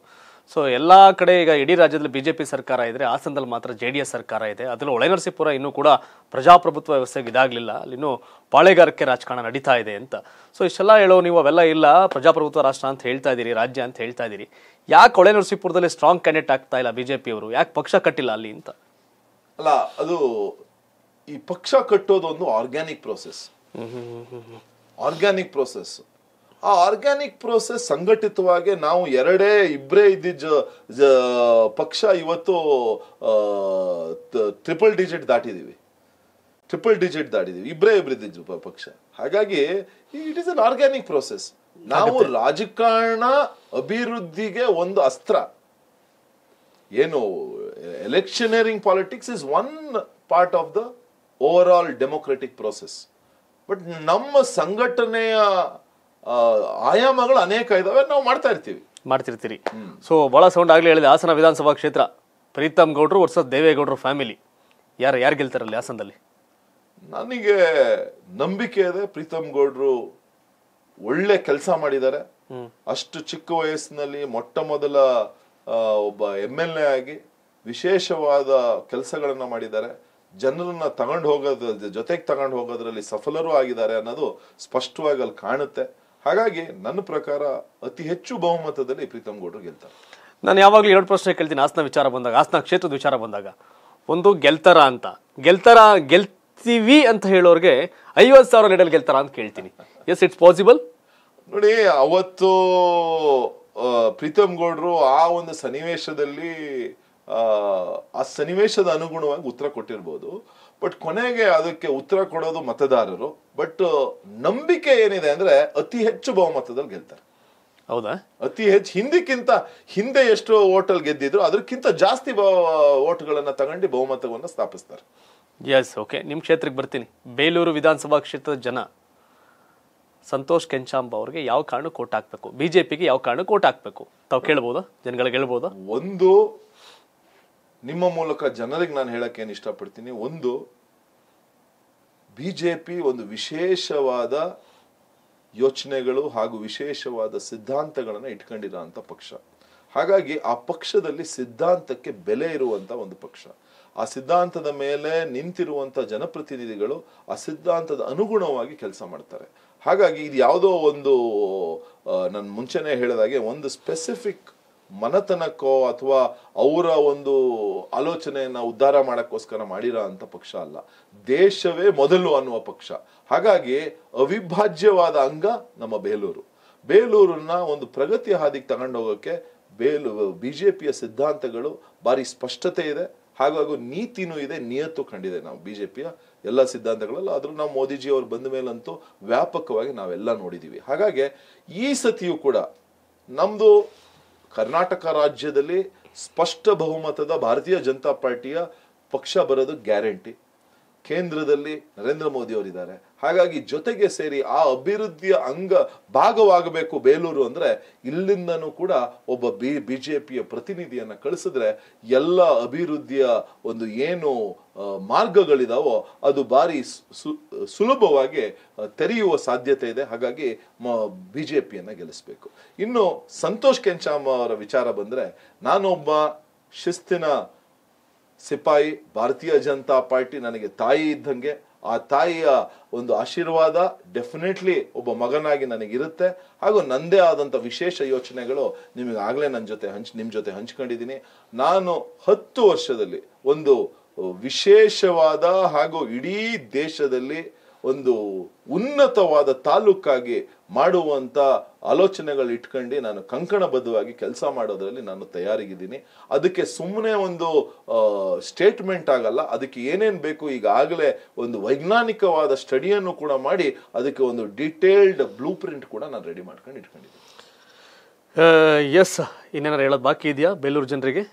ಸೊ ಎಲ್ಲಾ ಕಡೆ ಈಗ ಇಡೀ ರಾಜ್ಯದಲ್ಲಿ ಬಿಜೆಪಿ ಸರ್ಕಾರ ಇದ್ರೆ ಹಾಸನದಲ್ಲಿ ಮಾತ್ರ ಜೆ ಡಿ ಎಸ್ ಸರ್ಕಾರ ಇದೆ. ಅದರಲ್ಲೂ ಒಳೆನರಸೀಪುರ ಇನ್ನೂ ಕೂಡ ಪ್ರಜಾಪ್ರಭುತ್ವ ವ್ಯವಸ್ಥೆಗೆ ಇದಾಗ್ಲಿಲ್ಲ. ಅಲ್ಲಿನ್ನೂ ಪಾಳೆಗಾರಿಕೆ ರಾಜಕಾರಣ ನಡೀತಾ ಇದೆ ಅಂತ. ಸೊ ಇಷ್ಟೆಲ್ಲ ಹೇಳೋ ನೀವು ಅವೆಲ್ಲ ಇಲ್ಲ. ಪ್ರಜಾಪ್ರಭುತ್ವ ರಾಷ್ಟ್ರ ಅಂತ ಹೇಳ್ತಾ ಇದೀರಿ ರಾಜ್ಯ ಅಂತ ಹೇಳ್ತಾ ಇದೀರಿ ಯಾಕೆ ಒಳೆನರಸೀಪುರದಲ್ಲಿ ಸ್ಟ್ರಾಂಗ್ ಕ್ಯಾಂಡಿಡೇಟ್ ಆಗ್ತಾ ಇಲ್ಲ ಬಿಜೆಪಿ ಅವರು? ಯಾಕೆ ಪಕ್ಷ ಕಟ್ಟಿಲ್ಲ ಅಲ್ಲಿ ಅಂತ?
ಅಲ್ಲ ಅದು ಈ ಪಕ್ಷ ಕಟ್ಟೋದು ಒಂದು ಆರ್ಗ್ಯಾನಿಕ್ ಪ್ರೋಸೆಸ್ ಆರ್ಗ್ಯಾನಿಕ್ ಪ್ರೋಸೆಸ್ ಆ ಆರ್ಗ್ಯಾನಿಕ್ ಪ್ರೋಸೆಸ್ ಸಂಘಟಿತವಾಗಿ ನಾವು ಎರಡೇ ಇಬ್ಬರೇ ಇದ್ದಿದ್ದ ಜ- ಪಕ್ಷ ಇವತ್ತು ಟ್ರಿಪಲ್ ಡಿಜಿಟ್ ದಾಟಿದೀವಿ. ಟ್ರಿಪಲ್ ಡಿಜಿಟ್ ದಾಟಿದೀವಿ. ಇಬ್ಬರೇ ಇಬ್ಬರಿದ್ದ ಪಕ್ಷ. ಹಾಗಾಗಿ it is an organic process ನಾವು ರಾಜಕಾರಣ ಅಭಿವೃದ್ಧಿಗೆ ಒಂದು ಅಸ್ತ್ರ. ಏನು electioneering politics is one part of the overall democratic democratic process but ನಮ್ಮ ಸಂಘಟನೆಯ ಆಯಾಮಗಳು ಅನೇಕ ಇದಾವೆ. ನಾವು ಮಾಡ್ತಾ ಇರ್ತೀವಿ.
ಮಾಡ್ತಿರ್ತೀರಿ. ಸೊ ಬಹಳ ಸೌಂಡ್ ಆಗಲಿ ಹೇಳಿದೆ ಹಾಸನ ವಿಧಾನಸಭಾ ಕ್ಷೇತ್ರ. ಪ್ರೀತಮ್ ಗೌಡ್ರು ವರ್ಸಸ್ ದೇವೇಗೌಡರು ಫ್ಯಾಮಿಲಿ ಯಾರು ಯಾರು ಗೆಲ್ತಾರಲ್ಲಿ ಹಾಸನದಲ್ಲಿ?
ನನಗೆ ನಂಬಿಕೆ ಇದೆ. ಪ್ರೀತಮ್ ಗೌಡ್ರು ಒಳ್ಳೆ ಕೆಲಸ ಮಾಡಿದ್ದಾರೆ. ಅಷ್ಟು ಚಿಕ್ಕ ವಯಸ್ಸಿನಲ್ಲಿ ಮೊಟ್ಟ ಮೊದಲ ಒಬ್ಬ ಎಂ ಎಲ್ ಎ ಆಗಿ ವಿಶೇಷವಾದ ಕೆಲಸಗಳನ್ನು ಮಾಡಿದ್ದಾರೆ. ಜನರನ್ನ ತಗೊಂಡು ಹೋಗೋದ್ರ ಜೊತೆಗೆ ತಗೊಂಡು ಹೋಗೋದ್ರಲ್ಲಿ ಸಫಲರೂ ಆಗಿದ್ದಾರೆ ಅನ್ನೋದು ಸ್ಪಷ್ಟವಾಗಿ ಅಲ್ಲಿ ಕಾಣುತ್ತೆ. ಹಾಗಾಗಿ ನನ್ನ ಪ್ರಕಾರ ಅತಿ ಹೆಚ್ಚು ಬಹುಮತದಲ್ಲಿ ಪ್ರೀತಮ್ ಗೌಡ್ರು ಗೆಲ್ತಾರೆ.
ನಾನು ಯಾವಾಗಲೂ ಎರಡು ಪ್ರಶ್ನೆ ಕೇಳ್ತೀನಿ. ಆಸನ ವಿಚಾರ ಬಂದಾಗ ಆಸನ ಕ್ಷೇತ್ರದ ವಿಚಾರ ಬಂದಾಗ. ಒಂದು ಗೆಲ್ತಾರ ಅಂತ. ಗೆಲ್ತಾರ ಗೆಲ್ತೀವಿ ಅಂತ ಹೇಳೋರಿಗೆ ಐವತ್ತು ಸಾವಿರ ಲೀಡರ್ ಗೆಲ್ತಾರ ಅಂತ ಕೇಳ್ತೀನಿ. ಎಸ್ ಇಟ್ಸ್ ಪಾಸಿಬಲ್
ನೋಡಿ ಅವತ್ತು ಪ್ರೀತಮ್ ಗೌಡ್ರು ಆ ಒಂದು ಸನ್ನಿವೇಶದಲ್ಲಿ ಆ, ಸನ್ನಿವೇಶದ ಅನುಗುಣವಾಗಿ ಉತ್ತರ ಕೊಟ್ಟಿರ್ಬೋದು. ಬಟ್ ಕೊನೆಗೆ ಅದಕ್ಕೆ ಉತ್ತರ ಕೊಡೋದು ಮತದಾರರು. ಬಟ್ ನಂಬಿಕೆ ಏನಿದೆ ಅಂದ್ರೆ ಅತಿ ಹೆಚ್ಚು ಬಹುಮತದಲ್ಲಿ ಗೆಲ್ತಾರೆ.
ಹೌದಾ?
ಅತಿ ಹೆಚ್ಚು ಹಿಂದಿಕ್ಕಿಂತ ಹಿಂದೆ ಎಷ್ಟು ಓಟಲ್ ಗೆದ್ದಿದ್ರು ಅದಕ್ಕಿಂತ ಜಾಸ್ತಿ ಓಟ್ಗಳನ್ನ ತಗೊಂಡು ಬಹುಮತವನ್ನು ಸ್ಥಾಪಿಸ್ತಾರೆ.
ಎಸ್ ಓಕೆ ನಿಮ್ಮ ಕ್ಷೇತ್ರಕ್ಕೆ ಬರ್ತೀನಿ. ಬೇಲೂರು ವಿಧಾನಸಭಾ ಕ್ಷೇತ್ರದ ಜನ. ಸಂತೋಷ್ ಕೆಂಚಾಂಬ ಅವ್ರಿಗೆ ಯಾವ ಕಾರಣಕ್ಕೆ ಓಟ್ ಹಾಕ್ಬೇಕು? ಬಿಜೆಪಿಗೆ ಯಾವ ಕಾರಣಕ್ಕೆ ಓಟ್ ಹಾಕ್ಬೇಕು? ತಾವು ಕೇಳ್ಬೋದಾ? ಜನಗಳಿಗೆ ಹೇಳ್ಬೋದಾ?
ಒಂದು ನಿಮ್ಮ ಮೂಲಕ ಜನರಿಗೆ ನಾನು ಹೇಳಕ್ಕೆ ಏನು ಇಷ್ಟಪಡ್ತೀನಿ? ಒಂದು ಬಿ ಜೆ ಪಿ ಒಂದು ವಿಶೇಷವಾದ ಯೋಚನೆಗಳು ಹಾಗೂ ವಿಶೇಷವಾದ ಸಿದ್ಧಾಂತಗಳನ್ನು ಇಟ್ಕೊಂಡಿರೋ ಪಕ್ಷ. ಹಾಗಾಗಿ ಆ ಪಕ್ಷದಲ್ಲಿ ಸಿದ್ಧಾಂತಕ್ಕೆ ಬೆಲೆ ಇರುವಂತ ಒಂದು ಪಕ್ಷ. ಆ ಸಿದ್ಧಾಂತದ ಮೇಲೆ ನಿಂತಿರುವಂತ ಜನಪ್ರತಿನಿಧಿಗಳು ಆ ಸಿದ್ಧಾಂತದ ಅನುಗುಣವಾಗಿ ಕೆಲಸ ಮಾಡ್ತಾರೆ. ಹಾಗಾಗಿ ಇದು ಯಾವುದೋ ಒಂದು ನಾನು ಮುಂಚೆನೆ ಹೇಳಿದಾಗೆ ಒಂದು ಸ್ಪೆಸಿಫಿಕ್ ಮನತನಕ್ಕೋ ಅಥವಾ ಅವರ ಒಂದು ಆಲೋಚನೆಯನ್ನು ಉದ್ಧಾರ ಮಾಡೋಕ್ಕೋಸ್ಕರ ಮಾಡಿರೋ ಅಂಥ ಪಕ್ಷ ಅಲ್ಲ. ದೇಶವೇ ಮೊದಲು ಅನ್ನುವ ಪಕ್ಷ. ಹಾಗಾಗಿ ಅವಿಭಾಜ್ಯವಾದ ಅಂಗ ನಮ್ಮ ಬೇಲೂರು. ಬೇಲೂರನ್ನ ಒಂದು ಪ್ರಗತಿ ಹಾದಿಗೆ ತಗೊಂಡೋಗೋಕ್ಕೆ ಬೇಲು ಪಿಯ ಸಿದ್ಧಾಂತಗಳು ಭಾರಿ ಸ್ಪಷ್ಟತೆ ಇದೆ. ಹಾಗಾಗಿ ನೀತಿನೂ ಇದೆ, ನಿಯತ್ತು ಕಂಡಿದೆ ನಾವು ಬಿಜೆಪಿಯ ಎಲ್ಲ ಸಿದ್ಧಾಂತಗಳಲ್ಲ. ಆದರೂ ನಾವು ಮೋದಿಜಿ ಅವರು ಬಂದ ಮೇಲಂತೂ ವ್ಯಾಪಕವಾಗಿ ನಾವೆಲ್ಲ ನೋಡಿದ್ದೀವಿ ಹಾಗಾಗಿ ಈ ಸತಿಯೂ ಕೂಡ ನಮ್ದು ಕರ್ನಾಟಕ ರಾಜ್ಯದಲ್ಲಿ ಸ್ಪಷ್ಟ ಬಹುಮತದ ಭಾರತೀಯ ಜನತಾ ಪಾರ್ಟಿಯ ಪಕ್ಷ ಬರೋದು ಗ್ಯಾರಂಟಿ. ಕೇಂದ್ರದಲ್ಲಿ ನರೇಂದ್ರ ಮೋದಿ ಅವರಿದ್ದಾರೆ. ಹಾಗಾಗಿ ಜೊತೆಗೆ ಸೇರಿ ಆ ಅಭಿವೃದ್ಧಿಯ ಅಂಗ ಭಾಗವಾಗಬೇಕು ಬೇಲೂರು ಅಂದ್ರೆ ಇಲ್ಲಿಂದನೂ ಕೂಡ ಒಬ್ಬ ಬಿ ಬಿ ಜೆ ಪಿಯ ಪ್ರತಿನಿಧಿಯನ್ನ ಕಳಿಸಿದ್ರೆ ಎಲ್ಲ ಅಭಿವೃದ್ಧಿಯ ಒಂದು ಏನು ಮಾರ್ಗಗಳಿದಾವೋ ಅದು ಸು- ಸುಲಭವಾಗಿ ತೆರೆಯುವ ಸಾಧ್ಯತೆ ಇದೆ. ಹಾಗಾಗಿ ಬಿ ಜೆ ಪಿಯನ್ನು ಗೆಲ್ಲಿಸಬೇಕು. ಇನ್ನು ಸಂತೋಷ್ ಕೆಂಚಾಮ ಅವರ ವಿಚಾರ ಬಂದ್ರೆ ನಾನೊಬ್ಬ ಶಿಸ್ತಿನ ಸಿಪಾಯಿ ಭಾರತೀಯ ಜನತಾ ಪಾರ್ಟಿ ನನಗೆ ತಾಯಿ ಇದ್ದಂಗೆ, ಆ ತಾಯಿಯ ಒಂದು ಆಶೀರ್ವಾದ ಡೆಫಿನೆಟ್ಲಿ ಒಬ್ಬ ಮಗನಾಗಿ ನನಗಿರುತ್ತೆ. ಹಾಗೂ ನಂದೇ ಆದಂಥ ವಿಶೇಷ ಯೋಚನೆಗಳು ಆಗಲೇ ನನ್ನ ಜೊತೆ ಹಂಚ್ ನಿಮ್ಮ ಜೊತೆ ಹಂಚ್ಕೊಂಡಿದ್ದೀನಿ. ನಾನು ಹತ್ತು ವರ್ಷದಲ್ಲಿ ಒಂದು ವಿಶೇಷವಾದ ಹಾಗೂ ಇಡೀ ದೇಶದಲ್ಲಿ ಒಂದು ಉನ್ನತವಾದ ತಾಲೂಕಾಗಿ ಮಾಡುವಂತ ಆಲೋಚನೆಗಳು ಇಟ್ಕೊಂಡು ನಾನು ಕಂಕಣಬದ್ಧವಾಗಿ ಕೆಲಸ ಮಾಡೋದ್ರಲ್ಲಿ ನಾನು ತಯಾರಿಗಿದ್ದೀನಿ. ಅದಕ್ಕೆ ಸುಮ್ಮನೆ ಒಂದು ಸ್ಟೇಟ್ಮೆಂಟ್ ಆಗಲ್ಲ. ಅದಕ್ಕೆ ಏನೇನು ಬೇಕು ಈಗಾಗಲೇ ಒಂದು ವೈಜ್ಞಾನಿಕವಾದ ಸ್ಟಡಿಯನ್ನು ಕೂಡ ಮಾಡಿ ಅದಕ್ಕೆ ಒಂದು ಡಿಟೇಲ್ಡ್ ಬ್ಲೂ ಪ್ರಿಂಟ್ ಕೂಡ ನಾನು ರೆಡಿ ಮಾಡ್ಕೊಂಡು ಇಟ್ಕೊಂಡಿದ್ದೀನಿ.
ಎಸ್ ಇನ್ನೇನಾರು ಹೇಳೋದು ಬಾಕಿ ಇದೆಯಾ? ಬೇಲೂರು ಜನರಿಗೆ?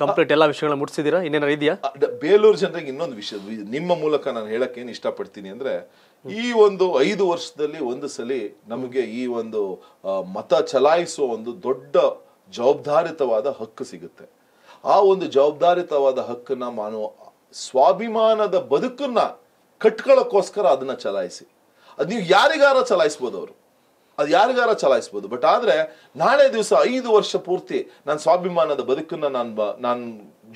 ಕಂಪ್ಲೀಟ್ ಎಲ್ಲ ವಿಷಯಗಳನ್ನ ಮುಟ್ಸಿದೀರಾ? ಇನ್ನೇನಾರು ಇದೆಯಾ?
ಬೇಲೂರು ಜನರಿಗೆ ಇನ್ನೊಂದು ವಿಷಯ. ನಿಮ್ಮ ಮೂಲಕ ನಾನು ಹೇಳಕ್ಕೆ ಏನು ಇಷ್ಟಪಡ್ತೀನಿ ಅಂದ್ರೆ, ಈ ಒಂದು ಐದು ವರ್ಷದಲ್ಲಿ ಒಂದು ಸಲಿ ನಮಗೆ ಈ ಒಂದು ಮತ ಚಲಾಯಿಸುವ ಒಂದು ದೊಡ್ಡ ಜವಾಬ್ದಾರಿತವಾದ ಹಕ್ಕು ಸಿಗುತ್ತೆ. ಆ ಒಂದು ಜವಾಬ್ದಾರಿತವಾದ ಹಕ್ಕನ್ನ ನಾನು ಸ್ವಾಭಿಮಾನದ ಬದುಕನ್ನ ಕಟ್ಕೊಳ್ಳೋಕ್ಕೋಸ್ಕರ ಅದನ್ನ ಚಲಾಯಿಸಿ. ಅದು ನೀವು ಯಾರಿಗಾರ ಚಲಾಯಿಸ್ಬೋದು ಅವರು? ಅದು ಯಾರಿಗಾರ ಚಲಾಯಿಸ್ಬೋದು. ಬಟ್ ಆದರೆ ನಾಳೆ ದಿವಸ ಐದು ವರ್ಷ ಪೂರ್ತಿ ನಾನು ಸ್ವಾಭಿಮಾನದ ಬದುಕನ್ನ ನಾನು ಬ, ನಾನು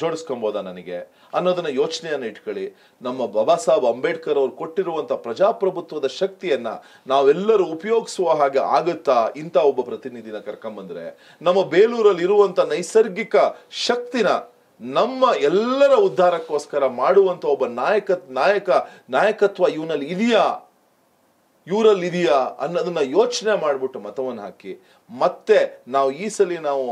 ಜೋಡಿಸ್ಕೊಬೋದಾ ನನಗೆ ಅನ್ನೋದನ್ನ ಯೋಚನೆಯನ್ನು ಇಟ್ಕೊಳ್ಳಿ. ನಮ್ಮ ಬಾಬಾ ಸಾಹೇಬ್ ಅಂಬೇಡ್ಕರ್ ಅವರು ಕೊಟ್ಟಿರುವಂಥ ಪ್ರಜಾಪ್ರಭುತ್ವದ ಶಕ್ತಿಯನ್ನ ನಾವೆಲ್ಲರೂ ಉಪಯೋಗಿಸುವ ಹಾಗೆ ಆಗುತ್ತಾ ಇಂಥ ಒಬ್ಬ ಪ್ರತಿನಿಧಿನ ಕರ್ಕೊಂಬಂದ್ರೆ ನಮ್ಮ ಬೇಲೂರಲ್ಲಿ ಇರುವಂಥ ನೈಸರ್ಗಿಕ ಶಕ್ತಿನ ನಮ್ಮ ಎಲ್ಲರ ಉದ್ಧಾರಕ್ಕೋಸ್ಕರ ಮಾಡುವಂತ ಒಬ್ಬ ನಾಯಕ ನಾಯಕ, ನಾಯಕತ್ವ ಇವನಲ್ಲಿ ಇದೆಯಾ? ಇವರಲ್ಲಿ ಇದೆಯಾ ಅನ್ನೋದನ್ನ ಯೋಚನೆ ಮಾಡಿಬಿಟ್ಟು ಮತವನ್ನು ಹಾಕಿ ಮತ್ತೆ ನಾವು ಈ ಸಲ ನಾವು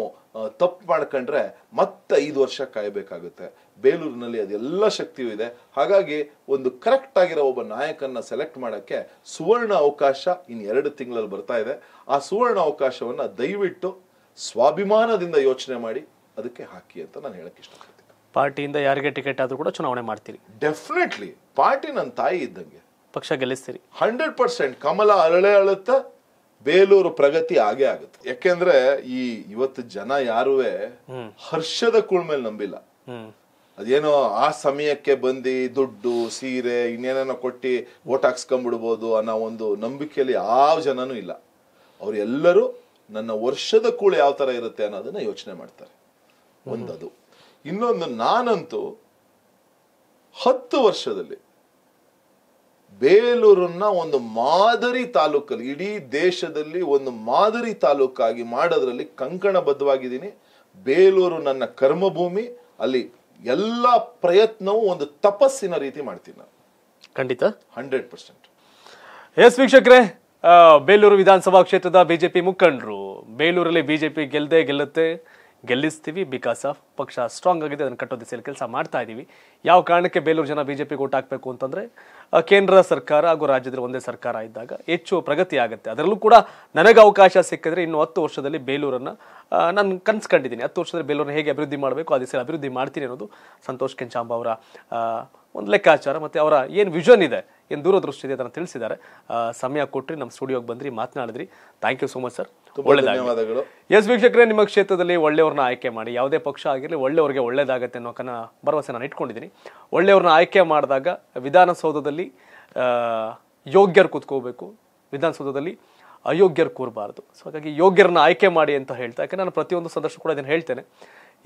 ತಪ್ಪು ಮಾಡ್ಕೊಂಡ್ರೆ ಮತ್ತೆ ಐದು ವರ್ಷ ಕಾಯಬೇಕಾಗುತ್ತೆ. ಬೇಲೂರಿನಲ್ಲಿ ಅದೆಲ್ಲ ಶಕ್ತಿಯೂ ಇದೆ. ಹಾಗಾಗಿ ಒಂದು ಕರೆಕ್ಟ್ ಆಗಿರೋ ಒಬ್ಬ ನಾಯಕನ್ನ ಸೆಲೆಕ್ಟ್ ಮಾಡೋಕ್ಕೆ ಸುವರ್ಣ ಅವಕಾಶ ಇನ್ನು ಎರಡು ತಿಂಗಳಲ್ಲಿ ಬರ್ತಾ ಇದೆ. ಆ ಸುವರ್ಣ ಅವಕಾಶವನ್ನು ದಯವಿಟ್ಟು ಸ್ವಾಭಿಮಾನದಿಂದ ಯೋಚನೆ ಮಾಡಿ ಅದಕ್ಕೆ ಹಾಕಿ ಅಂತ ನಾನು ಹೇಳಕ್ಕೆ ಇಷ್ಟಪಡ್ತೀನಿ.
ಪಾರ್ಟಿಯಿಂದ ಯಾರಿಗೆ ಟಿಕೆಟ್ ಆದರೂ ಕೂಡ ಚುನಾವಣೆ ಮಾಡ್ತೀರಿ.
ಡೆಫಿನೆಟ್ಲಿ ಪಾರ್ಟಿ ನನ್ನ ತಾಯಿ ಇದ್ದಂಗೆ.
ಪಕ್ಷ ಗೆಲ್ಲಿಸ್ತೀರಿ.
ಹಂಡ್ರೆಡ್ ಪರ್ಸೆಂಟ್ ಕಮಲ ಅರಳೆ ಅಳುತ್ತ ಬೇಲೂರು ಪ್ರಗತಿ ಆಗೇ ಆಗುತ್ತೆ. ಯಾಕೆಂದ್ರೆ ಈ ಇವತ್ತು ಜನ ಯಾರುವೆ ಹರ್ಷದ ಕುಳ್ಮೇಲೆ ನಂಬಿಲ್ಲ. ಅದೇನೋ ಆ ಸಮಯಕ್ಕೆ ಬಂದು ದುಡ್ಡು ಸೀರೆ ಇನ್ನೇನೇನೋ ಕೊಟ್ಟಿ ಓಟ್ ಹಾಕ್ಸ್ಕೊಂಡ್ಬಿಡ್ಬೋದು ಅನ್ನೋ ಒಂದು ನಂಬಿಕೆಯಲ್ಲಿ ಯಾವ ಜನನೂ ಇಲ್ಲ. ಅವರೆಲ್ಲರೂ ಎಲ್ಲರೂ ನನ್ನ ವರ್ಷದ ಕೂಳು ಯಾವ ತರ ಇರುತ್ತೆ ಅನ್ನೋದನ್ನ ಯೋಚನೆ ಮಾಡ್ತಾರೆ. ಒಂದದು. ಇನ್ನೊಂದು ನಾನಂತೂ ಹತ್ತು ವರ್ಷದಲ್ಲಿ ಬೇಲೂರನ್ನ ಒಂದು ಮಾದರಿ ತಾಲೂಕಲ್ಲಿ ಇಡೀ ದೇಶದಲ್ಲಿ ಒಂದು ಮಾದರಿ ತಾಲೂಕಾಗಿ ಮಾಡೋದ್ರಲ್ಲಿ ಕಂಕಣಬದ್ಧವಾಗಿದ್ದೀನಿ. ಬೇಲೂರು ನನ್ನ ಕರ್ಮಭೂಮಿ ಅಲ್ಲಿ ಎಲ್ಲ ಪ್ರಯತ್ನವೂ ಒಂದು ತಪಸ್ಸಿನ ರೀತಿ ಮಾಡ್ತೀನಿ ನಾನು.
ಖಂಡಿತ.
Hundred percent.
ಎಸ್ ವೀಕ್ಷಕರೇ ಬೇಲೂರು ವಿಧಾನಸಭಾ ಕ್ಷೇತ್ರದ ಬಿಜೆಪಿ ಮುಖಂಡರು ಬೇಲೂರಲ್ಲಿ ಬಿಜೆಪಿ ಗೆಲ್ಲದೆ ಗೆಲ್ಲುತ್ತೆ ಗೆಲ್ಲಿಸ್ತೀವಿ ಬಿಕಾಸ್ ಆಫ್ ಪಕ್ಷ ಸ್ಟ್ರಾಂಗ್ ಆಗಿದೆ ಅದನ್ನು ಕಟ್ಟೋ ದಿಸೆಯಲ್ಲಿ ಕೆಲಸ ಮಾಡ್ತಾ ಇದ್ದೀವಿ ಯಾವ ಕಾರಣಕ್ಕೆ ಬೇಲೂರು ಜನ ಬಿಜೆಪಿಗೆ ಓಟ್ ಹಾಕಬೇಕು ಅಂತಂದ್ರೆ ಕೇಂದ್ರ ಸರ್ಕಾರ ಹಾಗೂ ರಾಜ್ಯದಲ್ಲಿ ಒಂದೇ ಸರ್ಕಾರ ಇದ್ದಾಗ ಹೆಚ್ಚು ಪ್ರಗತಿ ಆಗುತ್ತೆ. ಅದರಲ್ಲೂ ಕೂಡ ನನಗೆ ಅವಕಾಶ ಸಿಕ್ಕಿದ್ರೆ ಇನ್ನು ಹತ್ತು ವರ್ಷದಲ್ಲಿ ಬೇಲೂರನ್ನ ನಾನು ಕನ್ಸು ಕಂಡಿದ್ದೀನಿ ಹತ್ತು ವರ್ಷದಲ್ಲಿ ಬೇಲೂರನ್ನ ಹೇಗೆ ಅಭಿವೃದ್ಧಿ ಮಾಡಬೇಕು ಆ ದಿಸೆಯಲ್ಲಿ ಅಭಿವೃದ್ಧಿ ಮಾಡ್ತೀನಿ ಅನ್ನೋದು ಸಂತೋಷ್ ಕೆಂಚಾಂಬ ಅವರ ಒಂದು ಲೆಕ್ಕಾಚಾರ ಮತ್ತೆ ಅವರ ಏನು ವಿಷನ್ ಇದೆ ಏನು ದೂರದೃಷ್ಟಿ ಇದೆ ಅದನ್ನು ತಿಳಿಸಿದ್ದಾರೆ. ಸಮಯ ಕೊಟ್ಟರೆ ನಮ್ಮ ಸ್ಟುಡಿಯೋಗೆ ಬಂದ್ರಿ ಮಾತನಾಡಿದ್ರಿ. Thank you so much sir
ಒಳ್ಳೆ ಧನ್ಯವಾದಗಳು.
ಎಸ್ ವೀಕ್ಷಕರೇ ನಿಮ್ಮ ಕ್ಷೇತ್ರದಲ್ಲಿ ಒಳ್ಳೆಯವ್ರನ್ನ ಆಯ್ಕೆ ಮಾಡಿ ಯಾವುದೇ ಪಕ್ಷ ಆಗಿರಲಿ ಒಳ್ಳೆಯವ್ರಿಗೆ ಒಳ್ಳೇದಾಗತ್ತೆ ಅನ್ನೋ ಕನ್ನ ಭರವಸೆ ನಾನು ಇಟ್ಕೊಂಡಿದ್ದೀನಿ. ಒಳ್ಳೆಯವ್ರನ್ನ ಆಯ್ಕೆ ಮಾಡಿದಾಗ ವಿಧಾನಸೌಧದಲ್ಲಿ ಯೋಗ್ಯರು ಕೂತ್ಕೋಬೇಕು. ವಿಧಾನಸೌಧದಲ್ಲಿ ಅಯೋಗ್ಯರು ಕೂರಬಾರ್ದು. ಸೊ ಹಾಗಾಗಿ ಯೋಗ್ಯರನ್ನ ಆಯ್ಕೆ ಮಾಡಿ ಅಂತ ಹೇಳ್ತಾ ಯಾಕೆ ನಾನು ಪ್ರತಿಯೊಂದು ಸಂದರ್ಶ ಕೂಡ ಇದನ್ನು ಹೇಳ್ತೇನೆ.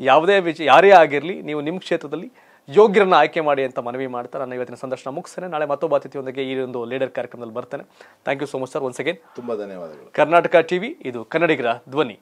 ಯಾವುದೇ ವಿಚ ಯಾರೇ ಆಗಿರಲಿ ನೀವು ನಿಮ್ಮ ಕ್ಷೇತ್ರದಲ್ಲಿ ಯೋಗ್ಯರನ್ನ ಆಯ್ಕೆ ಮಾಡಿ ಅಂತ ಮನವಿ ಮಾಡ್ತಾ ನಾನು ಇವತ್ತಿನ ಸಂದರ್ಶನ ಮುಗಿಸ್ತೇನೆ. ನಾಳೆ ಮತ್ತೊಬ್ಬ ಅತಿಥಿಯೊಂದಿಗೆ ಈ ಒಂದು ಲೀಡರ್ ಕಾರ್ಯಕ್ರಮದಲ್ಲಿ ಬರ್ತೇನೆ. Thank you so much sir once again
ತುಂಬ ಧನ್ಯವಾದಗಳು.
ಕರ್ನಾಟಕ ಟಿವಿ ಇದು ಕನ್ನಡಿಗರ ಧ್ವನಿ.